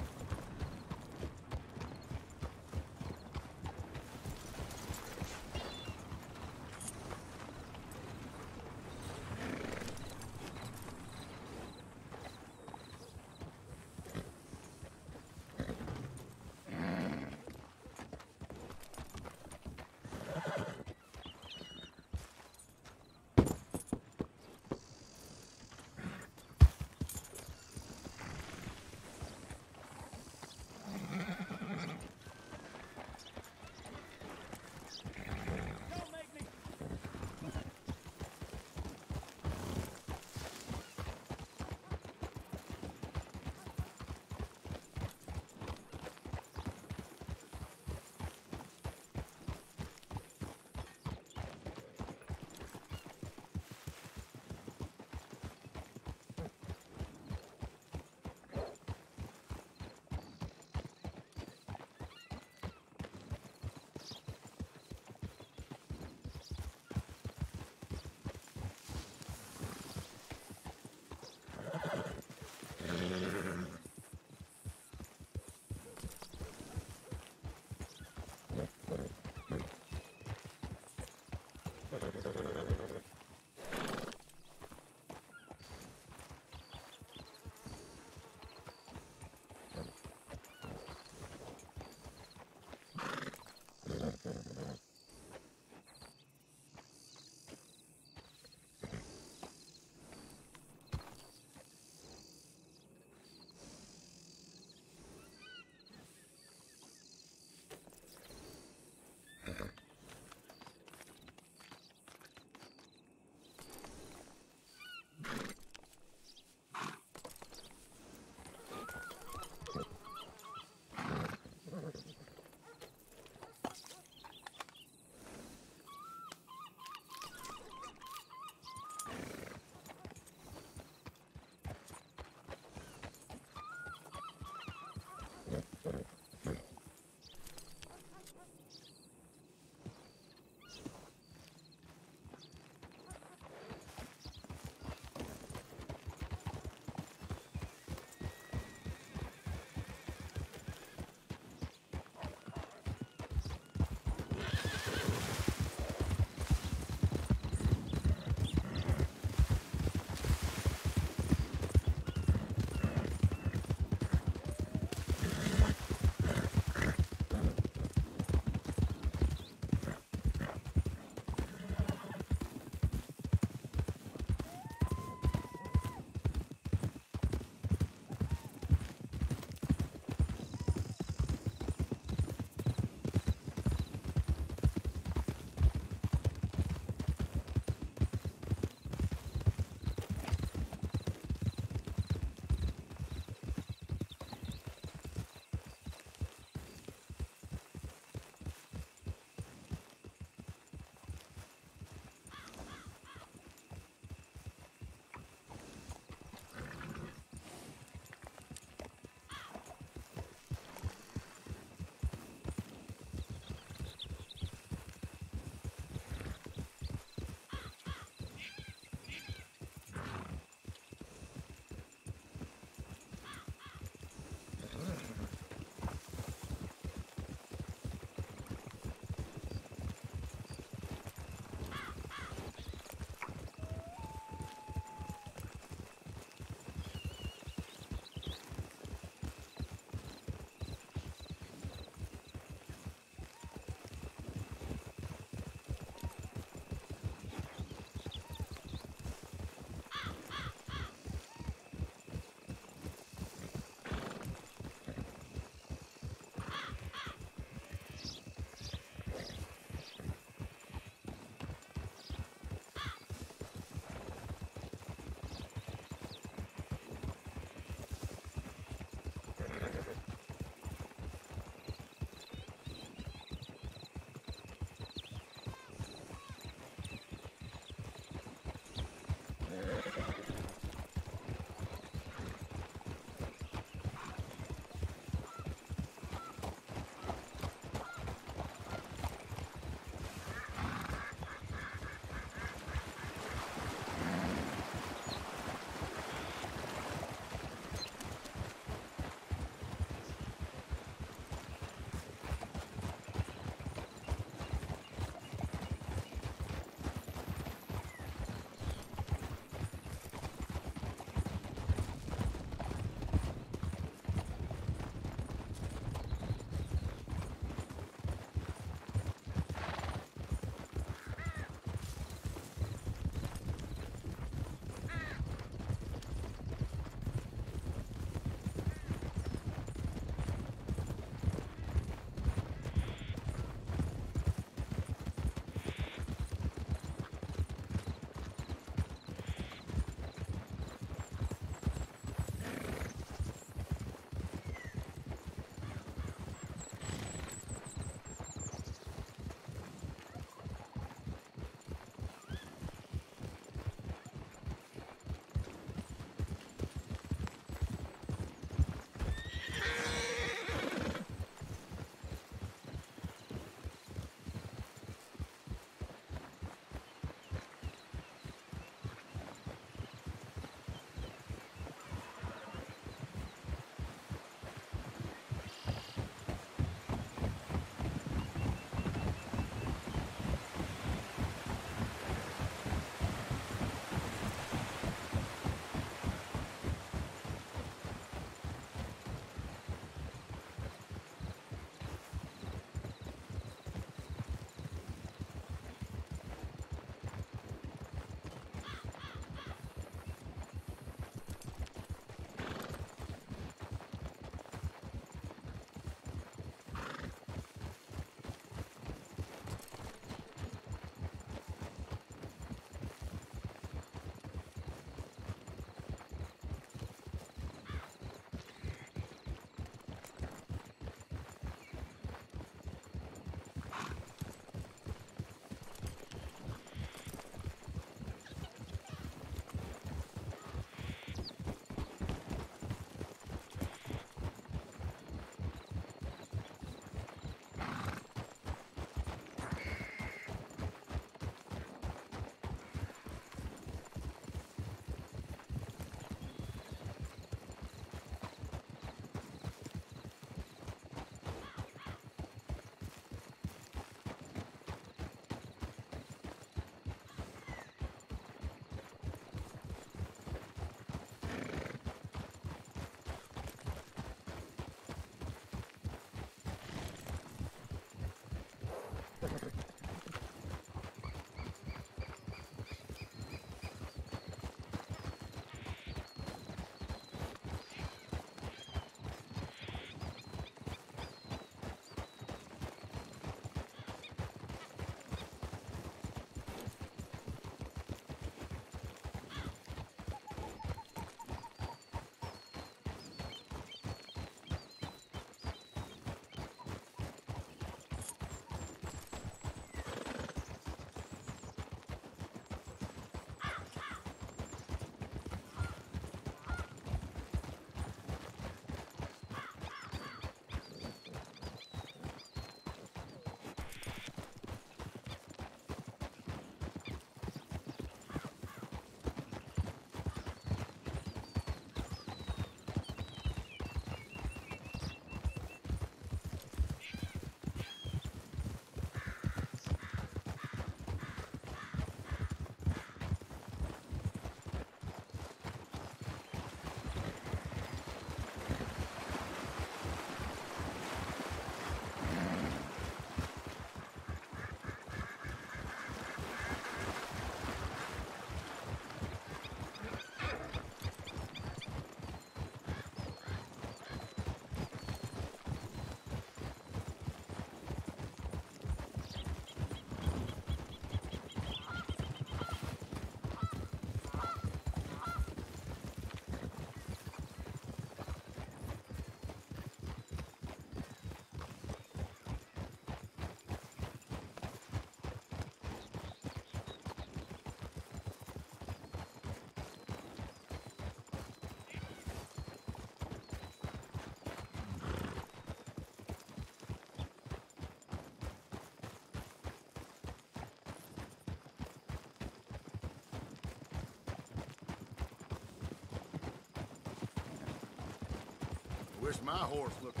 Wish my horse looked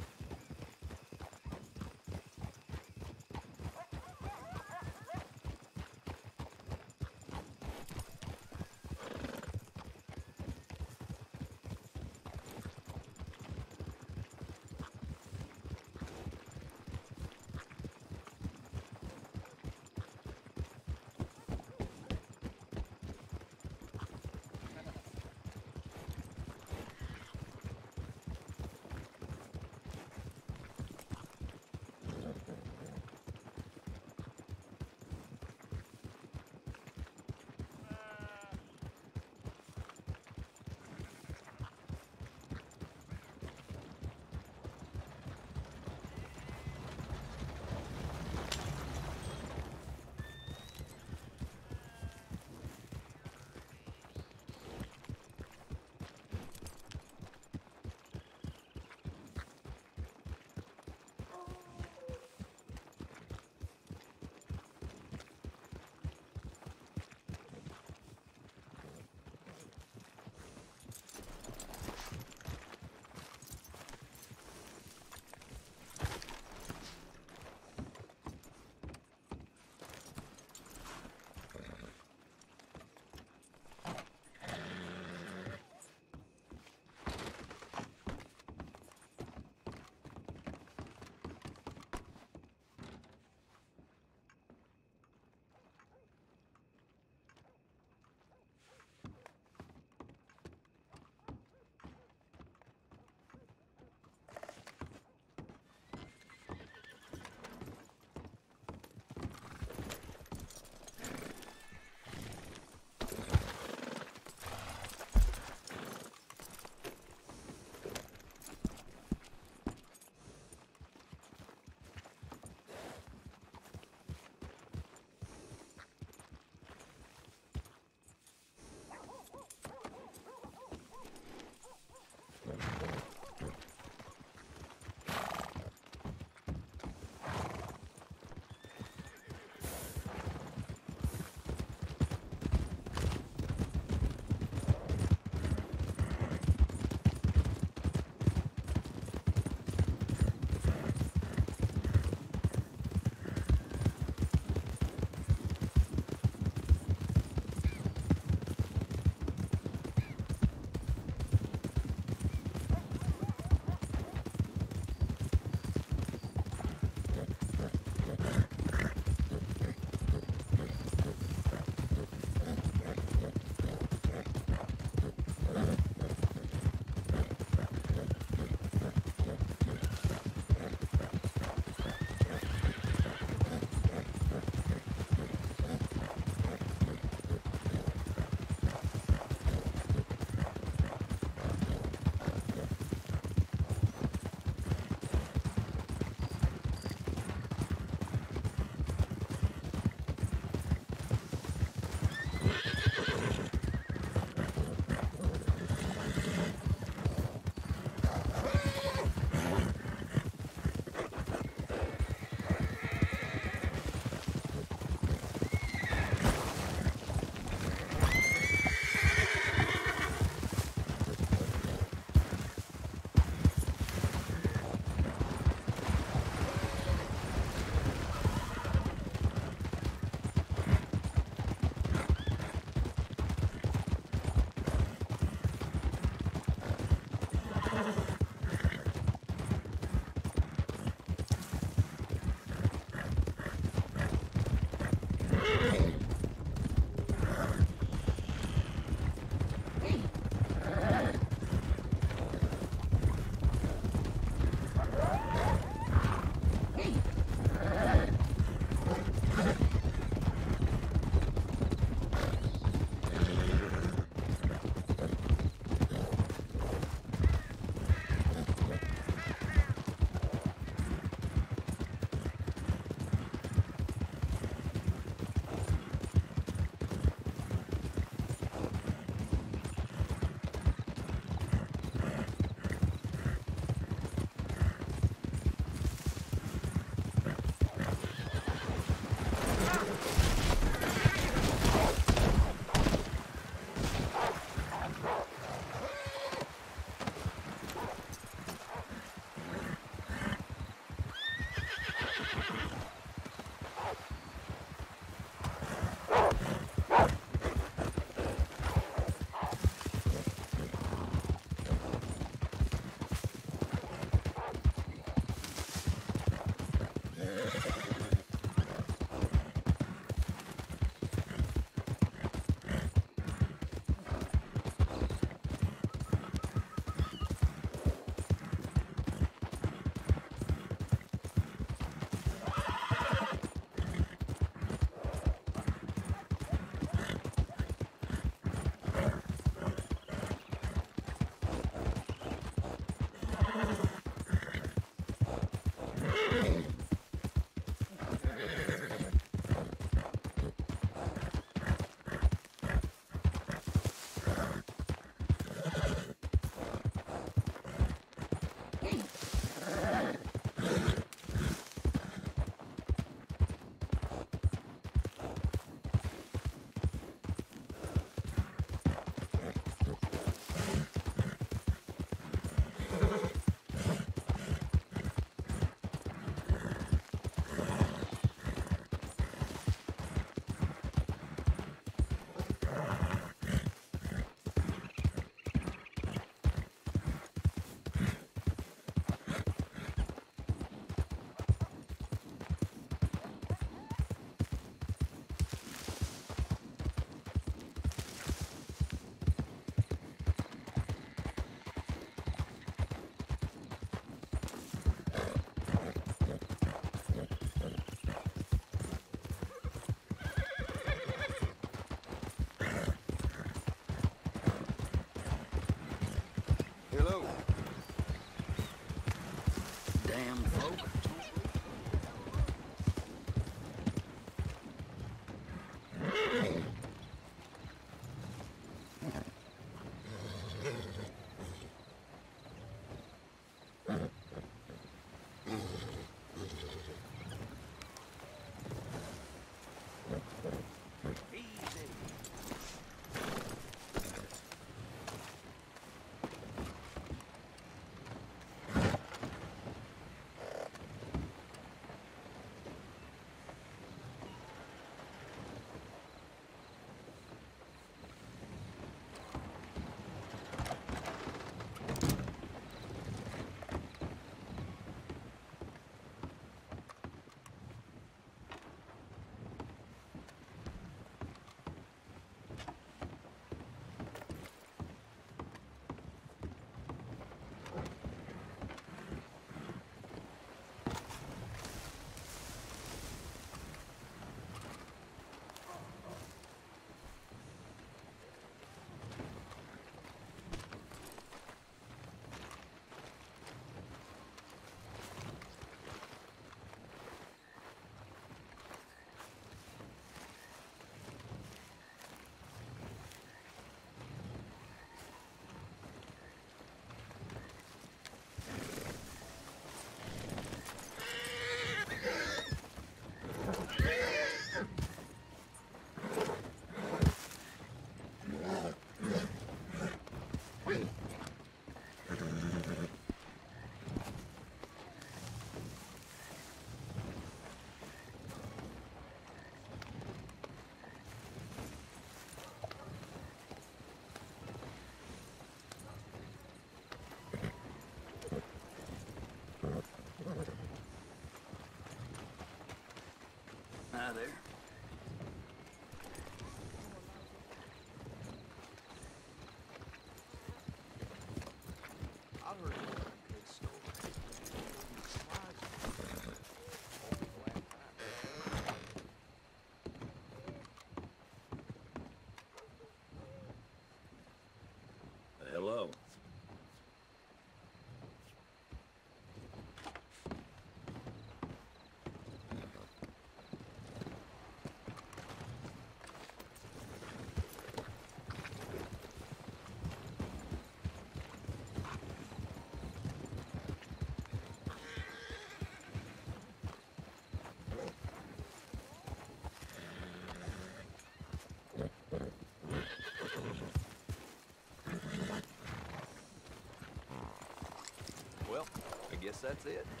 guess that's it.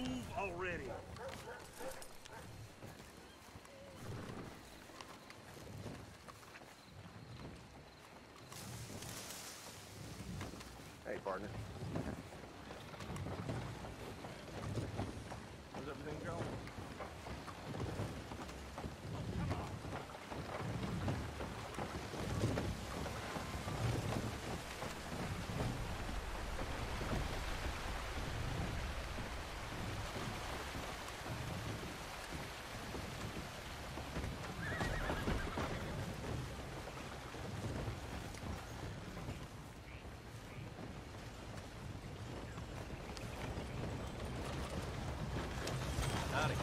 Move already. Hey, partner. How's everything going? Howdy.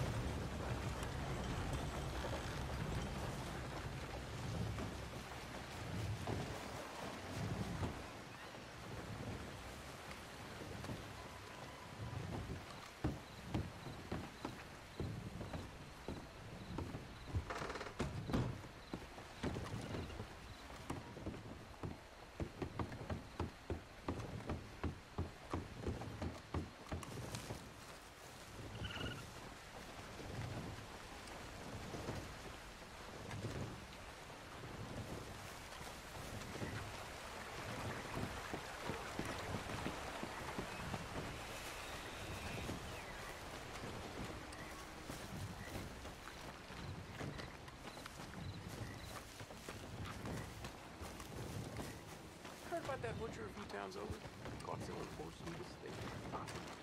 Heard about that butcher a few towns over. Caught selling horse meat steak.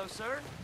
Hello, sir.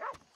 Ah!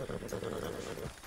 どうぞどうぞどうぞどうぞ。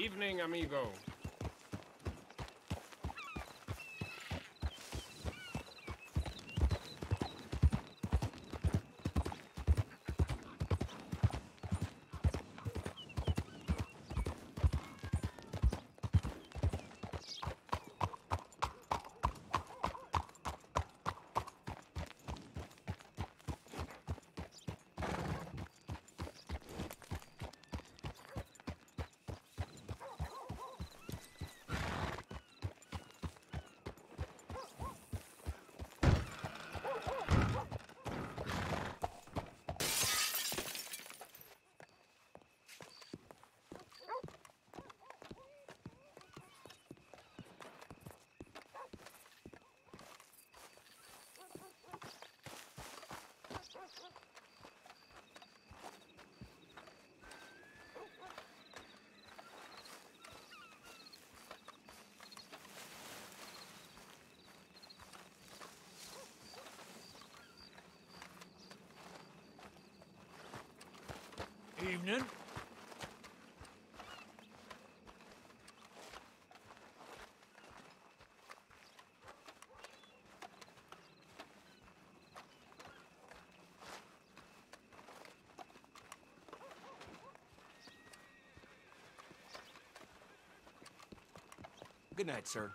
Evening, amigo. Evening. Good night, sir.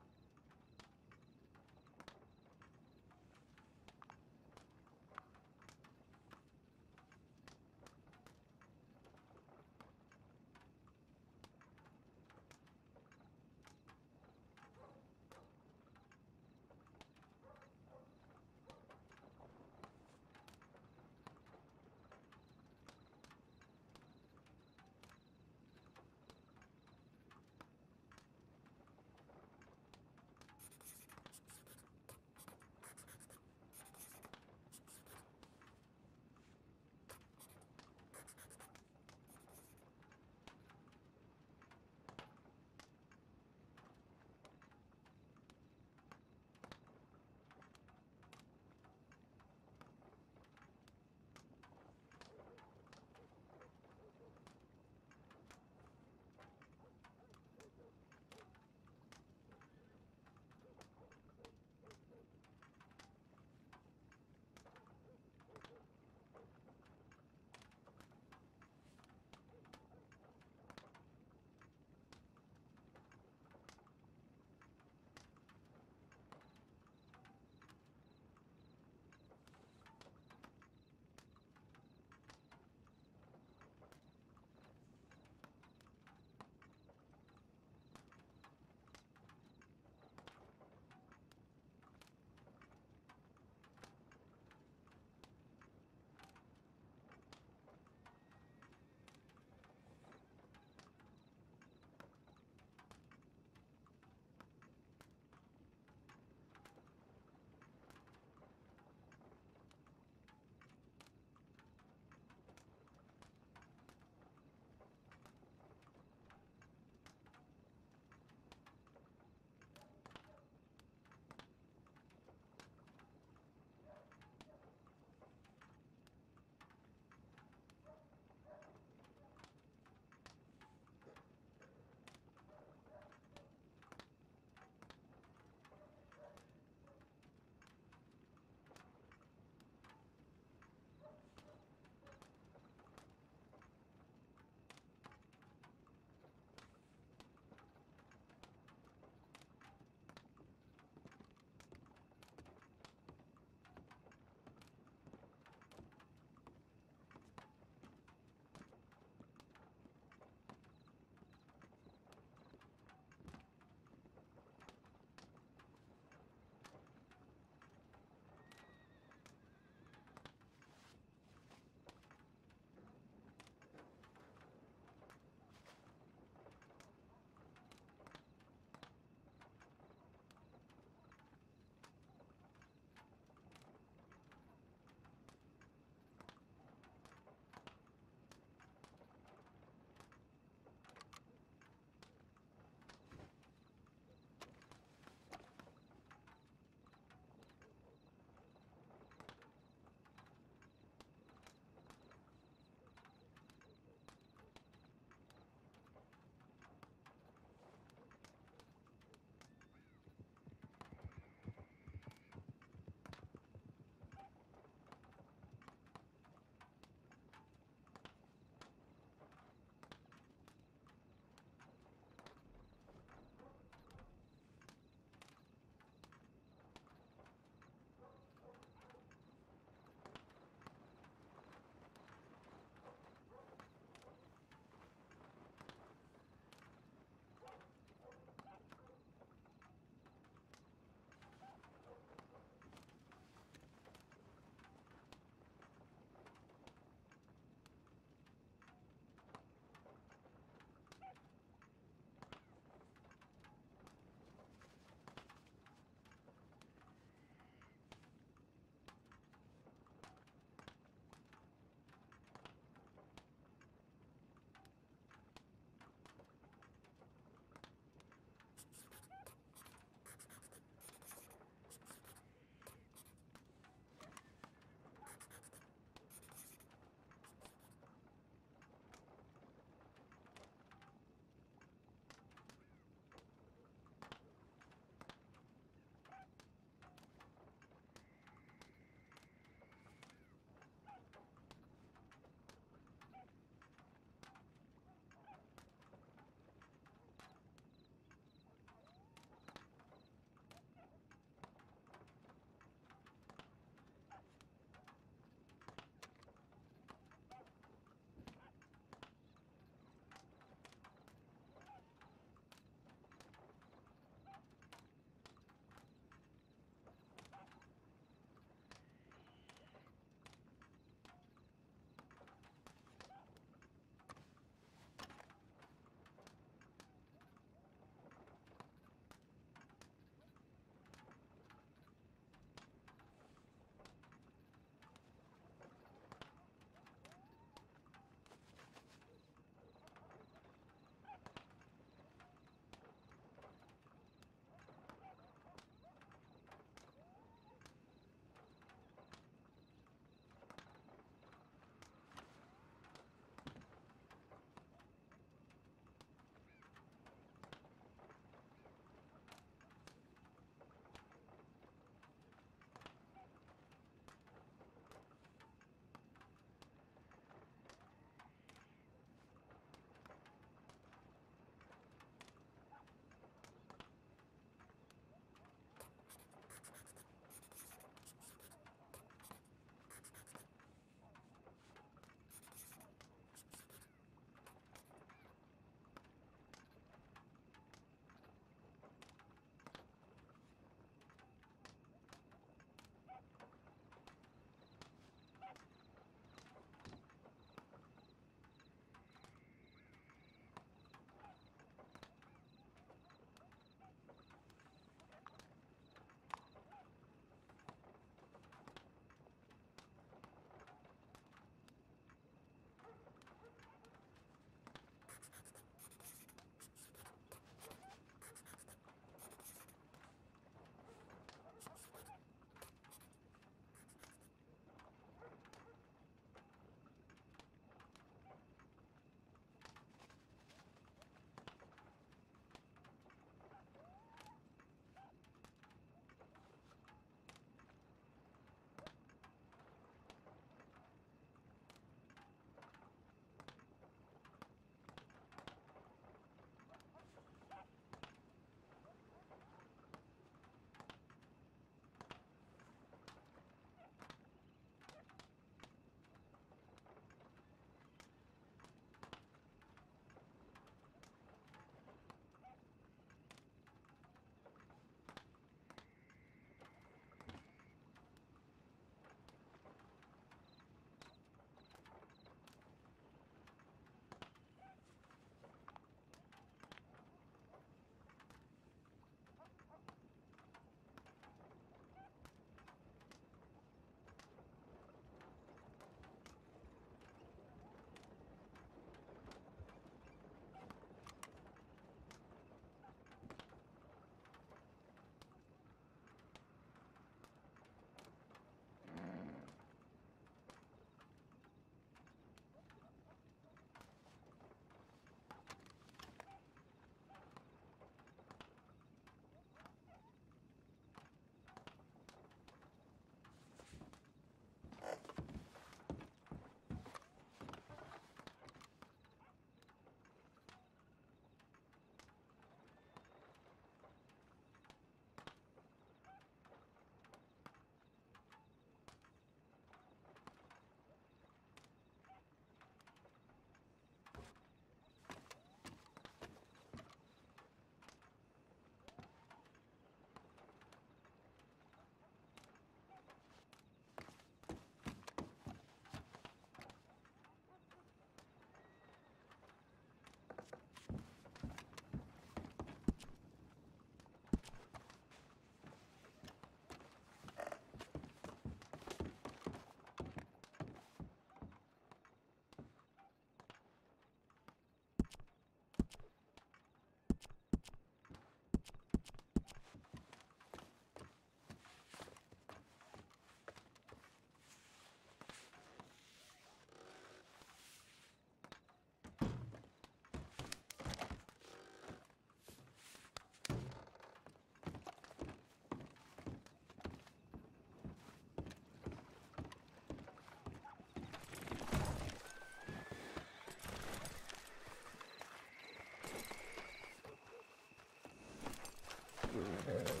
Yeah.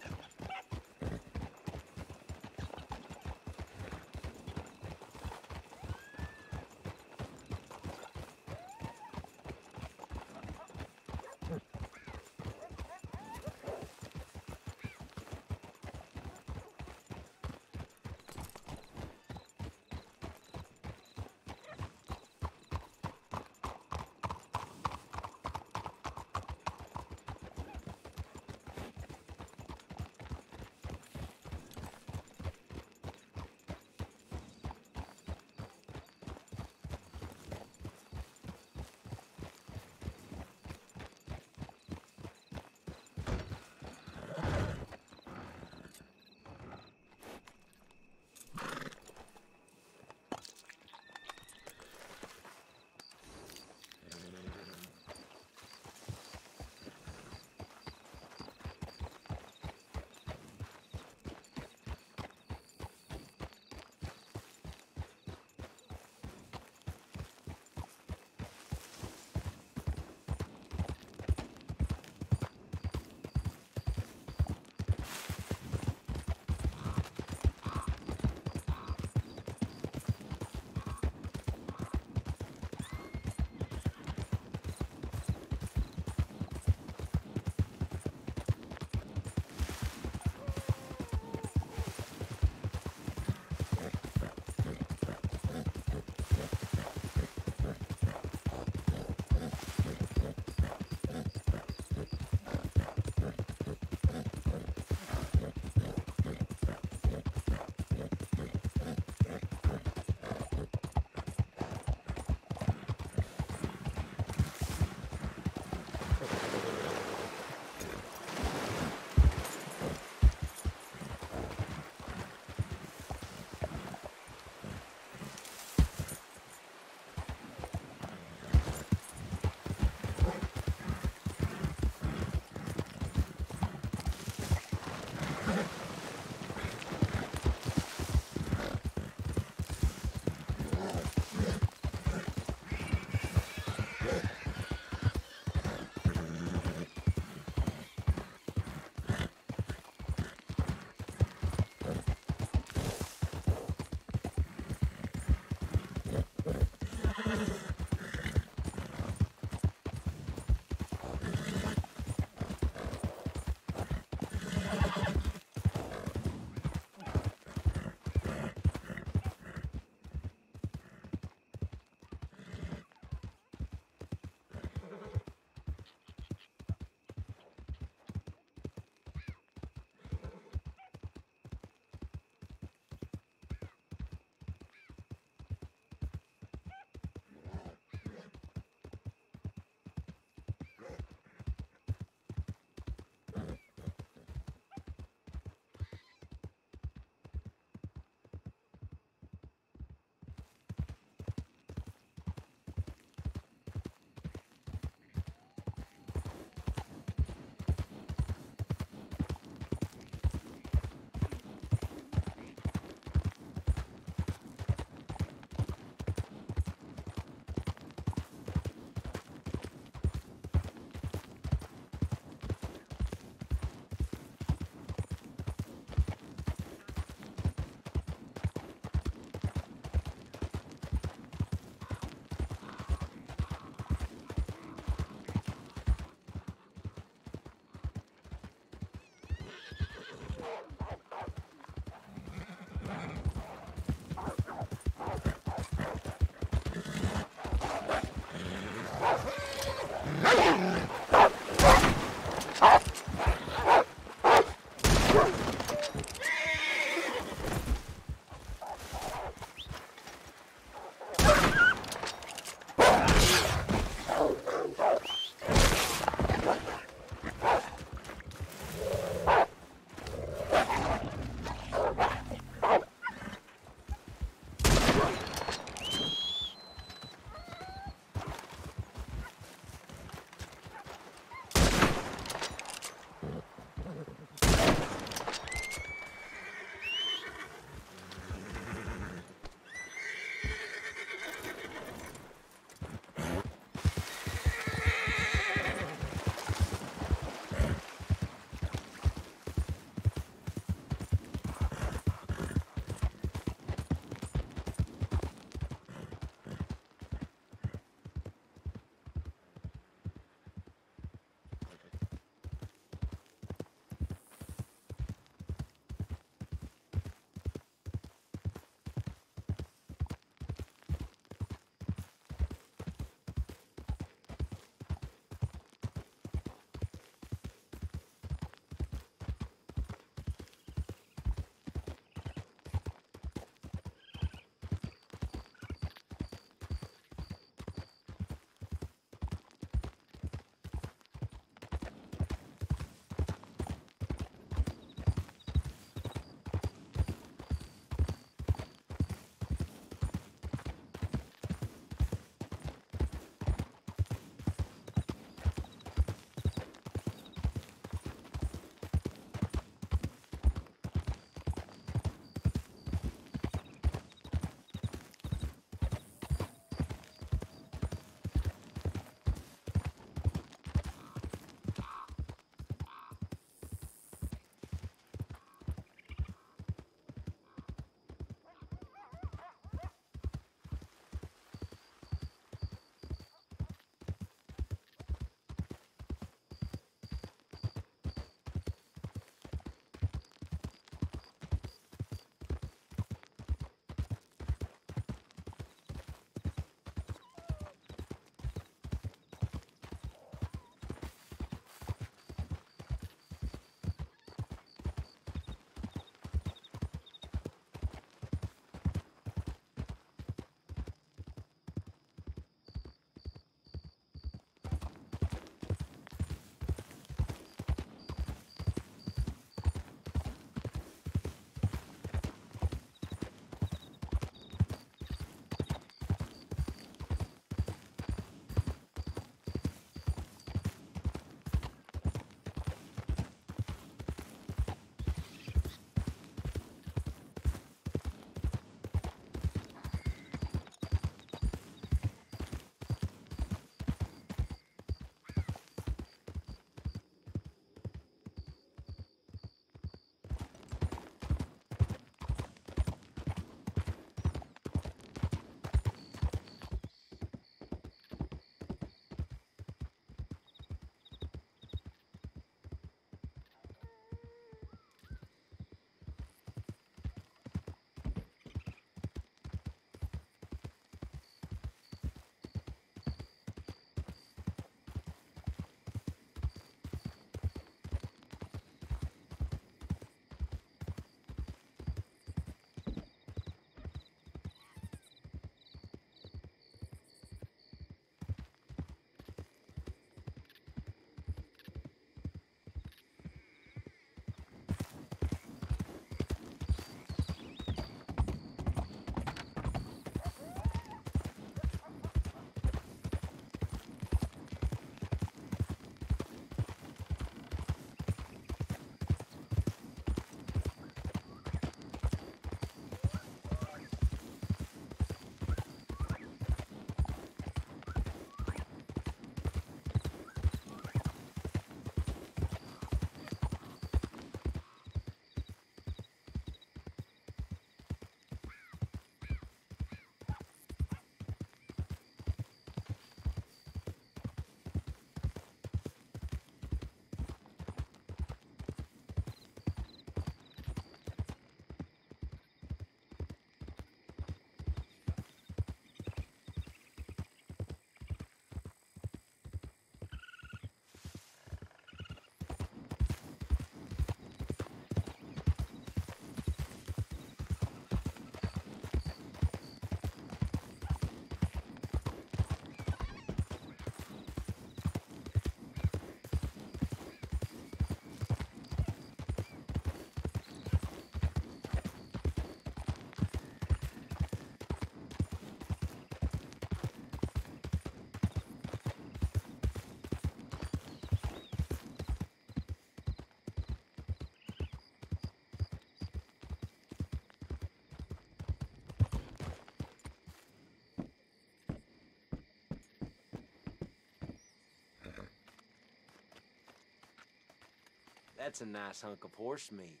That's a nice hunk of horse meat.